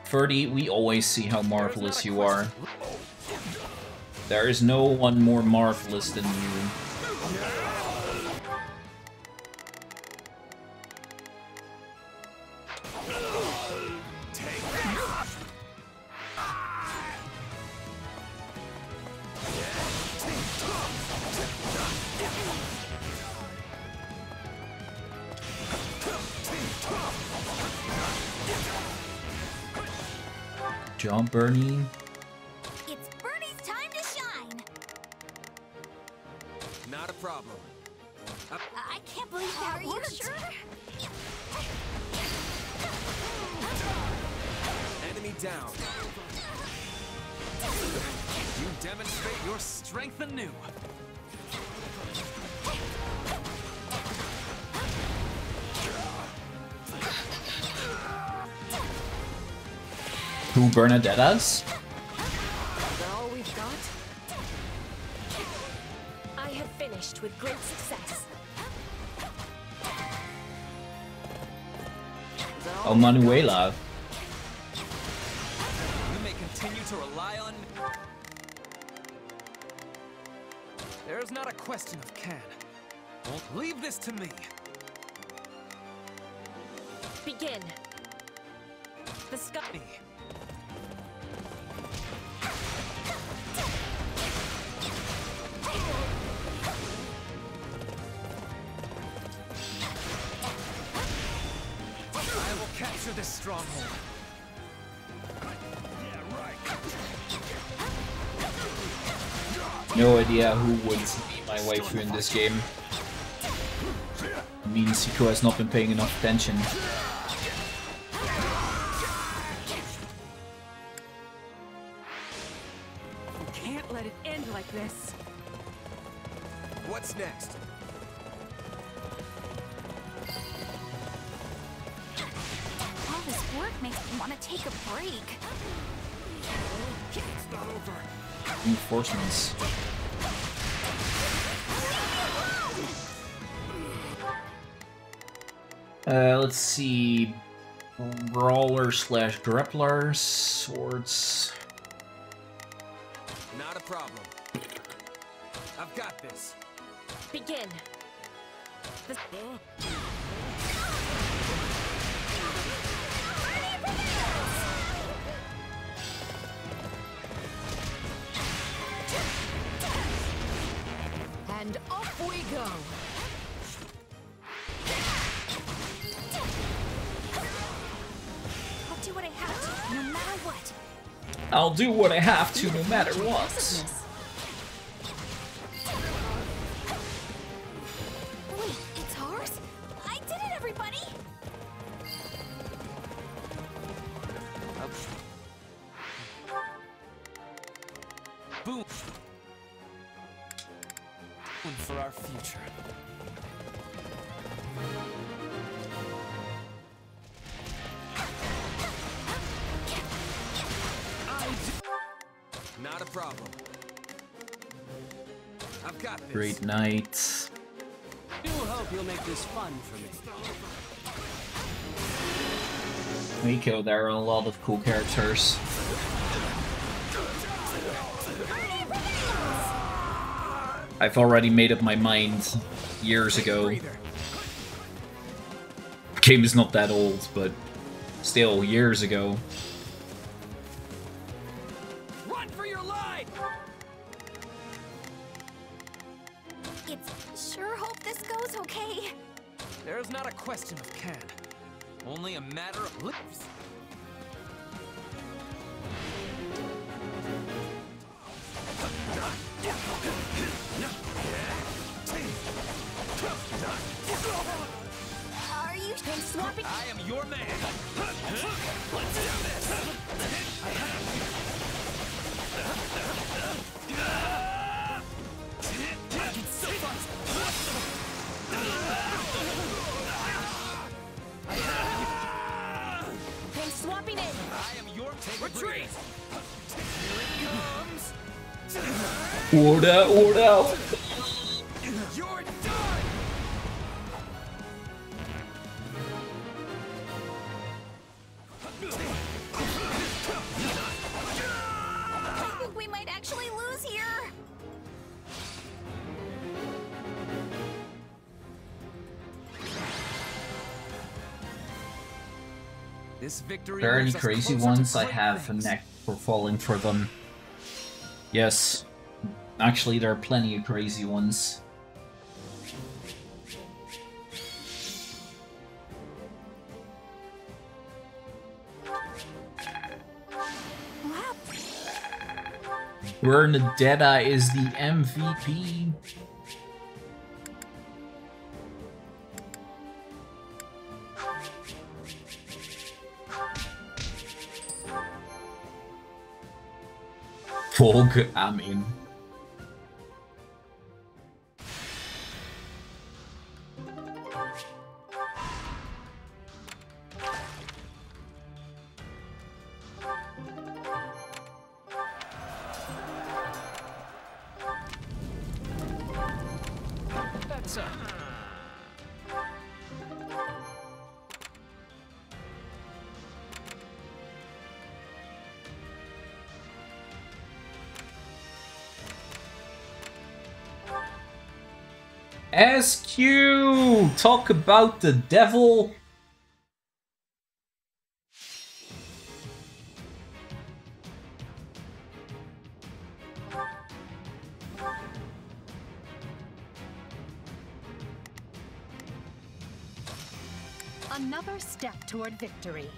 30, we always see how marvelous you are. There is no one more marvelous than you. Jump, Bernie. Bernadettas? Is that all we've got? I have finished with great success. Oh, Manuela. Who would be my waifu in this game. I mean, Siko has not been paying enough attention. Grappler swords. Do what I have to no matter what. Got this. Night. do hope you'll make this fun for me. Miko, there are a lot of cool characters. I've already made up my mind years ago. Game is not that old, but still, years ago. We might actually lose here. This victory There are any crazy ones, I have a things. neck for falling for them. Yes. Actually, there are plenty of crazy ones. Bernadetta is the MVP. Volk, I'm. SQ! Talk about the devil. Another step toward victory.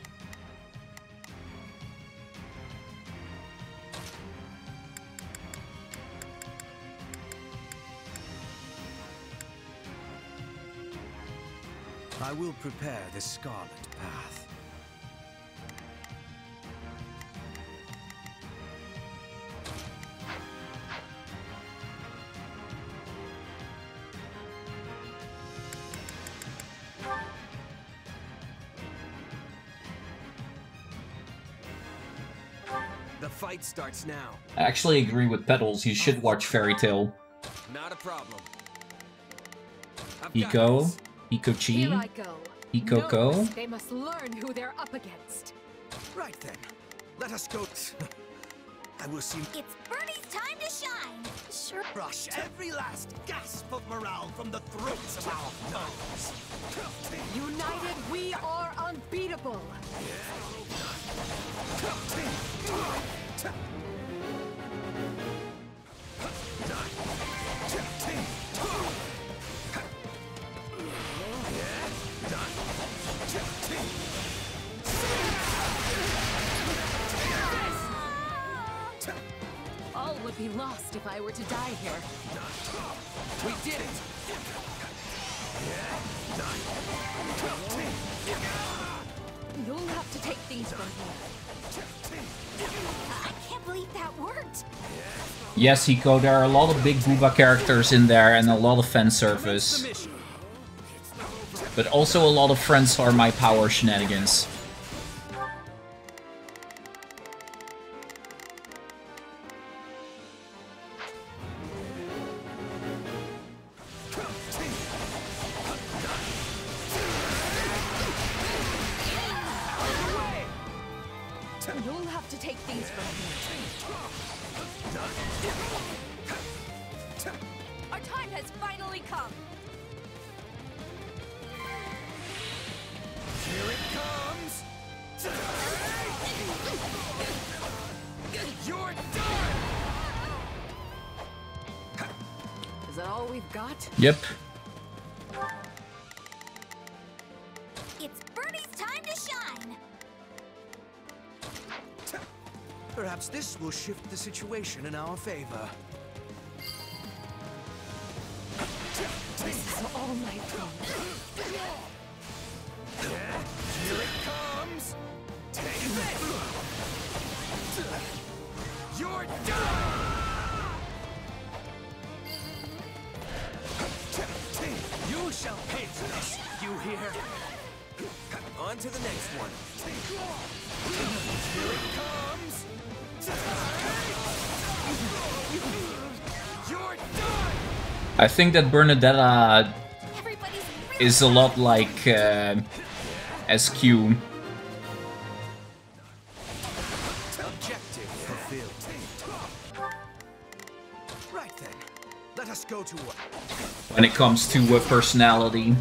Prepare the Scarlet Path. The fight starts now. I actually agree with Petals, you should watch Fairy Tail. Not a problem. Eco, Eco Here I Chi, go. Eco Know Ko. They must learn who they're up against. Right then. Let us go. I will see. It's Bernie's time to shine. Sure. Rush every last gasp of morale from the throats of our foes. United, we are unbeatable. Would be lost if I were to die here. We did it! You'll have to take these from here. I can't believe that worked. Yes, Eco, there are a lot of big Booba characters in there and a lot of fan service. But also a lot of friends are my power shenanigans. Situation in our favor. I think that Bernadetta is a lot like uh, SQ. Objective fulfilled. Right then, let us go to work. when it comes to uh, personality.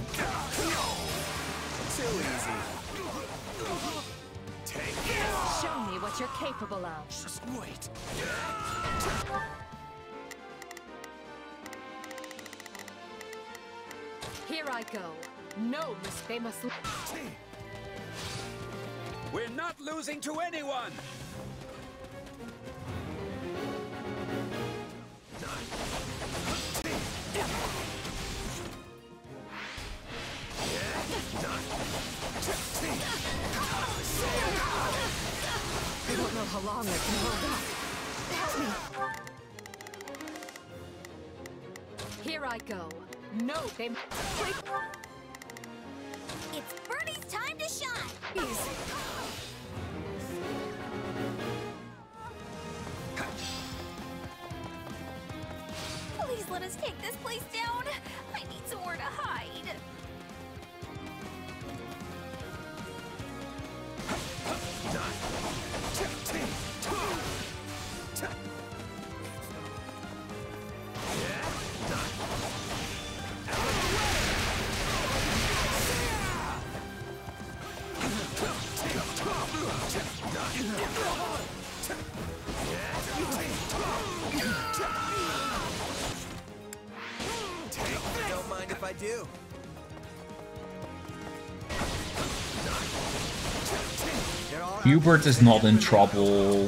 Hubert is not in trouble.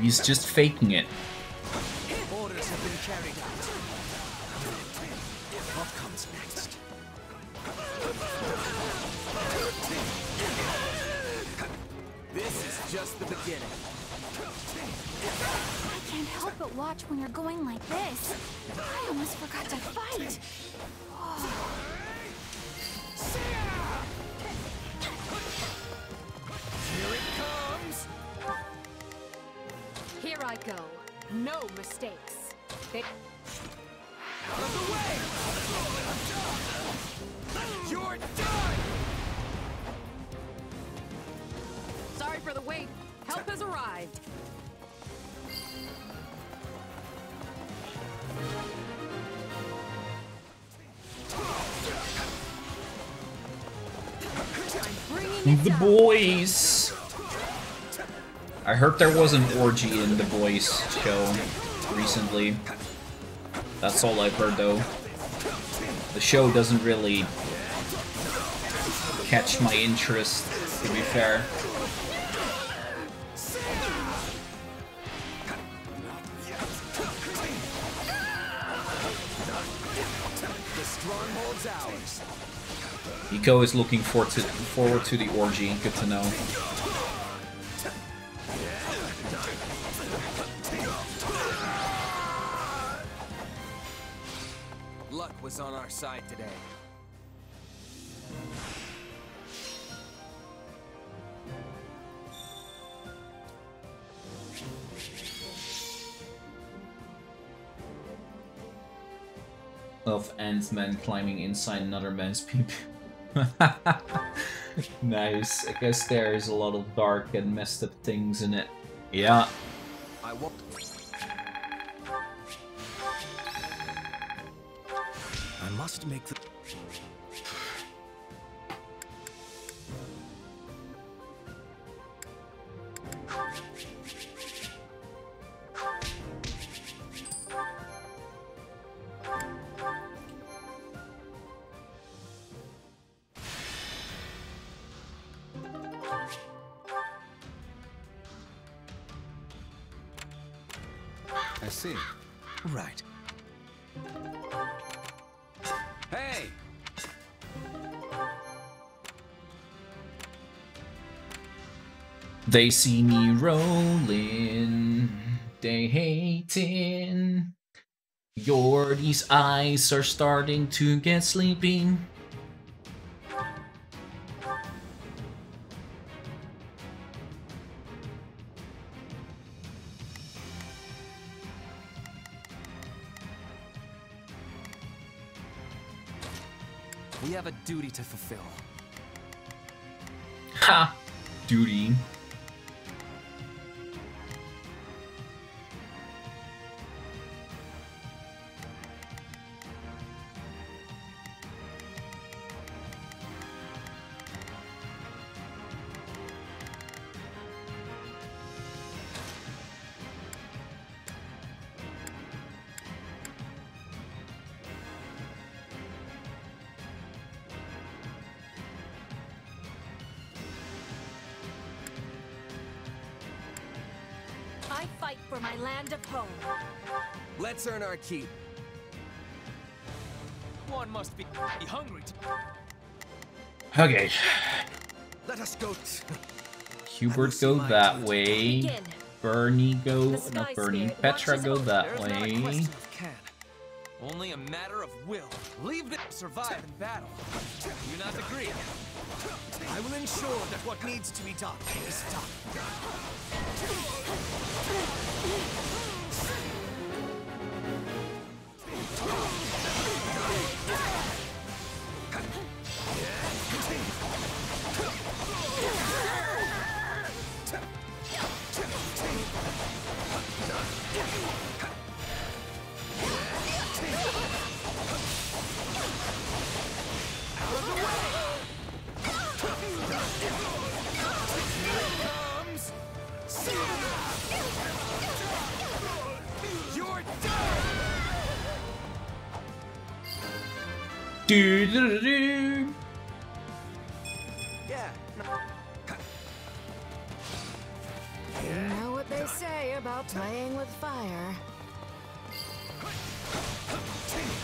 He's just faking it. Heard there was an orgy in the boys show recently. That's all I've heard though. The show doesn't really catch my interest, to be fair. Eco is looking forward to, forward to the orgy, good to know. Inside another man's peep. nice. I guess there's a lot of dark and messed up things in it. Yeah. They see me rolling, they hating. Yordi's eyes are starting to get sleepy. We have a duty to fulfill. Ha! Duty. I fight for my land of home. Let's earn our keep. One must be hungry to... Okay. Let us go. Hubert go that way. Bernie go, not Bernie. Petra go that way. Only a matter of will. Leave them survive in battle. Do not agree? I will ensure that what needs to be done is done.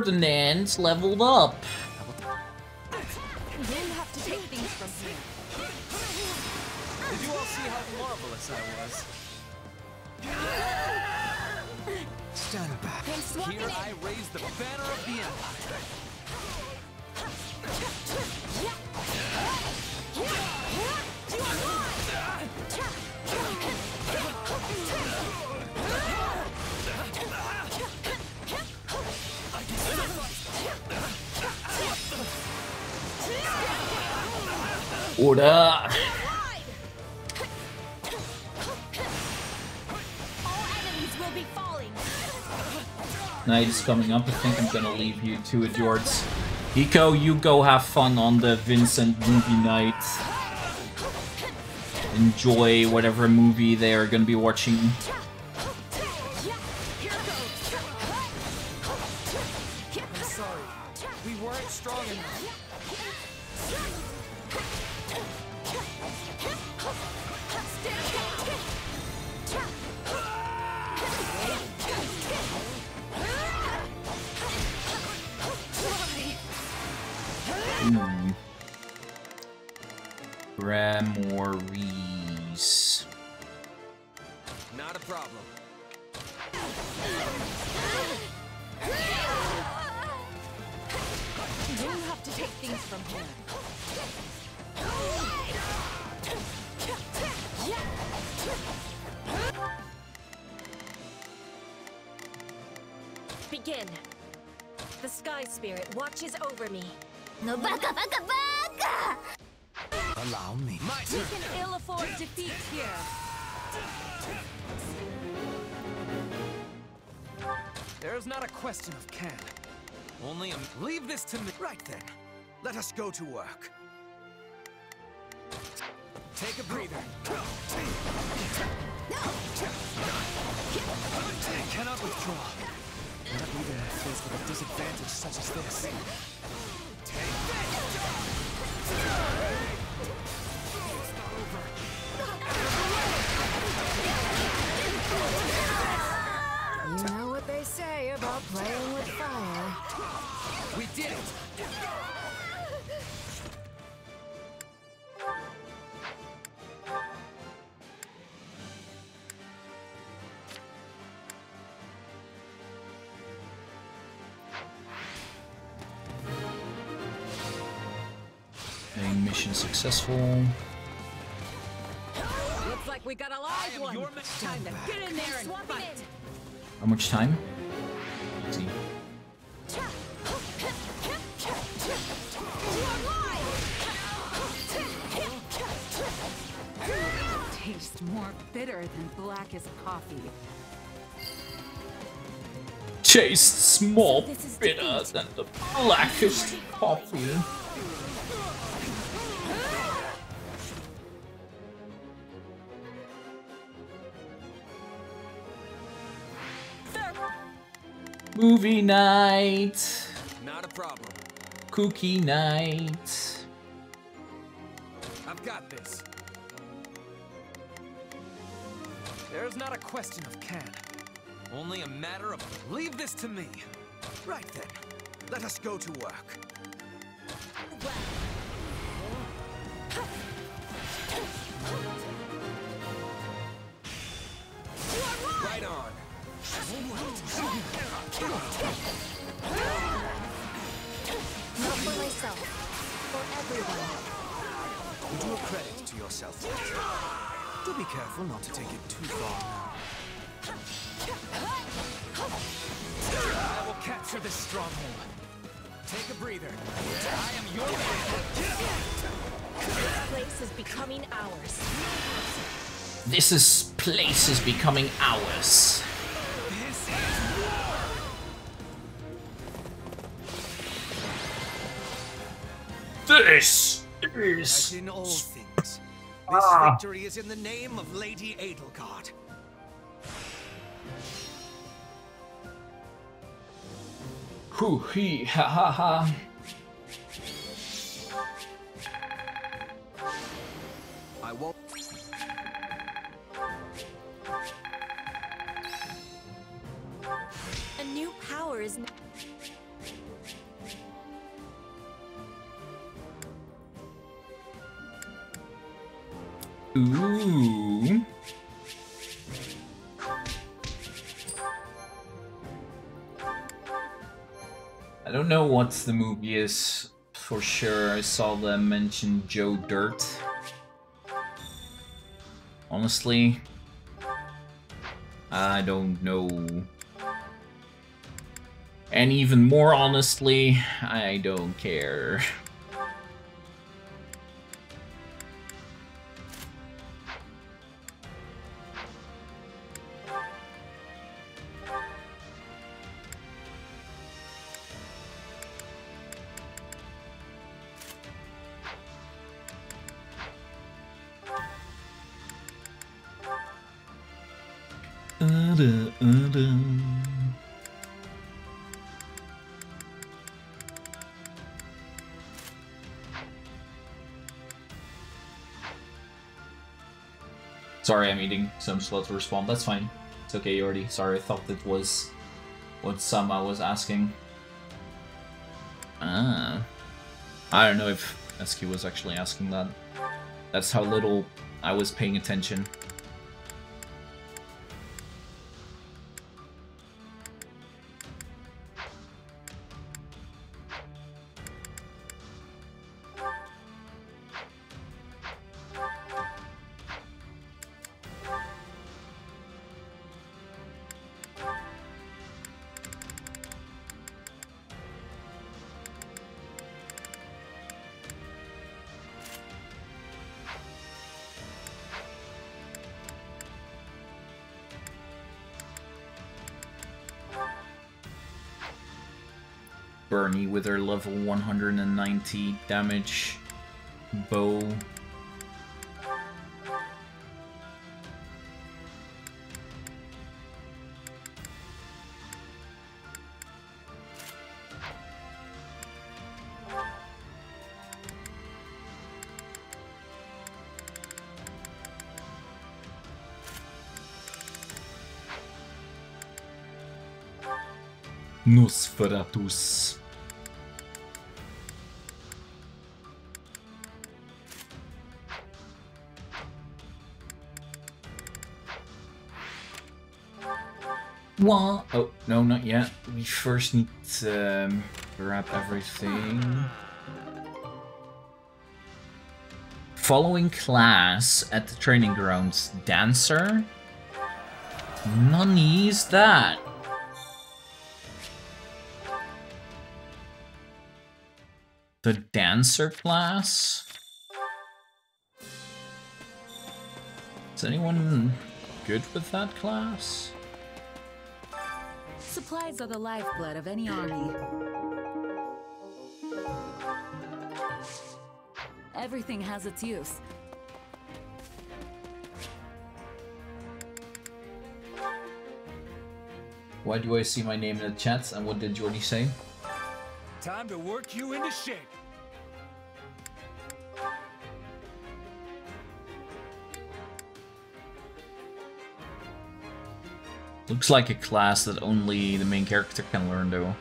Ferdinand's leveled up. night is coming up, I think I'm gonna leave you to it, George. Hiko, you go have fun on the Vincent movie night. Enjoy whatever movie they are gonna be watching. to work. successful. Looks like we got a live one. Time to get in there and fight. How much time? Let's see. Taste more bitter than blackest coffee. Tastes more bitter than the blackest coffee. Movie night. Not a problem. Cookie night. I've got this. There's not a question of can. Only a matter of leave this to me. Right then. Let us go to work. Right on. Not for myself. For everyone. Do a credit to yourself. Do be careful not to take it too far. I will capture this stronghold. Take a breather. I am your This place is becoming ours. This is place is becoming ours. This As in all things, this Ah. victory is in the name of Lady Edelgard. Hoo hee ha ha ha. I won't. Is. Ooh. I don't know what the movie is for sure. I saw them mention Joe Dirt. Honestly, I don't know. And even more honestly, I don't care. Uh-da, uh-da. Sorry, I'm eating, so I'm slow to respond. That's fine. It's okay, Yordi. Sorry, I thought that was what Sama was asking. Ah. I don't know if SQ was actually asking that. That's how little I was paying attention. With her level 190 damage bow. Nosferatus. What? Oh, no, not yet. We first need to um, grab everything. Following class at the training grounds, dancer? Nani is that? The dancer class? Is anyone good with that class? Supplies are the lifeblood of any army. Everything has its use. Why do I see my name in the chat and what did Jordy say? Time to work you into shape. Looks like a class that only the main character can learn though.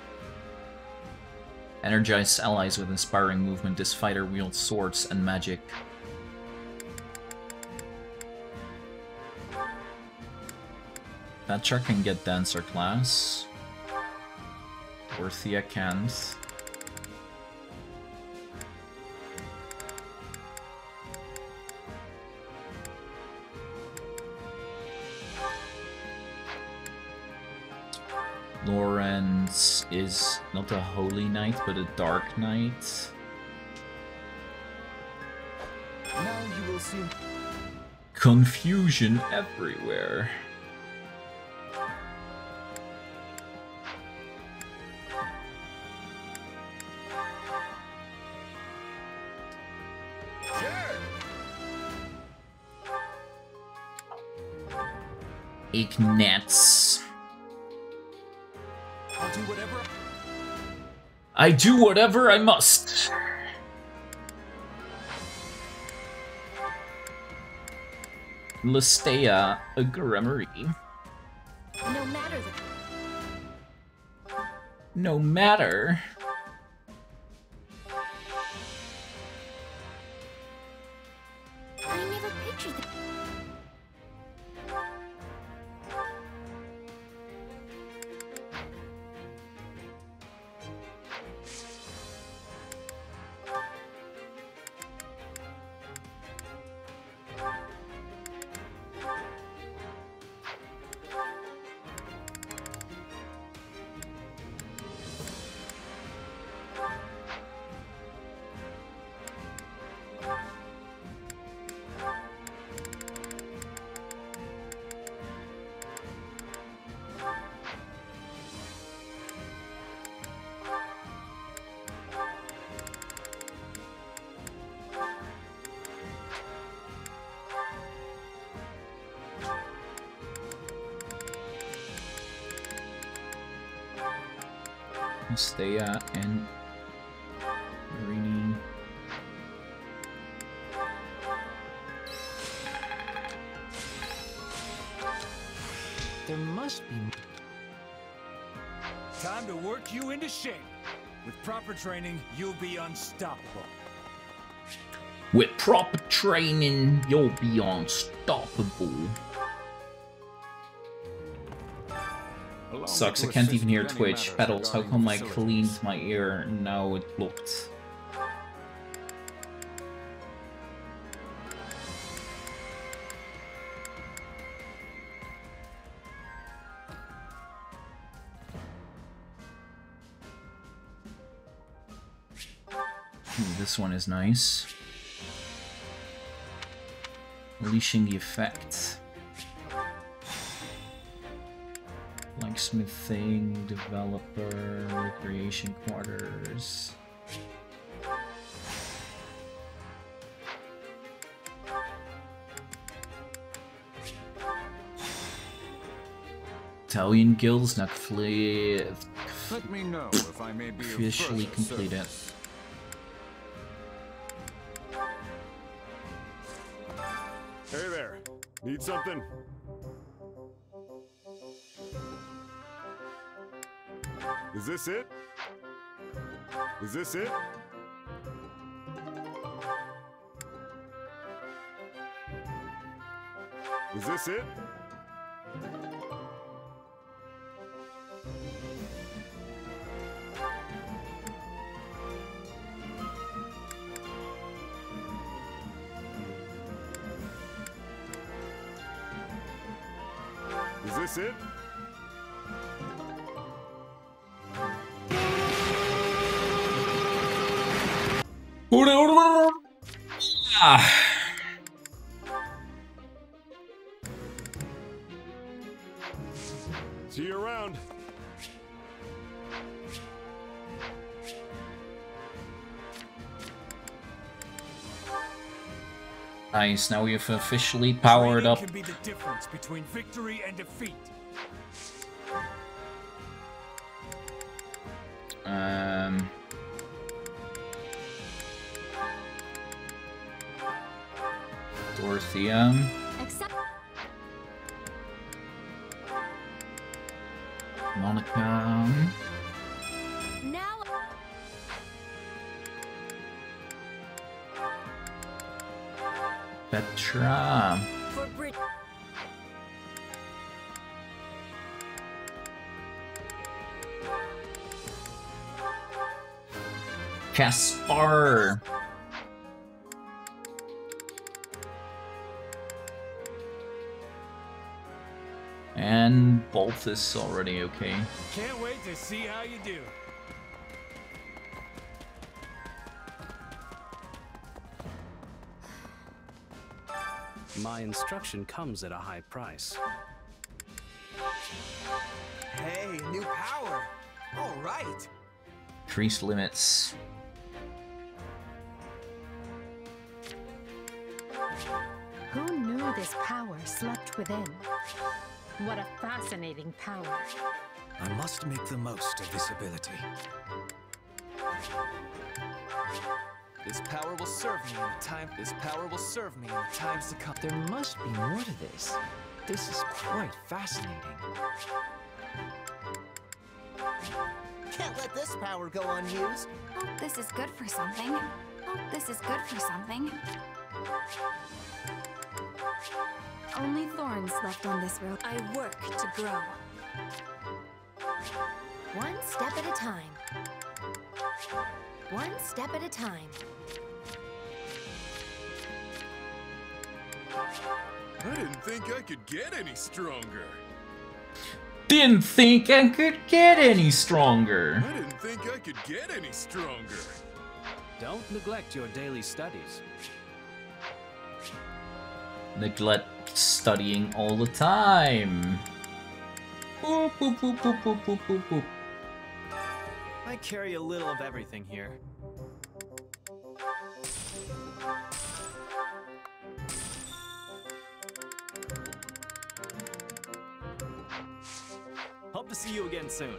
Energize allies with inspiring movement. This fighter wields swords and magic. Petra can get Dancer class. Dorothea can't. Is not a holy night, but a dark night. Now you will see. Confusion everywhere. Ignatz. I do whatever I must. Lysithea, a Gremory. No matter the No matter. Training, you'll be unstoppable. With proper training, you'll be unstoppable. Sucks, I can't even hear Twitch. Petals, how come I cleaned my ear? Now it blocked. One is nice. Unleashing the effect. Blacksmithing, developer, recreation quarters. Italian guilds not fle- Let me know if I may be of officially completed. this it? Is this it? Is this it? Is this it? Ah. See you around. Nice, now we've officially powered Training up. can be the difference between victory and defeat. Um, Monica. now Petra. for Caspar. And Balthus already okay. Can't wait to see how you do. My instruction comes at a high price. Hey, new power. All right. Increase limits. Who knew this power slept within? What a fascinating power. I must make the most of this ability. This power will serve me in time. This power will serve me in the times to come. There must be more to this. This is quite fascinating. Can't let this power go unused. Hope this is good for something. Hope this is good for something. Only thorns left on this road. I work to grow. One step at a time. One step at a time. I didn't think I could get any stronger. Didn't think I could get any stronger. I didn't think I could get any stronger. Don't neglect your daily studies. Neglect studying all the time. Boop, boop, boop, boop, boop, boop, boop, boop. I carry a little of everything here. Hope to see you again soon.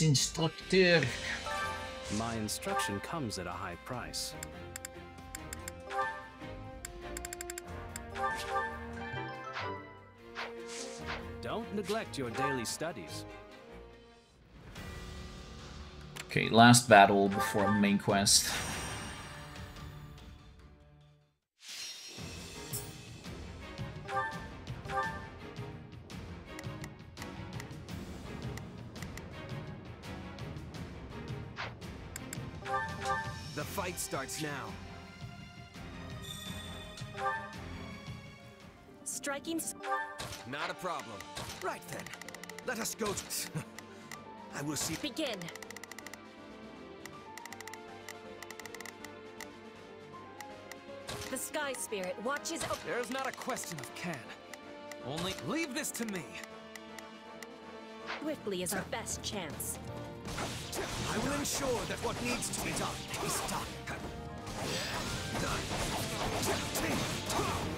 Instructor. My instruction comes at a high price. Don't neglect your daily studies. Okay, last battle before main quest. Starts now. Striking. s- Not a problem. Right then. Let us go to... I will see... Begin. The Sky Spirit watches over. There's not a question of can. Only leave this to me. Swiftly is our best chance. I will ensure that what needs to be done is done. Retreat!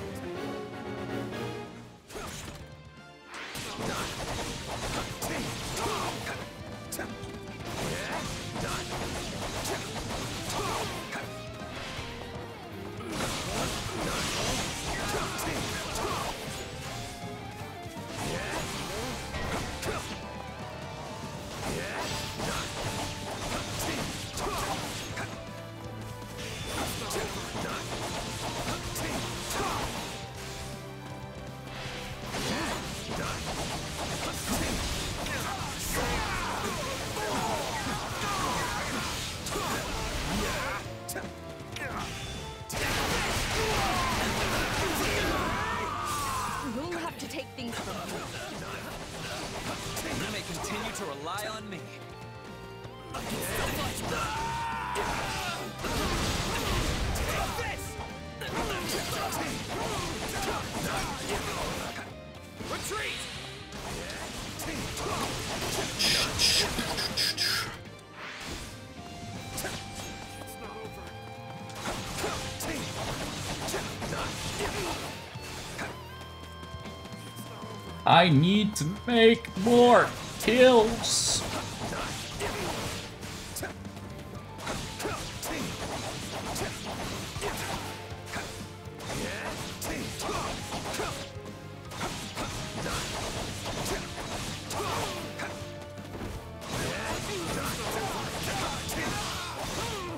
I need to make more kills. Out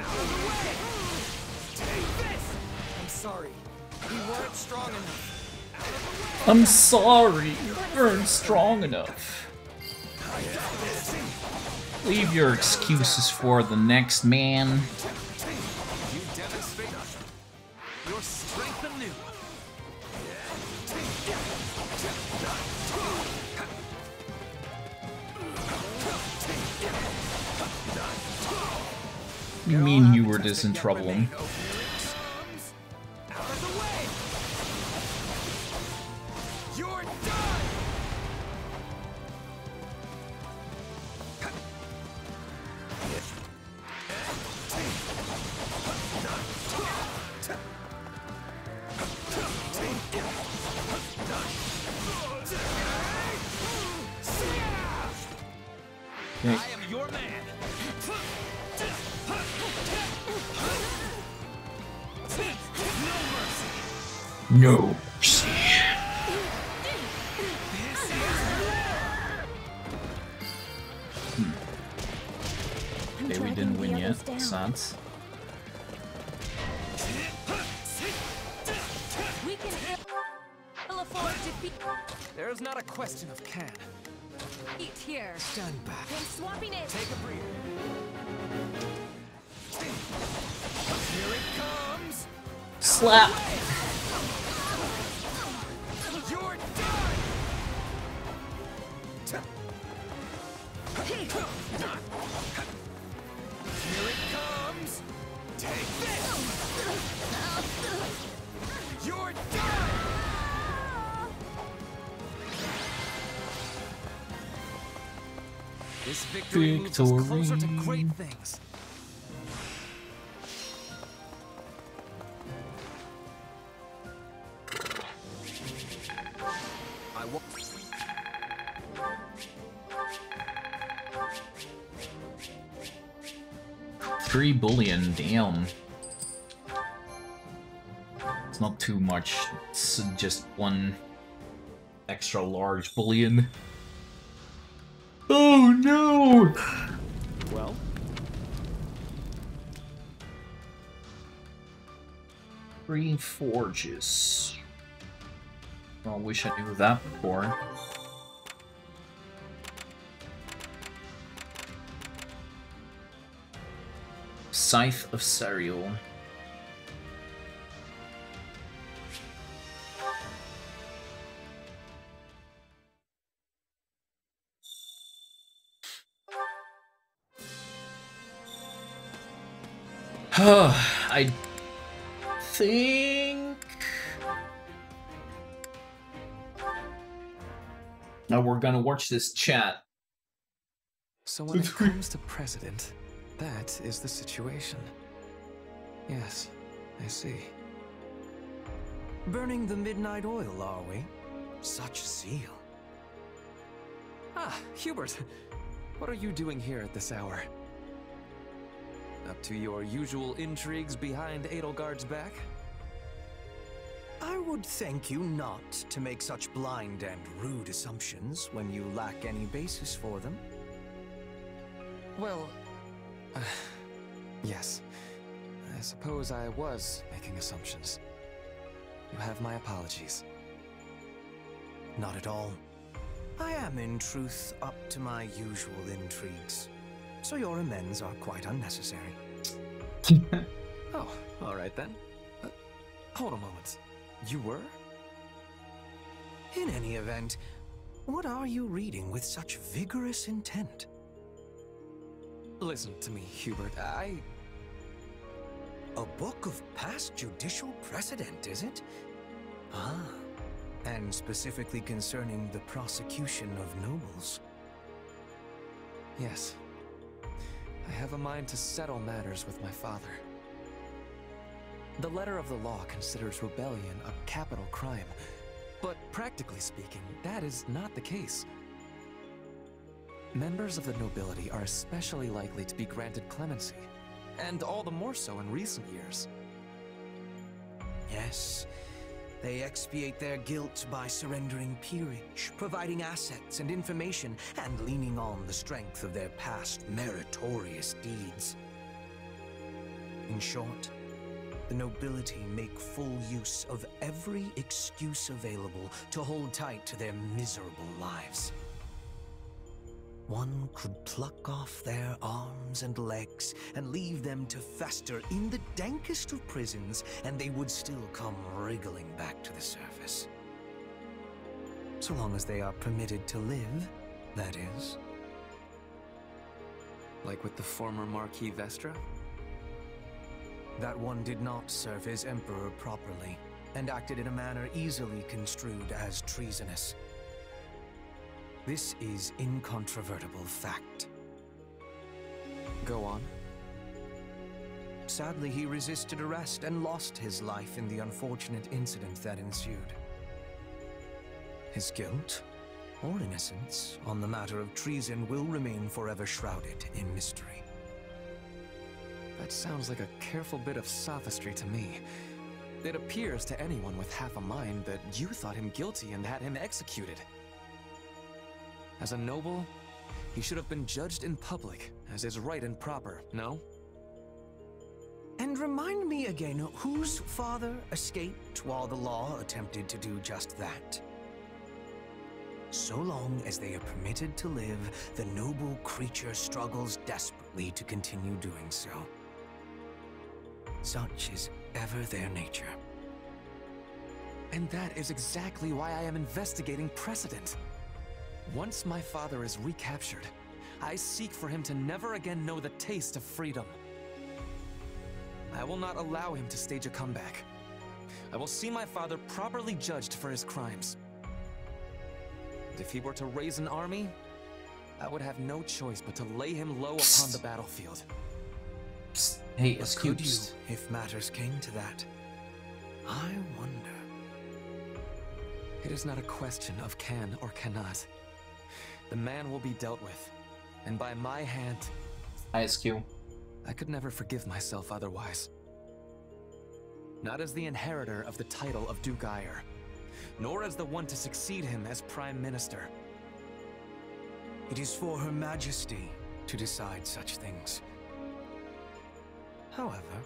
of the way. Take this. I'm sorry. We weren't strong enough. I'm sorry. Weren't strong enough. I'm sorry, you weren't strong enough. Leave your excuses for the next man. You demonstrate your strength anew. You mean you were this in trouble? Closer to great things. I won't. Three bullion, damn. It's not too much. It's just one extra large bullion. Oh no! Forges. I wish I knew that before. Scythe of Sariel. I think. Now we're gonna watch this chat. so when it comes to president, that is the situation. Yes, I see. Burning the midnight oil, are we? Such zeal. Ah, Hubert, what are you doing here at this hour? Up to your usual intrigues behind Edelgard's back? I would thank you not to make such blind and rude assumptions when you lack any basis for them. Well, uh, yes. I suppose I was making assumptions. You have my apologies. Not at all. I am, in truth, up to my usual intrigues. So your amends are quite unnecessary. Oh, all right then. Uh, hold a moment. You were? In any event, what are you reading with such vigorous intent? Listen to me, Hubert. I... A book of past judicial precedent, is it? Ah. And specifically concerning the prosecution of nobles. Yes. I have a mind to settle matters with my father. The letter of the law considers rebellion a capital crime, but practically speaking, that is not the case. Members of the nobility are especially likely to be granted clemency, and all the more so in recent years. Yes. They expiate their guilt by surrendering peerage, providing assets and information, and leaning on the strength of their past meritorious deeds. In short, the nobility make full use of every excuse available to hold tight to their miserable lives. One could pluck off their arms and legs and leave them to fester in the dankest of prisons, and they would still come wriggling back to the surface. So long as they are permitted to live, that is. Like with the former Marquis Vestra? That one did not serve his emperor properly, and acted in a manner easily construed as treasonous. This is incontrovertible fact. Go on. Sadly, he resisted arrest and lost his life in the unfortunate incident that ensued. His guilt, or innocence, on the matter of treason will remain forever shrouded in mystery. That sounds like a careful bit of sophistry to me. It appears to anyone with half a mind that you thought him guilty and had him executed. As a noble, he should have been judged in public, as is right and proper, no? And remind me again, whose father escaped while the law attempted to do just that? So long as they are permitted to live, the noble creature struggles desperately to continue doing so. Such is ever their nature. And that is exactly why I am investigating precedent. Once my father is recaptured, I seek for him to never again know the taste of freedom. I will not allow him to stage a comeback. I will see my father properly judged for his crimes. And if he were to raise an army, I would have no choice but to lay him low upon the battlefield. Psst. Hey, But could you, if matters came to that? I wonder. It is not a question of can or cannot. The man will be dealt with, and by my hand. ISQ. I could never forgive myself otherwise. Not as the inheritor of the title of Duke Aegir, nor as the one to succeed him as Prime Minister. It is for Her Majesty to decide such things. However,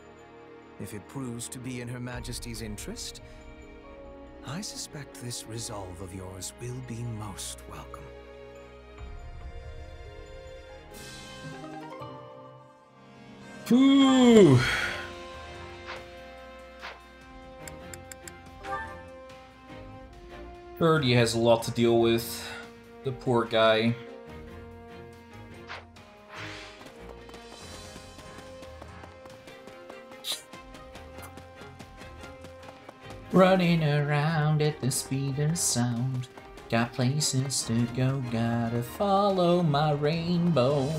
if it proves to be in Her Majesty's interest, I suspect this resolve of yours will be most welcome. Whew. Birdie has a lot to deal with. The poor guy. Running around at the speed of sound. Got places to go, gotta follow my rainbow.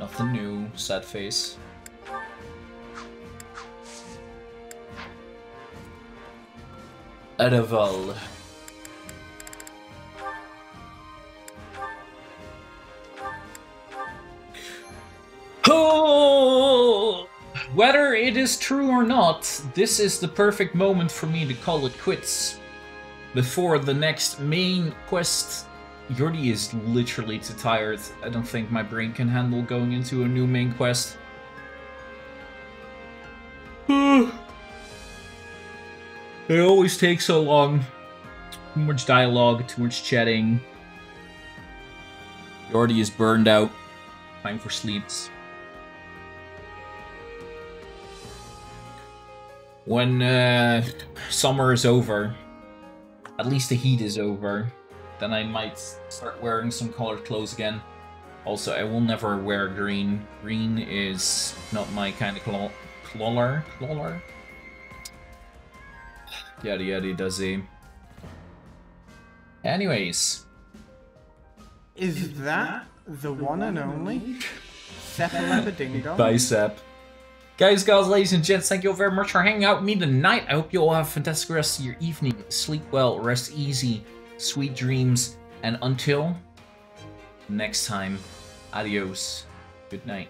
Nothing new, sad face. Ereval. Oh! Whether it is true or not, this is the perfect moment for me to call it quits. Before the next main quest Yordi is literally too tired. I don't think my brain can handle going into a new main quest. it always takes so long. Too much dialogue, too much chatting. Yordi is burned out. Time for sleeps. When uh, summer is over, at least the heat is over, then I might start wearing some colored clothes again. Also, I will never wear green. Green is not my kind of color. Color? Yada yada does he. Anyways. Is that the one and only? Bicep. Guys, girls, ladies and gents, thank you all very much for hanging out with me tonight. I hope you all have a fantastic rest of your evening. Sleep well, rest easy, sweet dreams, and until next time, adios. Good night.